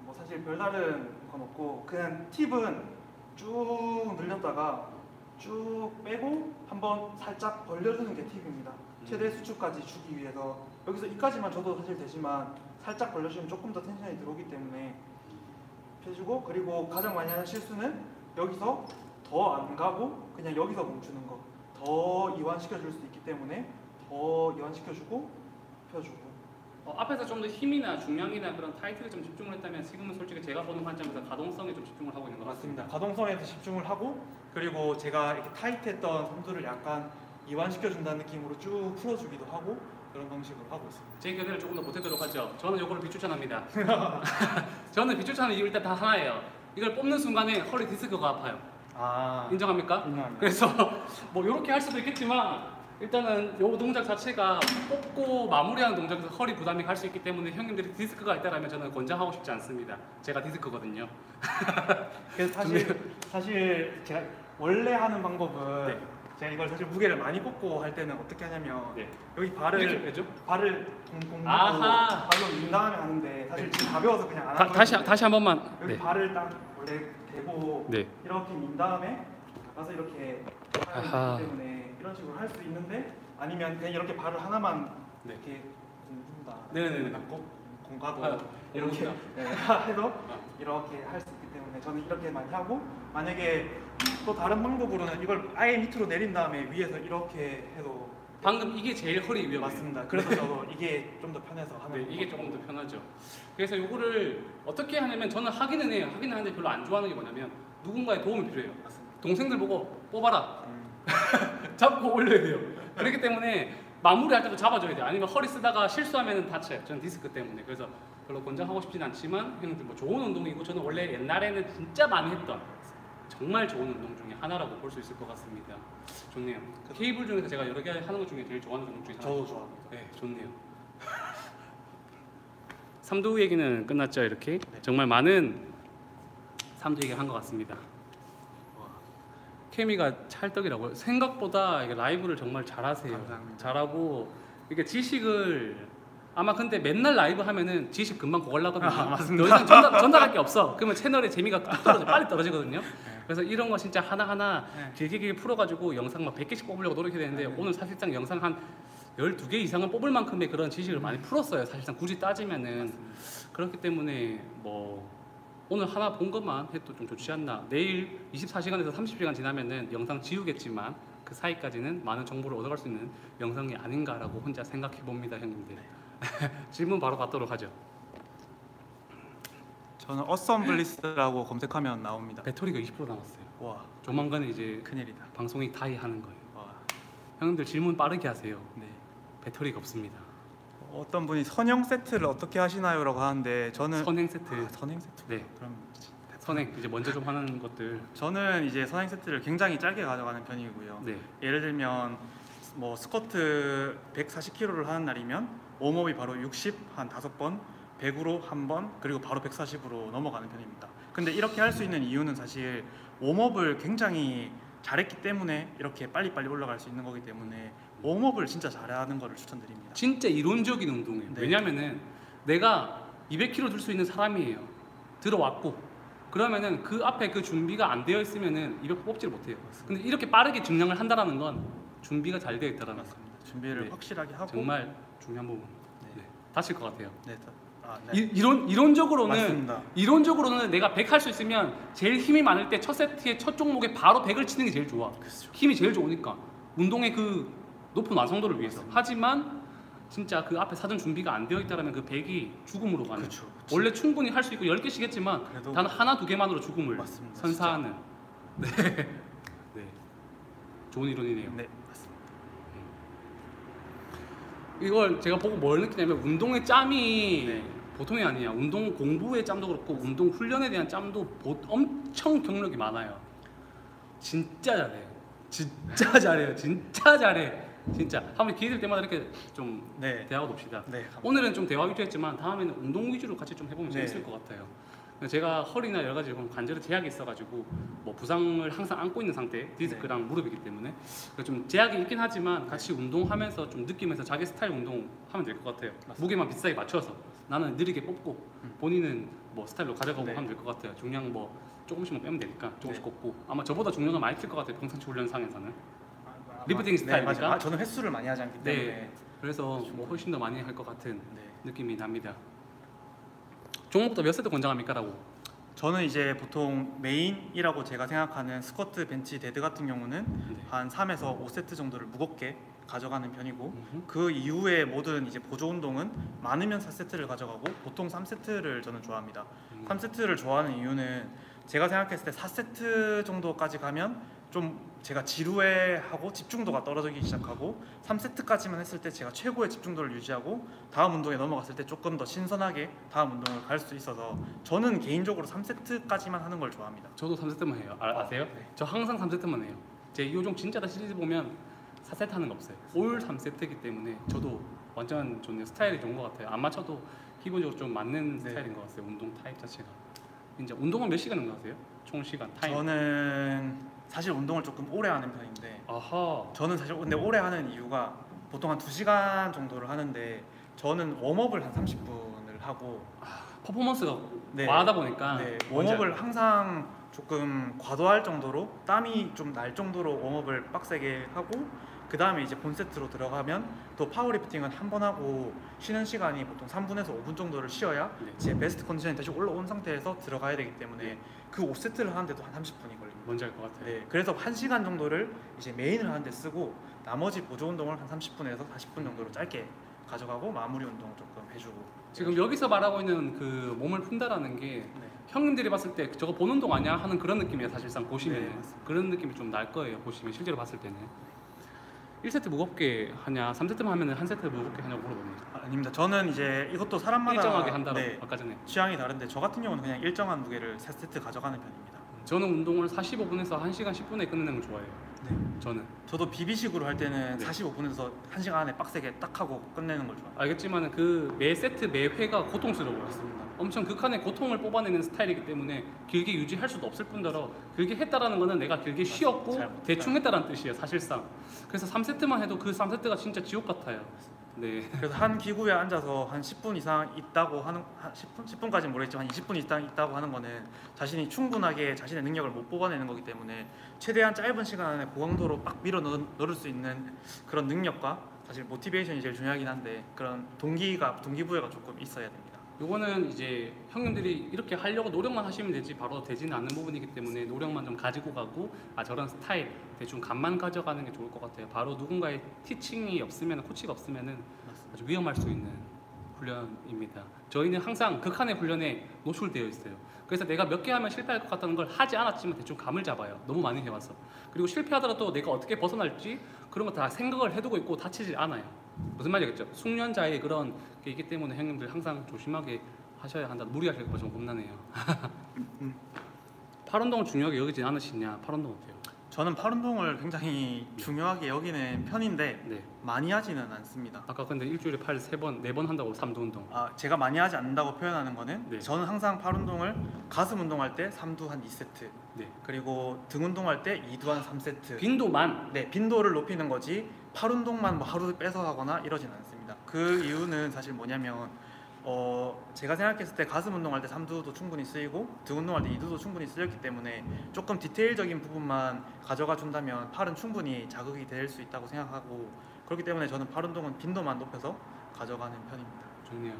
뭐 사실 별다른 건 없고 그냥 팁은 쭉 늘렸다가 쭉 빼고 한번 살짝 벌려주는 게 팁입니다. 최대 수축까지 주기 위해서 여기서 이까지만 줘도 사실 되지만 살짝 벌려주면 조금 더 텐션이 들어오기 때문에 해주고 그리고 가장 많이 하는 실수는 여기서 더 안 가고 그냥 여기서 멈추는 거. 더 이완시켜 줄 수 있기 때문에 더 이완시켜 주고 펴주고 어, 앞에서 좀 더 힘이나 중량이나 그런 타이틀에 좀 집중을 했다면 지금은 솔직히 제가 보는 관점에서 가동성에 좀 집중을 하고 있는 것 같습니다. 가동성에 서 집중을 하고 그리고 제가 이렇게 타이트했던 선두를 약간 이완시켜 준다는 느낌으로 쭉 풀어주기도 하고 그런 방식으로 하고 있습니다. 제 견해를 조금 더 보태도록 하죠. 저는 이거를 비추천합니다. *laughs* 저는 비추천하는 이유 일단 다 하나예요. 이걸 뽑는 순간에 허리 디스크가 아파요. 아 인정합니까? 인정합니다. 그래서 *laughs* 뭐 이렇게 할 수도 있겠지만 일단은 요 동작 자체가 뽑고 마무리하는 동작에서 허리 부담이 갈 수 있기 때문에 형님들이 디스크가 있다라면 저는 권장하고 싶지 않습니다. 제가 디스크거든요. *laughs* 그래서 사실 사실 제가 원래 하는 방법은 네. 제가 이걸 사실 무게를 많이 뽑고 할 때는 어떻게 하냐면 네. 여기 발을 되죠? 발을 아하. 발로 민 다음에 하는데 사실 지금 가벼워서 그냥 안 다, 하고 다시 다시 한 번만. 여기 네. 발을 딱 원래 대고 네. 이렇게 민 다음에 가서 이렇게 아하. 하기 때문에 이런 식으로 할 수 있는데 아니면 그냥 이렇게 발을 하나만 네. 이렇게 공분다 네네네. 공가도 아, 이렇게. *laughs* 네, 해도 이렇게 할 수 있기 때문에 저는 이렇게 많이 하고 만약에 또 다른 방법으로는 이걸 아예 밑으로 내린 다음에 위에서 이렇게 해도 방금 이게 제일 허리 위험해요. 맞습니다. 그래서 저도 이게 좀 더 편해서 하는 네, 이게. 조금 더 편하죠. 그래서 요거를 어떻게 하냐면 저는 하기는 해요. 하기는 하는데 별로 안 좋아하는 게 뭐냐면 누군가의 도움이 필요해요. 동생들 보고 뽑아라. 음, *laughs* 잡고 올려야 돼요. 그렇기 때문에 마무리할 때도 잡아줘야 돼요. 아니면 허리 쓰다가 실수하면 다쳐요. 저는 디스크 때문에. 그래서 별로 권장하고 싶진 않지만 형님들 뭐 좋은 운동이고 저는 원래 옛날에는 진짜 많이 했던 정말 좋은 운동 중에 하나라고 볼 수 있을 것 같습니다. 좋네요. 케이블 중에서 제가 여러 개 하는 것 중에 제일 좋아하는 운동 중에 하나. 저도 좋아합니다. 네, 좋네요. 삼두 얘기는 끝났죠, 이렇게. 네. 정말 많은 삼두 얘기 한것 같습니다. 와, 케미가 찰떡이라고요. 생각보다 라이브를 정말 잘하세요. 감사합니다. 잘하고 이게 지식을 아마 근데 맨날 라이브 하면은 지식 금방 고갈라거든요. 아, 맞습니다. 더 이상 전달, 전달할 게 없어. 그러면 채널의 재미가 뚝 떨어져, 빨리 떨어지거든요. 그래서 이런 거 진짜 하나하나 네. 길게 길게 풀어가지고 영상 막 100개씩 뽑으려고 노력해야 되는데 네. 오늘 사실상 영상 한 12개 이상은 뽑을 만큼의 그런 지식을 많이 풀었어요. 사실상 굳이 따지면은 그렇기 때문에 뭐 오늘 하나 본 것만 해도 좀 좋지 않나. 내일 24시간에서 30시간 지나면은 영상 지우겠지만 그 사이까지는 많은 정보를 얻어갈 수 있는 영상이 아닌가라고 혼자 생각해 봅니다, 형님들. *laughs* 질문 바로 받도록 하죠. 저는 어썸 블리스라고 검색하면 나옵니다. 배터리가 20% 남았어요. 와 조만간 이제 큰일이다. 방송이 다이 하는 거예요. 와 형님들 질문 빠르게 하세요. 네. 배터리가 없습니다. 어떤 분이 선형 세트를 어떻게 하시나요라고 하는데 저는 선행 세트. 아, 선행 세트. 네, 그럼 선행 이제 먼저 좀 하는 것들. 저는 이제 선행 세트를 굉장히 짧게 가져가는 편이고요. 네. 예를 들면 뭐 스쿼트 140kg를 하는 날이면 웜업이 바로 60한 다섯 번, 100으로 한 번, 그리고 바로 140으로 넘어가는 편입니다. 근데 이렇게 할 수 있는 이유는 사실 웜업을 굉장히 잘했기 때문에 이렇게 빨리빨리 올라갈 수 있는 거기 때문에 웜업을 진짜 잘하는 거를 추천드립니다. 진짜 이론적인 운동이에요. 네. 왜냐면은 내가 200kg 들 수 있는 사람이에요. 들어왔고 그러면은 그 앞에 그 준비가 안 되어 있으면은 200 뽑지를 못해요. 근데 이렇게 빠르게 증량을 한다라는 건 준비가 잘 되어 있다라는 거. 맞습니다. 준비를 네. 확실하게 하고 정말 중요한 부분. 네. 네. 다칠 것 같아요. 네, 다- 아, 네. 이, 이론 이론적으로는 맞습니다. 이론적으로는 내가 100 할 수 있으면 제일 힘이 많을 때 첫 세트에 첫 종목에 바로 100을 치는 게 제일 좋아. 그렇죠. 힘이 제일 좋으니까 운동의 그 높은 완성도를 위해서. 하지만 진짜 그 앞에 사전 준비가 안 되어 있다라면 그 100이 죽음으로 가는. 그렇죠. 그렇죠. 원래 충분히 할 수 있고 10개씩 했지만 그래도 단 하나 두 개만으로 죽음을 맞습니다, 선사하는. 네. 네. *laughs* 좋은 이론이네요. 네, 맞습니다. 이걸 제가 보고 뭘 느끼냐면 운동의 짬이 네. 보통이 아니야. 운동 공부의 짬도 그렇고 운동 훈련에 대한 짬도 보- 엄청 경력이 많아요. 진짜 잘해요. 진짜 잘해요. 진짜 잘해. 진짜 한번 기회 될 때마다 이렇게 좀 네, 대화가 봅시다. 네. 오늘은 좀 대화 위주였지만 다음에는 운동 위주로 같이 좀 해보면 네. 재밌을 것 같아요. 제가 허리나 여러 가지 관절에 제약이 있어가지고 뭐 부상을 항상 안고 있는 상태, 디스크랑 네. 무릎이기 때문에 좀 제약이 있긴 하지만 같이 운동하면서 좀 느끼면서 자기 스타일 운동 하면 될 것 같아요. 무게만 비슷하게 맞춰서 나는 느리게 뽑고 본인은 뭐 스타일로 가져가고 음. 네. 하면 될 것 같아요. 중량 뭐 조금씩만 빼면 되니까 조금씩 네. 꼽고 아마 저보다 중량은 많이 뛸것 같아요. 평상시 훈련상에서는. 아, 리프팅 네, 스타일이니까? 맞아요. 아, 저는 횟수를 많이 하지 않기 때문에 네. 그래서 뭐 훨씬 더 많이 할 것 같은 네. 느낌이 납니다. 종목도 몇 세트 권장합니까 라고? 저는 이제 보통 main이라고 제가 생각하는 스쿼트, 벤치, dead 같은 경우는 네. 한 3에서 5세트 정도를 무겁게 가져가는 편이고 음흠. 그 이후에 모든 이제 보조 운동은 많으면 4세트를 가져가고 보통 3세트를 저는 좋아합니다. 음. 3세트를 좋아하는 이유는 제가 생각했을 때 4세트 정도까지 가면 좀 제가 지루해하고 집중도가 떨어지기 시작하고 3세트까지만 했을 때 제가 최고의 집중도를 유지하고 다음 운동에 넘어갔을 때 조금 더 신선하게 다음 운동을 갈 수 있어서 저는 개인적으로 3세트까지만 하는 걸 좋아합니다. 저도 3세트만 해요. 아, 아세요? 네. 저 항상 3세트만 해요. 제 요즘 진짜 다 시리즈 보면 4세트 하는 거 없어요. 올 3세트이기 때문에 저도 완전 좋네요. 스타일이 좋은 것 같아요. 안 맞춰도 기본적으로 좀 맞는 네. 스타일인 것 같아요. 운동 타입 자체가. 이제 운동은 몇 시간 정도 하세요? 총 시간 타임. 저는 사실 운동을 조금 오래 하는 편인데 아하. 저는 사실 근데 오래 하는 이유가 보통 한 2시간 정도를 하는데 저는 warm-up을 한 30분을 하고 퍼포먼스가 네. 과하다 보니까 네, warm-up을. 항상 조금 과도할 정도로 땀이 좀 날 정도로 warm-up을 빡세게 하고 그 다음에 이제 본 세트로 들어가면 또 파워리프팅은 한 번 하고 쉬는 시간이 보통 3분에서 5분 정도를 쉬어야 네. 제 베스트 컨디션이 다시 올라온 상태에서 들어가야 되기 때문에 그 5세트를 하는데도 한 30분이 걸립니다. 뭔지 알 것 같아요. 네, 그래서 1시간 정도를 이제 메인을 하는데 쓰고 나머지 보조 운동을 한 30분에서 40분 정도로 짧게 가져가고 마무리 운동 조금 해주고 지금 여기서 말하고 있는 그 몸을 푼다라는 게 네. 형님들이 봤을 때 저거 보는 동 아니야 하는 그런 느낌이에요 사실상 보시면 네. 그런 느낌이 좀 날 거예요 보시면 실제로 봤을 때는 1세트 무겁게 하냐 3세트만 하면 한 세트 무겁게 하냐고 물어봅니다 아, 아닙니다. 저는 이제 이것도 사람마다 일정하게 한다고 네, 아까 전에 취향이 다른데 저 같은 경우는 그냥 일정한 무게를 3세트 가져가는 편입니다. 저는 운동을 45분에서 1시간 10분에 끝내는 걸 좋아해요 네. 저는 저도 비비식으로 할 때는 네. 45분에서 1시간 안에 빡세게 딱 하고 끝내는 걸 좋아해요. 알겠지만 그 매 세트 매 회가 고통스러워요 맞습니다. 엄청 극한의 고통을 뽑아내는 스타일이기 때문에 길게 유지할 수도 없을 뿐더러 길게 했다라는 거는 내가 길게 쉬었고. 대충 했다라는 뜻이에요 사실상 그래서 3세트만 해도 그 3세트가 진짜 지옥 같아요 네 그래서 한 기구에 앉아서 한 10분 이상 있다고 하는 한 10분 10분까지는 모르겠지만 한 20분 이상 있다고 하는 거는 자신이 충분하게 자신의 능력을 못 뽑아내는 거기 때문에 최대한 짧은 시간 안에 고강도로 빡 밀어 넣, 넣을 수 있는 그런 능력과 사실 모티베이션이 제일 중요하긴 한데 그런 동기가 동기부여가 조금 있어야 됩니다. 요거는 이제 형님들이 이렇게 하려고 노력만 하시면 되지 바로 되지는 않는 부분이기 때문에 노력만 좀 가지고 가고 아 저런 스타일 대충 감만 가져가는 게 좋을 것 같아요. 바로 누군가의 티칭이 없으면 코치가 없으면은 아주 위험할 수 있는 훈련입니다. 저희는 항상 극한의 훈련에 노출되어 있어요. 그래서 내가 몇 개 하면 실패할 것 같다는 걸 하지 않았지만 대충 감을 잡아요. 너무 많이 해와서. 그리고 실패하더라도 내가 어떻게 벗어날지 그런 거 다 생각을 해두고 있고 다치지 않아요. 무슨 말이겠죠? 숙련자의 그런 게 있기 때문에 형님들 항상 조심하게 하셔야 한다. 무리하실 거좀 겁나네요. *laughs* 팔 운동을 중요하게 여기지 않으시냐? 팔 운동 어때요? 저는 팔 운동을 굉장히 중요하게 여기는 편인데 네. 많이 하지는 않습니다. 아까 근데 일주일에 팔 세 번, 네 번 한다고 삼두 운동. 아, 제가 많이 하지 않는다고 표현하는 거는 네. 저는 항상 팔 운동을 가슴 운동할 때 3두 한 2세트 네. 그리고 등 운동할 때 2두 한 3세트 빈도만 네, 빈도를 높이는 거지 팔 운동만 뭐 하루 빼서 하거나 이러진 않습니다. 그 이유는 사실 뭐냐면 어, 제가 생각했을 때 가슴 운동할 때 3두도 충분히 쓰이고 등 운동할 때 2두도 충분히 쓰였기 때문에 조금 디테일적인 부분만 가져가 준다면 팔은 충분히 자극이 될 수 있다고 생각하고 그렇기 때문에 저는 팔 운동은 빈도만 높여서 가져가는 편입니다. 좋네요.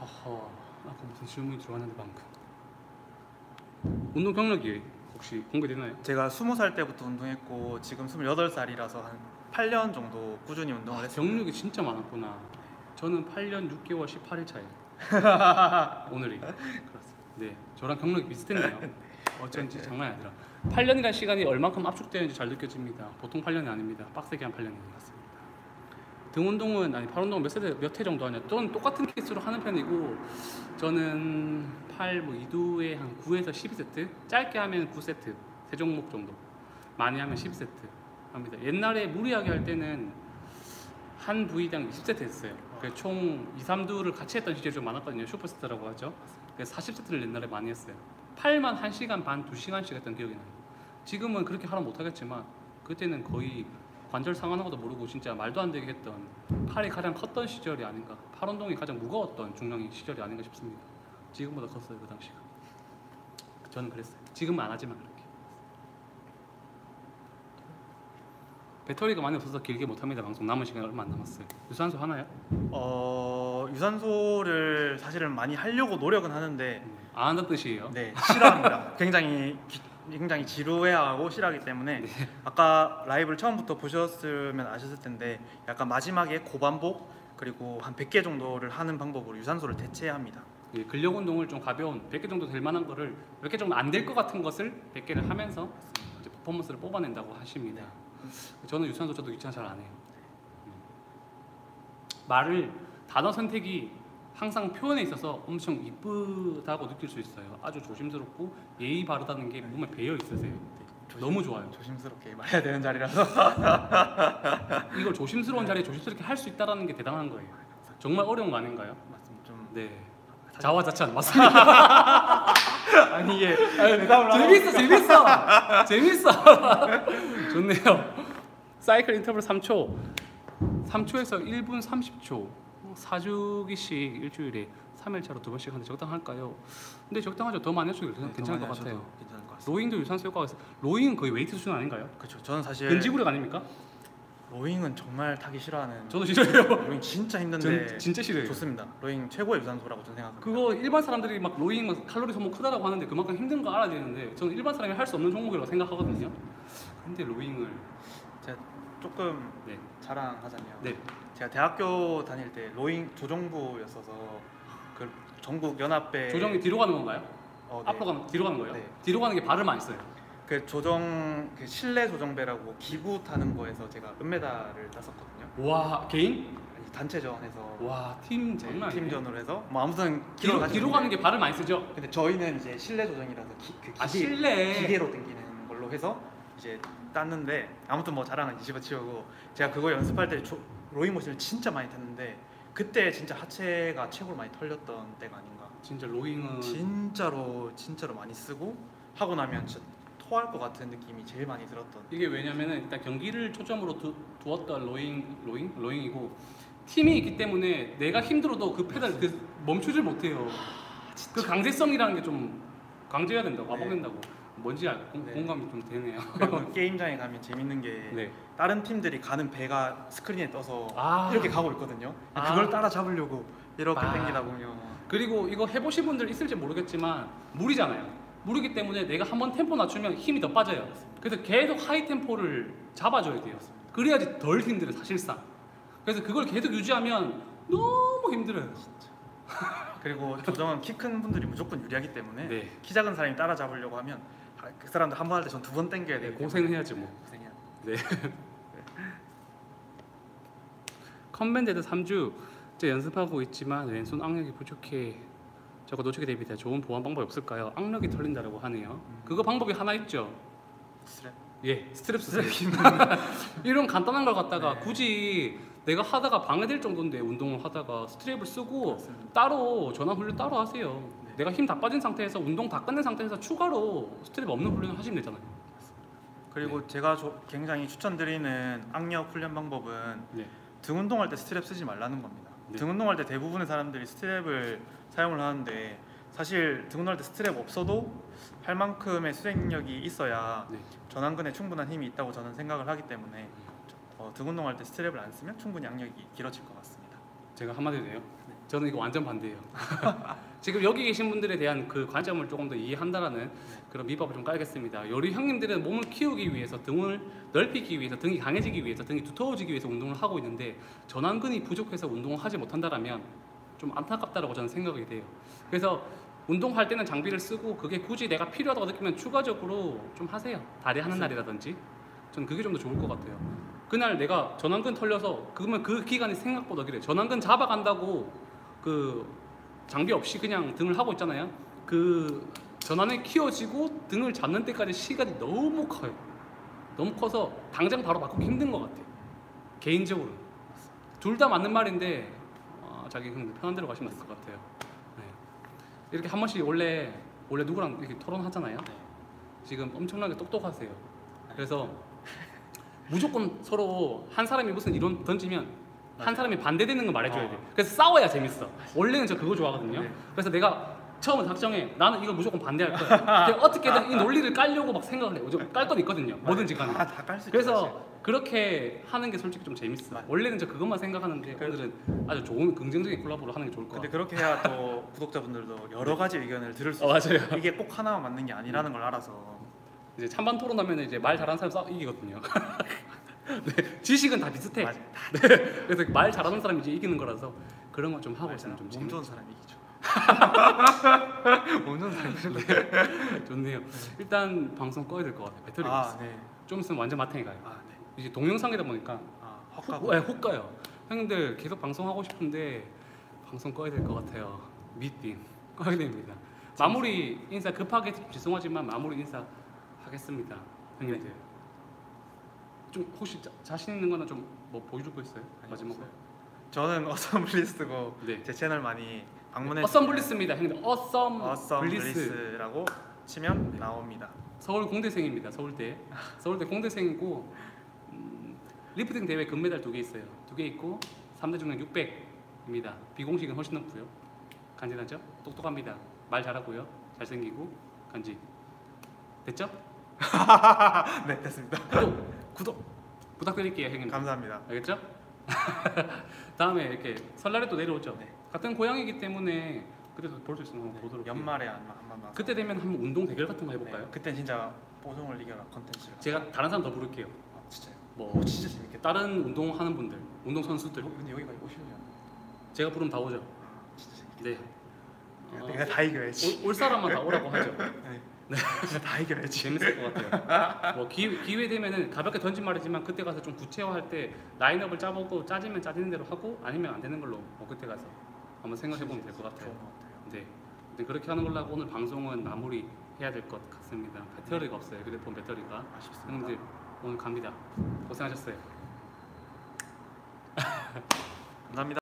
허허. 아까 무슨 질문이 들어왔는데 방금. 운동 경력이 혹시 공개되나요? 제가 20살 때부터 운동했고 지금 28살이라서 한 8년 정도 꾸준히 운동을 했습니다. 경력이 진짜 많았구나. 저는 8년 6개월 18일 차예요. *laughs* 오늘이. 그렇습니다. 네, 저랑 경력이 비슷했네요. 어쩐지 장난이 아니라 8년이라는 시간이 얼만큼 압축되는지 잘 느껴집니다. 보통 8년이 아닙니다. 빡세게 한 8년인 것 같습니다. 등 운동은 아니 팔 운동은 몇 세트 몇회 정도 하냐? 또는 똑같은 케이스로 하는 편이고 저는 팔뭐 2두에 한 9에서 12세트, 짧게 하면 9세트, 세 종목 정도. 많이 하면 12세트 합니다. 옛날에 무리하게 할 때는 한 부위당 20세트 했어요. 그총 2, 3두를 같이 했던 시절이 좀 많았거든요. 슈퍼세트라고 하죠. 그래서 40세트를 옛날에 많이 했어요. 팔만 1시간 반, 2시간씩 했던 기억이 나요. 지금은 그렇게 하라 못하겠지만 그때는 거의 관절 상하는 것도 모르고 진짜 말도 안 되게 했던 팔이 가장 컸던 시절이 아닌가 팔 운동이 가장 무거웠던 중량의 시절이 아닌가 싶습니다. 지금보다 컸어요 그 당시가. 저는 그랬어요. 지금은 안 하지만 그렇게. 배터리가 많이 없어서 길게 못합니다. 방송 남은 시간 얼마 안 남았어요. 유산소 하나요? 어, 유산소를 사실은 많이 하려고 노력은 하는데 안 한다는 뜻이에요. 네, 싫어합니다. *laughs* 굉장히 기- 굉장히 지루해하고 싫어하기 때문에 네. 아까 라이브를 처음부터 보셨으면 아셨을 텐데 약간 마지막에 고반복 그리고 한 100개 정도를 하는 방법으로 유산소를 대체합니다. 예, 근력 운동을 좀 가벼운 100개 정도 될 만한 거를 몇개 정도 안 될 것 같은 것을 100개를 하면서 이제 퍼포먼스를 뽑아낸다고 하십니다. 저는 유산소 저도 귀찮아 잘안 해요. 음. 말을 단어 선택이 항상 표현에 있어서 엄청 이쁘다고 느낄 수 있어요. 아주 조심스럽고 예의 바르다는 게 몸에 배어 있으세요. 너무 좋아요. 조심스럽게 말해야 되는 자리라서 *laughs* 이걸 조심스러운 자리에 조심스럽게 할 수 있다라는 게 대단한 거예요. 정말 어려운 거 아닌가요? 맞습니다. 좀 네. 자화자찬 맞습니다. *laughs* 아니 이게 대답을 하고 재밌어, 재밌어, 재밌어. *laughs* 좋네요. 사이클 인터벌 3초, 3초에서 1분 30초, 4주기씩 일주일에 3일차로 두 번씩 하는데 적당할까요? 근데 적당하죠. 더 많이 해도 괜찮- 괜찮을 것 같아요. 괜찮을 것 같습니다. rowing도 유산소 효과가 있어. rowing은 거의 웨이트 수준 아닌가요? 그렇죠. 저는 사실 근지구력 아닙니까? rowing은 정말 타기 싫어하는. 저도 싫어요. rowing 진짜 힘든데 전 진짜 싫어요. 좋습니다. rowing 최고의 유산소라고 저는 생각합니다. 그거 일반 사람들이 막 rowing 막 칼로리 소모 크다라고 하는데 그만큼 힘든 거 알아야 되는데 저는 일반 사람이 할 수 없는 종목이라고 생각하거든요. 근데 rowing을 제가 조금 네. 자랑하자면 네. 제가 대학교 다닐 때 rowing 조정부였어서 그 전국 연합회 조정이 뒤로 가는 건가요? 어, 네. 앞으로 가는 뒤로 가는 거예요? 네. 뒤로 가는 게 발을 많이 써요. 그 조정 그 실내 조정배라고 기구 타는 거에서 제가 은메달을 땄었거든요. 와 개인? 아니 단체전에서 와팀 장난 아니에요. 팀전으로 해서 뭐 아무튼 뒤로 뒤로 가는 게 발을 많이 쓰죠. 근데 저희는 이제 실내 조정이라서 기, 그 기계, 아 실내. 기계로 당기는 걸로 해서 이제 땄는데 아무튼 뭐 자랑은 이집어 치우고 제가 그거 연습할 때 조, 로잉 머신을 진짜 많이 탔는데 그때 진짜 하체가 최고로 많이 털렸던 때가 아닌가. 진짜 로잉은 진짜로 진짜로 많이 쓰고 하고 나면 진짜 토할 것 같은 느낌이 제일 많이 들었던. 이게 왜냐면은 일단 경기를 초점으로 두, 두었던 로잉 로잉 로잉이고 팀이 있기 때문에 내가 힘들어도 그 페달 그 멈추질 못해요. 그 강제성이라는 게 좀 강제해야 된다고 네. 와보낸다고 뭔지 알, 공, 네. 공감이 좀 되네요. 그리고 게임장에 가면 재밌는 게 네. 다른 팀들이 가는 배가 스크린에 떠서 아. 이렇게 가고 있거든요 아. 그걸 따라 잡으려고 이렇게 아. 당기다 보면 그리고 이거 해보신 분들 있을지 모르겠지만 물이잖아요. 물이기 때문에 내가 한번 템포 낮추면 힘이 더 빠져요. 그래서 계속 high 템포를 잡아줘야 돼요. 그래야지 덜 힘들어요, 사실상. 그래서 그걸 계속 유지하면 너무 힘들어요. 그리고 조정은 키 큰 분들이 무조건 유리하기 때문에 네. 키 작은 사람이 따라잡으려고 하면 아, 그 사람들 한 번 할 때 전 두번 당겨야 네, 돼요. 고생을 해야지 뭐. 고생해야 돼. 네. 컨벤데드 3주 째 연습하고 있지만 왼손 악력이 부족해 자꾸 놓치게 됩니다. 좋은 보완 방법이 없을까요? 악력이 털린다라고 하네요. 그거 방법이 하나 있죠. 스트랩. 예, 스트랩 쓰세요. *laughs* *laughs* 이런 간단한 걸 갖다가 네. 굳이 내가 하다가 방해될 정도인데 운동을 하다가 스트랩을 쓰고 맞습니다. 따로 전완 훈련 따로 하세요. 네. 내가 힘 다 빠진 상태에서 운동 다 끝낸 상태에서 추가로 스트랩 없는 훈련을 하시면 되잖아요. 그리고 제가 조- 굉장히 추천드리는 악력 훈련 방법은 네. 등 운동할 때 스트랩 쓰지 말라는 겁니다. 네. 등 운동할 때 대부분의 사람들이 스트랩을 사용을 하는데 사실 등 운동할 때 스트랩 없어도 할 만큼의 수행력이 있어야 네. 전완근에 충분한 힘이 있다고 저는 생각을 하기 때문에 어, 등 운동할 때 스트랩을 안 쓰면 충분히 악력이 길러질 것 같습니다. 제가 한마디 해요. 저는 이거 완전 반대예요. *laughs* 지금 여기 계신 분들에 대한 그 관점을 조금 더 이해한다라는 그런 밑밥을 좀 깔겠습니다. 우리 형님들은 몸을 키우기 위해서 등을 넓히기 위해서 등이 강해지기 위해서 등이 두터워지기 위해서 운동을 하고 있는데 전완근이 부족해서 운동을 하지 못한다라면 좀 안타깝다라고 저는 생각이 돼요. 그래서 운동할 때는 장비를 쓰고 그게 굳이 내가 필요하다고 느끼면 추가적으로 좀 하세요. 다리 하는 날이라든지 저는 그게 좀 더 좋을 것 같아요. 그날 내가 전완근 털려서 그러면 그 기간이 생각보다 길어요. 전완근 잡아간다고 그 장비 없이 그냥 등을 하고 있잖아요. 그 전완이 키워지고 등을 잡는 때까지 시간이 너무 커요. 너무 커서 당장 바로 바꾸기 힘든 것 같아요. 개인적으로 둘 다 맞는 말인데 어, 자기 그냥 편한 대로 가시면 될 것 같아요. 네. 이렇게 한 번씩 원래 원래 누구랑 이렇게 토론하잖아요. 지금 엄청나게 똑똑하세요. 그래서 무조건 서로 한 사람이 무슨 이론 던지면 한 사람이 반대되는 거 말해줘야 어. 돼. 그래서 싸워야 재밌어. 원래는 저 그거 좋아하거든요. 네. 그래서 내가 처음에 작정해. 나는 이거 무조건 반대할 거야. 근데 *laughs* 어떻게든 이 논리를 깔려고 막 생각을 해. 깔 건 있거든요. 뭐든지 간에. 다깔수 있죠. 사실. 그래서 그렇게 하는 게 솔직히 좀 재밌어. 원래는 저 그것만 생각하는데 오늘은 아주 좋은 긍정적인 콜라보를 하는 게 좋을 것 근데 같아요. 그렇게 해야 또 *laughs* 구독자분들도 여러 가지 의견을 들을 수 어, 있어요. 맞아요. 이게 꼭 하나만 맞는 게 아니라는 걸 알아서 이제 찬반 토론하면 이제 말 잘하는 사람 싸 이기거든요. *laughs* *laughs* 네, 지식은 다 비슷해. 맞아. *laughs* 그래서 말 잘하는 사람이 이제 이기는 거라서 그런 거 좀 하고 있으면 좀몸 재밌 좋은 사람이 이기죠. *laughs* 몸 좋은 사람이 이기죠. 좋네요. 일단 방송 꺼야 될 것 같아요. 배터리가 아, 없어. 네. 좀 있으면 완전 마탱이 가요. 아, 네. 이제 동영상이다 보니까 아, 훅, 헛가고. 네, 훅 가요. 형님들 계속 방송하고 싶은데 방송 꺼야 될 것 같아요. 미팅 꺼야 됩니다. 마무리 인사 급하게 죄송하지만 마무리 인사 하겠습니다. 형님들. 좀 혹시 자, 자신 있는 거는 좀뭐 보여줄 거 있어요? 마지막으로. 저는 *laughs* 어썸블리스고 네. 제 채널 많이 방문해 어썸 블리스입니다, 형님들. 어썸 어썸 블리스. 블리스 라고 치면 네. 나옵니다. 서울 공대생입니다. 서울대. *laughs* 서울대 공대생이고 음, 리프팅 대회 금메달 두 개 있어요. 두 개 있고 3대 중량 600입니다. 비공식은 훨씬 높고요. 간지나죠? 똑똑합니다. 말 잘하고요. 잘생기고 간지. 됐죠? *laughs* 네 됐습니다. 구독 부탁드릴게요, 형님. 감사합니다. 알겠죠? *laughs* 다음에 이렇게 설날에 또 내려오죠. 네. 같은 고향이기 때문에 그래도 볼수 있으면 한번 보도록. 해요. 연말에 한번. 그때 되면 한번 운동 대결 같은 거 해볼까요? 네, 그때 진짜 보송을 이겨라 컨텐츠. 제가 다른 사람 더 부를게요. 아, 진짜요? 뭐 오, 진짜 재밌겠다. 다른 운동하는 분들, 운동 선수들 근데 여기까지 오시면 제가 부르면 다 오죠. 진짜 재밌겠다. 네. 어, 내가 다 이겨야지. 올, 올 사람만 다 오라고 하죠. *laughs* 네. 진짜 다 이겨야지. 재밌을 것 같아요. 뭐 기회, 기회 되면은 가볍게 던진 말이지만 그때 가서 좀 구체화할 때 라인업을 짜보고 짜지면 짜지는 대로 하고 아니면 안 되는 걸로 뭐 그때 가서 한번 생각해 보면 될 것 같아요. 네. 네, 그렇게 하는 걸로 하고 오늘 방송은 마무리 해야 될 것 같습니다. 배터리가 없어요. 휴대폰 배터리가. 아쉽습니다. 형님들 오늘 갑니다. 고생하셨어요. 감사합니다.